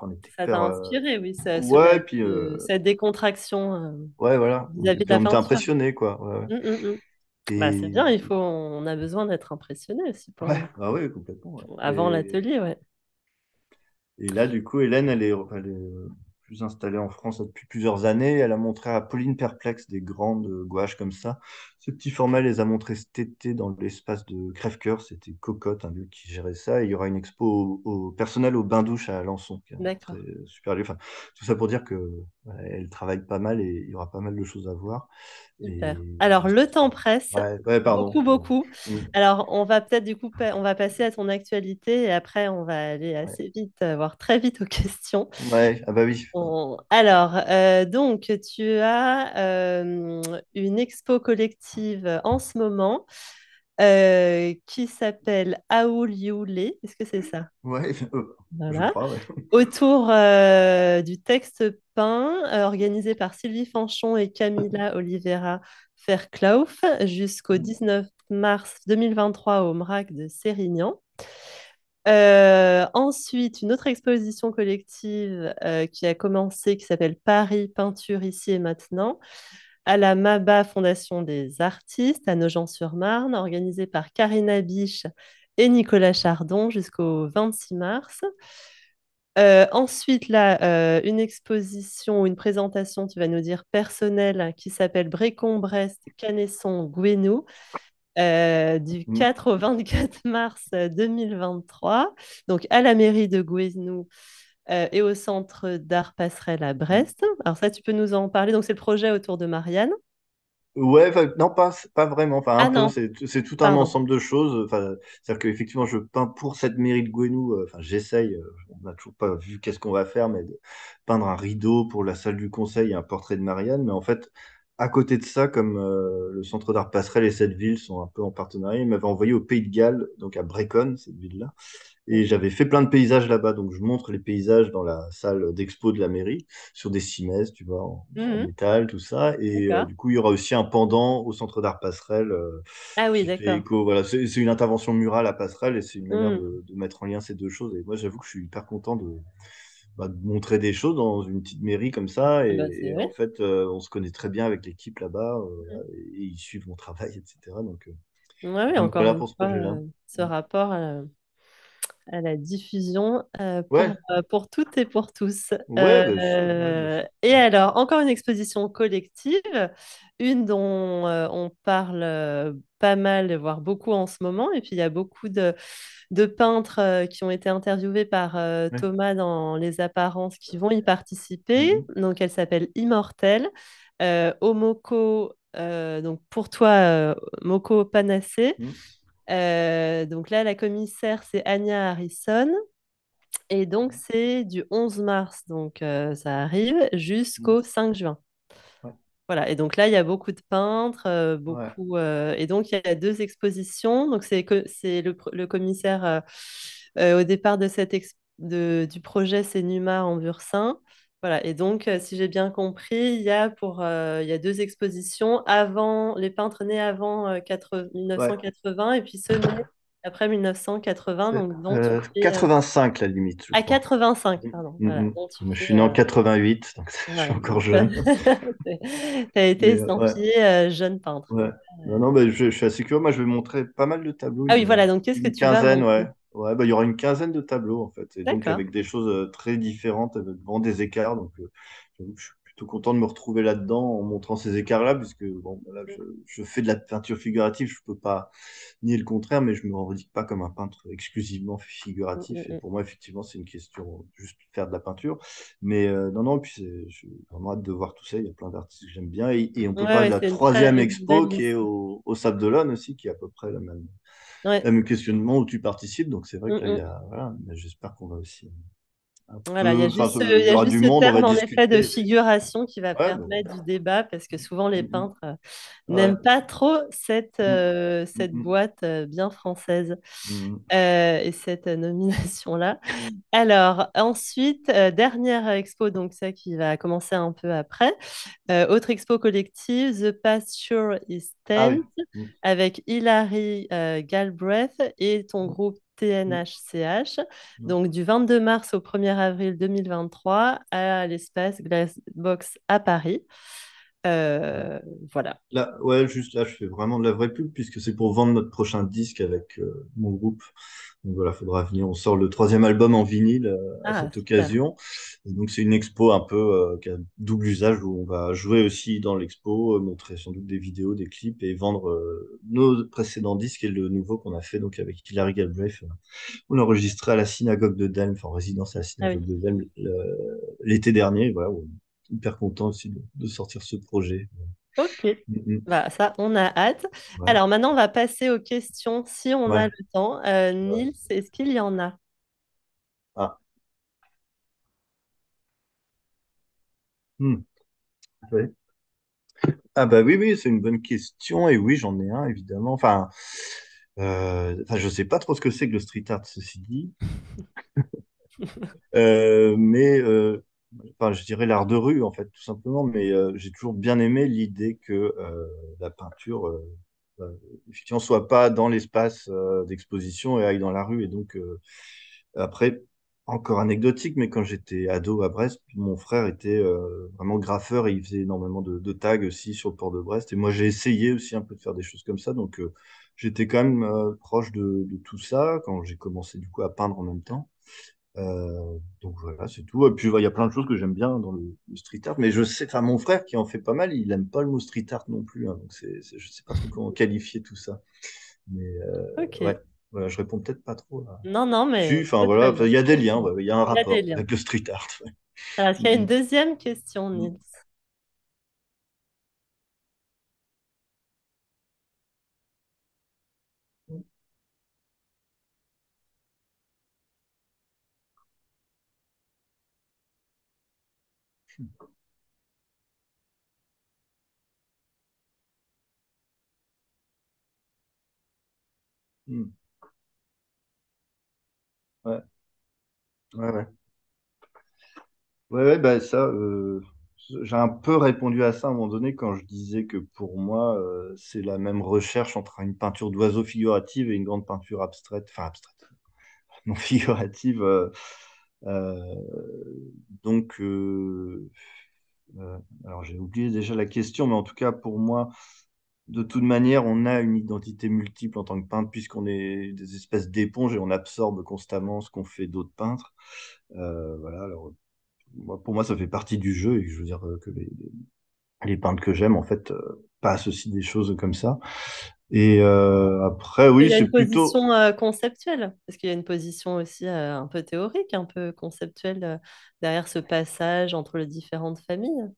on était Ça t'a hyper... inspiré, oui, ça, Ouais, puis... cette décontraction Ouais, voilà. On était peinture. impressionnés, quoi. Ouais, ouais. Mm, mm, Bah, c'est bien, il faut, on a besoin d'être impressionné aussi pour, Ouais, ah ouais, complètement. ouais. avant Et... l'atelier, ouais. Et là, du coup, Hélène, elle est, elle est euh, plus installée en France depuis plusieurs années. Elle a montré à Pauline Perplexe des grandes gouaches comme ça. Ce petit format, les a montrés cet été dans l'espace de Crève-Cœur. C'était Cocotte, un lieu qui gérait ça. Et il y aura une expo au, au personnel au bain-douche à Alençon, D'accord, super lieu. Enfin, tout ça pour dire que voilà, elle travaille pas mal et il y aura pas mal de choses à voir. super. Et Alors, le temps presse, ouais, ouais, pardon. beaucoup, beaucoup. Mm. Alors, on va peut-être du coup, on va passer à ton actualité et après, on va aller Ouais. assez vite, euh, voire très vite aux questions. Ouais, ah bah oui. Alors, euh, donc, tu as euh, une expo collective en ce moment euh, qui s'appelle Aoul Youlé. Est-ce que c'est ça? Ouais, euh, Voilà. ouais. Autour euh, du texte peint, euh, organisé par Sylvie Fanchon et Camilla Oliveira Fairclough jusqu'au 19 mars 2023 au MRAC de Sérignan. Euh, ensuite, une autre exposition collective euh, qui a commencé, qui s'appelle Paris Peinture ici et maintenant, à la MABA Fondation des artistes à Nogent-sur-Marne, organisée par Karina Biche et Nicolas Chardon jusqu'au 26 mars. Euh, ensuite, là, euh, une exposition ou une présentation, tu vas nous dire personnelle, qui s'appelle Brécon-Brest, Canesson, Gouesnou, euh, du Mm. 4 au 24 mars 2023, donc à la mairie de Gouesnou euh, et au centre d'art passerelle à Mm. Brest. Alors ça, tu peux nous en parler. Donc c'est le projet autour de Marianne. Ouais, non, pas, pas vraiment, enfin Ah c'est tout un ensemble de choses. Enfin, c'est-à-dire qu'effectivement, je peins pour cette mairie de Gouesnou, euh, enfin j'essaye, euh, on n'a toujours pas vu qu'est-ce qu'on va faire, mais de peindre un rideau pour la salle du conseil et un portrait de Marianne. Mais en fait, à côté de ça, comme euh, le centre d'art Passerelle et cette ville sont un peu en partenariat, ils m'avaient envoyé au Pays de Galles, donc à Brecon, cette ville-là. Et j'avais fait plein de paysages là-bas, donc je montre les paysages dans la salle d'expo de la mairie, sur des cimaises, tu vois, en, en Mhm, métal, tout ça. Et euh, du coup, il y aura aussi un pendant au centre d'art Passerelle euh, Ah oui, d'accord. Voilà, c'est une intervention murale à Passerelle et c'est une manière Mhm. de, de mettre en lien ces deux choses. Et moi, j'avoue que je suis hyper content de, bah, de montrer des choses dans une petite mairie comme ça. Ah bah, Et, en fait, euh, on se connaît très bien avec l'équipe là-bas euh, et, ils suivent mon travail, etc. Donc, Ouais, oui, donc encore voilà une pour ce fois, projet-là. ce rapport à, à la diffusion euh, Ouais, euh, pour toutes et pour tous. ouais, bah, Euh, et alors, encore une exposition collective, une dont on parle pas mal, voire beaucoup en ce moment. Et puis, il y a beaucoup de, de peintres qui ont été interviewés par Ouais. Thomas dans Les Apparences qui vont y participer. Mhm. Donc, elle s'appelle Immortelle. Euh, Omoko, donc pour toi, Moko Panacé. Mhm. Euh, donc là, la commissaire, c'est Anya Harrison. Et donc, c'est du 11 mars, donc euh, ça arrive, jusqu'au 5 juin. Ouais. Voilà, et donc là, il y a beaucoup de peintres, euh, beaucoup, et donc il y a deux expositions. Donc c'est le, le commissaire au départ de cette de- du projet, c'est Numa en Bursin. Voilà, et donc euh, si j'ai bien compris, il y a pour euh, il y a deux expositions avant les peintres nés avant euh, 80 Ouais. 1980 et puis ceux nés Après 1980, donc dont Euh, tu fais... euh, 85 la limite, je à crois. 85, pardon. Mm, Voilà, mm. dont tu Moi, je fais... suis né en euh, 88, donc je suis voilà, encore jeune. été Mais euh, ouais, estampillé euh, jeune peintre. ouais. Non, non, bah, je, je suis assez curieux. Moi, je vais montrer pas mal de tableaux. Ah oui, voilà, donc qu'est-ce que une tu vas quinzaine, ouais. Ouais, bah, il y aura une quinzaine de tableaux, en fait. Et donc, D'accord. avec des choses euh, très différentes, avec vraiment des écarts. Donc, euh, j'avoue que je suis plutôt content de me retrouver là-dedans en montrant ces écarts-là, puisque bon, là, je, je fais de la peinture figurative. Je peux pas nier le contraire, mais je me revendique pas comme un peintre exclusivement Mm, mm, figuratif. Et mm. pour moi, effectivement, c'est une question juste de faire de la peinture. Mais euh, non, non, puis c'est- suis vraiment hâte de voir tout ça. Il y a plein d'artistes que j'aime bien. Et, et on Ouais, peut parler ouais, de la c'est une très troisième belle expo qui est liste. au, au Sable d'Olonne aussi, qui est à peu près le même, Ouais. même questionnement où tu participes. Donc c'est vrai Mm, que là, il y mm. a, voilà, mais j'espère qu'on va aussi Voilà, il y a enfin, juste, il il y a juste ce terme en effet de figuration qui va Ouais, bon, permettre du débat parce que souvent les mm, mm. peintres euh, ouais, n'aiment pas trop cette, euh, cette boîte euh, bien française euh, et cette euh, nomination-là. Alors, ensuite, euh, dernière expo, donc ça qui va commencer un peu après. Euh, autre expo collective, The Pasture is Ah oui. Tent, avec Hilary euh, Galbraith et ton groupe TNHCH. mm. Donc, du 22 mars au 1er avril 2023 à l'espace Glassbox à Paris. Euh, voilà. Là, ouais, juste là, je fais vraiment de la vraie pub puisque c'est pour vendre notre prochain disque avec euh, mon groupe. Donc voilà, faudra venir. On sort le troisième album en vinyle euh, à Ah, cette occasion. Et donc c'est une expo un peu euh, qui a double usage où on va jouer aussi dans l'expo, euh, montrer sans doute des vidéos, des clips et vendre euh, nos précédents disques et le nouveau qu'on a fait donc avec Hilary Galbraith. On l'a enregistré à la synagogue de Delme, enfin en résidence à la Ah oui. synagogue de Delme l'été dernier. Voilà, on est hyper content aussi de, de sortir ce projet. Ok. Mm. Bah, ça, on a hâte. Ouais, Alors maintenant, on va passer aux questions si on a le temps. Euh. Nils, est-ce qu'il y en a? Ah, hmm, ouais. Ah bah oui, oui, c'est une bonne question. Et oui, j'en ai un, évidemment. Enfin, euh, enfin, je sais pas trop ce que c'est que le street art, ceci dit. Euh, mais euh, je dirais l'art de rue, en fait, tout simplement. Mais euh, j'ai toujours bien aimé l'idée que euh, la peinture, euh, euh, effectivement, soit pas dans l'espace euh, d'exposition et aille dans la rue. Et donc, Après, encore anecdotique, mais quand j'étais ado à Brest, mon frère était vraiment graffeur et il faisait énormément de, tags aussi sur le port de Brest. Et moi, j'ai essayé aussi un peu de faire des choses comme ça. Donc, j'étais quand même proche de, de tout ça quand j'ai commencé du coup à peindre en même temps. Euh, donc voilà, c'est tout. Et puis, il y a plein de choses que j'aime bien dans le, le street art. Mais je sais, enfin, mon frère qui en fait pas mal, il aime pas le mot street art non plus. hein. donc, c'est, je sais pas comment qualifier tout ça. Mais euh, ouais, voilà, je réponds peut-être pas trop à Non, non, mais enfin voilà, il y a des liens, ouais, il y a un Il a rapport avec le street art. ouais. Alors, qu'il y a une deuxième question, Nils? mm, mm. Ouais, ouais, ouais. Ouais, ouais, bah ça, euh, j'ai un peu répondu à ça à un moment donné quand je disais que pour moi, euh, c'est la même recherche entre une peinture d'oiseau figurative et une grande peinture abstraite, enfin abstraite, non figurative. euh, donc, alors j'ai oublié déjà la question, mais en tout cas pour moi, De toute manière, on a une identité multiple en tant que peintre, puisqu'on est des espèces d'éponges et on absorbe constamment ce qu'on fait d'autres peintres. Euh, voilà, alors, moi, pour moi, ça fait partie du jeu, et je veux dire euh, que les, les peintres que j'aime, en fait, euh, passent aussi des choses comme ça. Et euh, après, Il oui, y a c'est une plutôt. position euh, conceptuelle, parce qu'il y a une position aussi euh, un peu théorique, un peu conceptuelle derrière ce passage entre les différentes familles.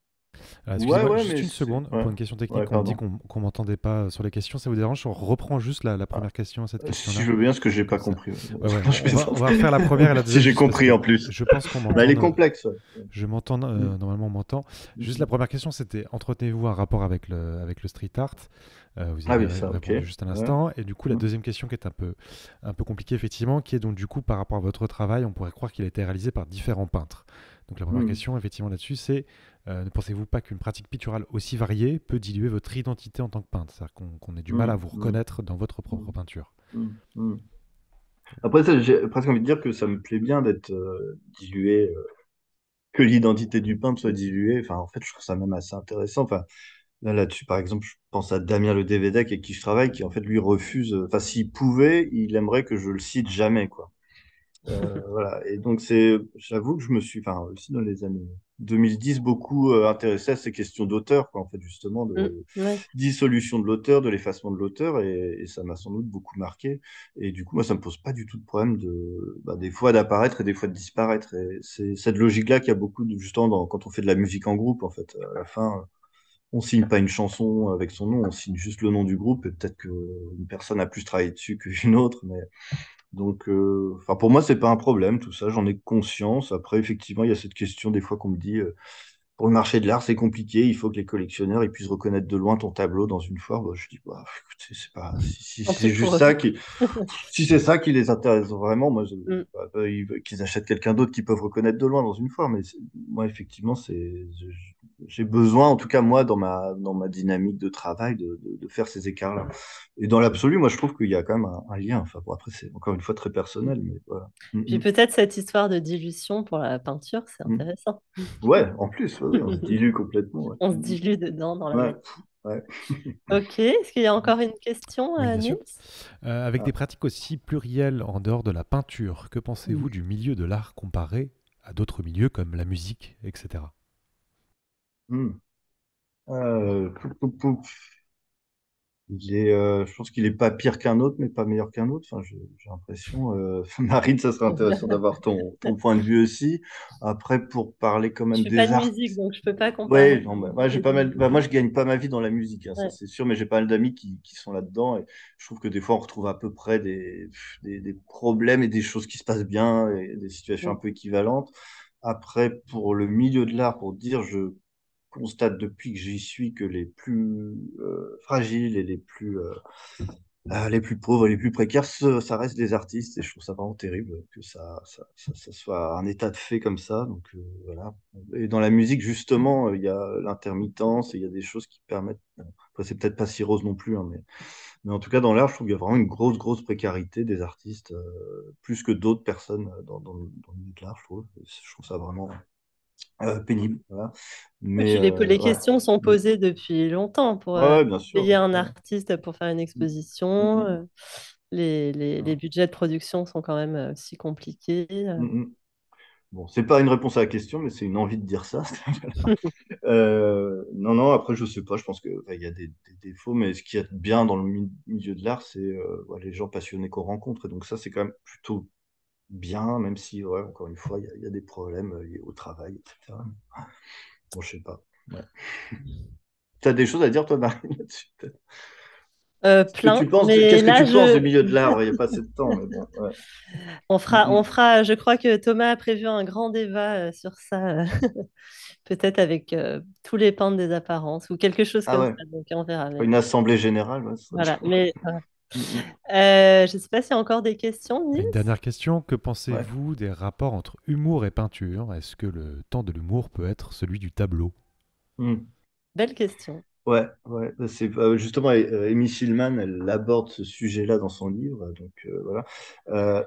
Ouais, excusez-moi, ouais, juste une seconde. Ouais, Pour une question ouais, technique, on dit qu'on qu'on m'entendait pas sur les questions. Ça vous dérange? On reprend juste la, la Ah, première question à cette si je question-là. veux bien, ce que j'ai pas compris. Ouais, ouais. On va, on va refaire la première et la Si deuxième j'ai juste parce compris en plus. je pense qu'on Mais elle est m'entend. complexe. ouais. Je m'entends, Mm, euh, normalement on m'entend. Juste la mm. première question, c'était entretenez-vous un rapport avec le, avec le street art? Euh, vous y Ah avez oui, ça, répondu juste un Ouais. instant. Et du coup, la Mm, deuxième question qui est un peu, un peu compliquée, effectivement, qui est donc du coup par rapport à votre travail, on pourrait croire qu'il a été réalisé par différents peintres. Donc la première mm. question, effectivement, là-dessus, c'est euh, ne pensez-vous pas qu'une pratique picturale aussi variée peut diluer votre identité en tant que peintre C'est-à-dire qu'on qu'on ait du mal à Mm, vous mm, reconnaître dans votre propre mm, peinture? Après, ça, j'ai presque envie de dire que ça me plaît bien d'être euh, dilué, euh, que l'identité du peintre soit diluée. Enfin, en fait, je trouve ça même assez intéressant. Enfin, là, là-dessus, par exemple, je pense à Damien Le Dévédec avec qui je travaille, qui en fait, lui refuse. Enfin, s'il pouvait, il aimerait que je le cite jamais, quoi. Euh, voilà. Et donc, c'est, j'avoue que je me suis, enfin, aussi dans les années 2010, beaucoup euh, intéressé à ces questions d'auteur, quoi, en fait, justement, de ouais. dissolution de l'auteur, de l'effacement de l'auteur, et, et ça m'a sans doute beaucoup marqué. Et du coup, moi, ça me pose pas du tout de problème de, bah, des fois d'apparaître et des fois de disparaître. Et c'est cette logique-là qu'il y a beaucoup de, justement, dans, quand on fait de la musique en groupe, en fait, à la fin, on signe pas une chanson avec son nom, on signe juste le nom du groupe, et peut-être qu'une personne a plus travaillé dessus qu'une autre, mais donc, euh, enfin, pour moi, c'est pas un problème, tout ça, j'en ai conscience. Après, effectivement, il y a cette question des fois qu'on me dit, euh, pour le marché de l'art, c'est compliqué, il faut que les collectionneurs ils puissent reconnaître de loin ton tableau dans une foire. Bah, je dis, bah, écoutez, c'est pas, si, si c'est juste ça qui, si c'est ça qui les intéresse vraiment, moi, je- Mm. bah, bah, qu'ils achètent quelqu'un d'autre qu'ils peuvent reconnaître de loin dans une foire. Mais moi, effectivement, c'est, j'ai besoin, en tout cas moi, dans ma dans ma dynamique de travail, de, de, de faire ces écarts-là. Et dans l'absolu, moi, je trouve qu'il y a quand même un, un lien. Enfin, bon, après, c'est encore une fois très personnel, mais voilà. Mm, Puis mm, peut-être cette histoire de dilution pour la peinture, c'est mm. intéressant. Ouais, en plus, ouais, on se dilue complètement. Ouais, On se dilue dedans dans la ouais. Ok, est-ce qu'il y a encore une question, Oui, euh. Nils? Euh, avec Ah. des pratiques aussi plurielles en dehors de la peinture, que pensez-vous du milieu de l'art comparé à d'autres milieux comme la musique, etc. Mm. Euh, pou, pou, pou. Il est, euh, je pense qu'il est pas pire qu'un autre, mais pas meilleur qu'un autre. Enfin, j'ai l'impression. Euh... Marine, ça serait intéressant d'avoir ton, ton point de vue aussi. Après, pour parler quand Je même fais pas des de arts. musique, donc je peux pas Ouais, comparer non, bah, j'ai pas mal. Bah, moi, je gagne pas ma vie dans la musique, hein, Ouais. c'est sûr, mais j'ai pas mal d'amis qui, qui sont là-dedans et je trouve que des fois on retrouve à peu près des, des, des problèmes et des choses qui se passent bien et des situations un peu équivalentes. Après, pour le milieu de l'art, pour dire, je constate depuis que j'y suis que les plus euh, fragiles et les plus euh, euh, les plus pauvres, les plus précaires, ça reste des artistes et je trouve ça vraiment terrible que ça, ça, soit un état de fait comme ça. Donc voilà. Et dans la musique, justement, il y a l'intermittence et il y a des choses qui permettent. après, c'est peut-être pas si rose non plus, hein, mais, mais en tout cas, dans l'art, je trouve qu'il y a vraiment une grosse, grosse précarité des artistes, plus que d'autres personnes dans, dans le milieu de l'art, je trouve. Je trouve ça vraiment euh, pénible. Voilà. Mais les, les euh, ouais. questions sont posées depuis longtemps pour Ouais, euh, payer un artiste pour faire une Mm, exposition. mm, euh, les, les- les budgets de production sont quand même aussi compliqués. mm, mm. Bon, c'est pas une réponse à la question, mais c'est une envie de dire ça. Euh, non, non, après, je sais pas, je pense qu'il y a des, des défauts, mais ce qui est bien dans le mi- milieu de l'art, c'est euh, les gens passionnés qu'on rencontre. Et donc, ça, c'est quand même plutôt bien, même si, ouais, encore une fois, il y, a- il y a des problèmes euh, liés au travail, etc. Bon, je sais pas. Ouais. Tu as des choses à dire, toi, Marine, là-dessus, peut-être? Euh, Qu'est-ce que tu plein, penses que tu penses du milieu de l'art? Il n'y a pas assez de temps, mais bon, ouais. on fera, on mm. fera, je crois que Thomas a prévu un grand débat euh, sur ça, euh, peut-être avec tous les peintres des apparences ou quelque chose Ah comme ouais, ça, donc on verra. mais- une assemblée générale, ouais, Voilà, mais. Euh, je ne sais pas s'il y a encore des questions, Une dernière question, que Ouais. pensez-vous des rapports entre humour et peinture? Est-ce que le temps de l'humour peut être celui du tableau? Mm. Belle question. Ouais, ouais, bah, c'est euh, justement euh, Amy Schillman, elle aborde ce sujet-là dans son livre, donc euh, voilà. Euh,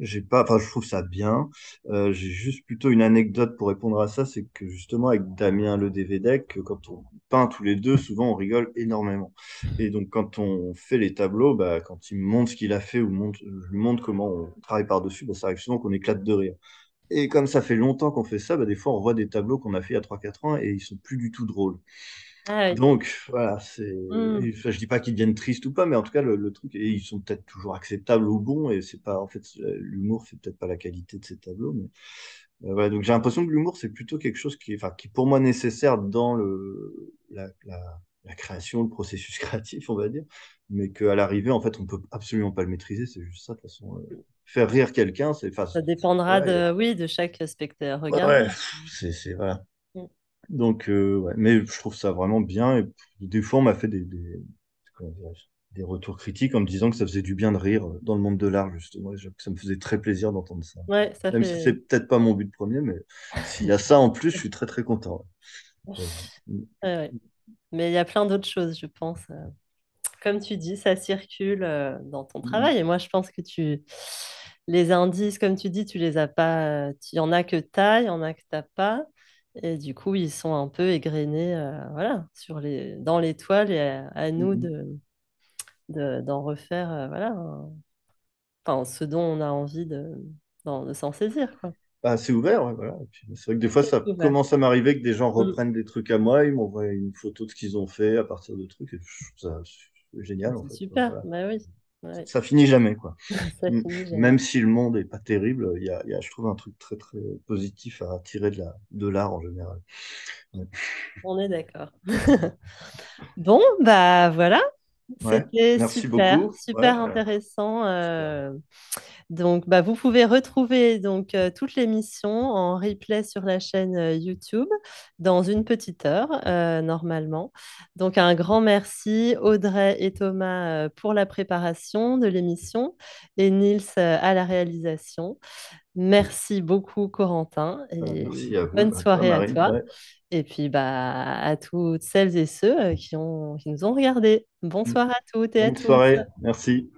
j'ai pas, enfin, je trouve ça bien. Euh, j'ai juste plutôt une anecdote pour répondre à ça, c'est que justement avec Damien Le Dévédec, quand on peint tous les deux, souvent on rigole énormément. Et donc quand on fait les tableaux, bah, quand il me montre ce qu'il a fait ou montre, je lui montre comment on travaille par-dessus, bah, ça arrive souvent qu'on éclate de rire. Et comme ça fait longtemps qu'on fait ça, bah, des fois on voit des tableaux qu'on a fait il y a trois quatre ans et ils sont plus du tout drôles. Ah oui. Donc, voilà, c'est. Et, enfin, je dis pas qu'ils deviennent tristes ou pas, mais en tout cas, le, le truc, et ils sont peut-être toujours acceptables ou bons, et c'est pas, en fait, euh, l'humour, c'est peut-être pas la qualité de ces tableaux, mais euh, voilà, donc j'ai l'impression que l'humour, c'est plutôt quelque chose qui est, enfin, qui est pour moi nécessaire dans le, la, la, la création, le processus créatif, on va dire, mais qu'à l'arrivée, en fait, on peut absolument pas le maîtriser, c'est juste ça, de toute façon. euh, faire rire quelqu'un, c'est, enfin, Ça dépendra ouais, de, oui, de chaque spectateur. Regarde. ouais, c'est, voilà. Mm. Donc, euh, ouais. Mais je trouve ça vraiment bien. Et des fois, on m'a fait des, des, retours critiques en me disant que ça faisait du bien de rire dans le monde de l'art, justement. Et ça me faisait très plaisir d'entendre ça. Ouais, ça Même si fait. c'est peut-être pas mon but premier, mais s'il y a ça en plus, je suis très très content. ouais. Ouais. Mais il y a plein d'autres choses, je pense. euh. Comme tu dis, ça circule euh, dans ton Mm. travail. Et moi, je pense que tu, les indices, comme tu dis, tu les as pas. Il y en a que tu as, il y en a que tu n'as pas. Et du coup, ils sont un peu égrenés euh, voilà, sur les, dans l'étoile et à, à nous Mhm. de, de- d'en refaire euh, voilà, un- enfin, ce dont on a envie de, d'en- de s'en saisir. Quoi. Bah, c'est ouvert, ouais, voilà. Et puis, C'est vrai que des fois, C'est ça ouvert. commence à m'arriver que des gens Mm. reprennent des trucs à moi, ils m'envoient une photo de ce qu'ils ont fait à partir de trucs, et je trouve ça génial, en C'est fait. super, Voilà. bah oui. Ouais, Ça finit jamais, quoi. finit jamais. Même si le monde est pas terrible, il y a, il y a, je trouve, un truc très, très positif à tirer de la, de l'art en général. Ouais. On est d'accord. Bon, bah voilà. C'était Merci super, beaucoup. Super euh, intéressant. euh, Donc, bah, vous pouvez retrouver donc euh, toute l'émission en replay sur la chaîne euh, YouTube dans une petite heure normalement. Donc, un grand merci Audrey et Thomas pour la préparation de l'émission et Nils à la réalisation. Merci beaucoup Corentin et merci à vous, bonne soirée à toi. Ouais. Et puis bah, à toutes celles et ceux euh, qui ont, qui nous ont regardés. Bonsoir à toutes et à Bonne tous. soirée. Merci.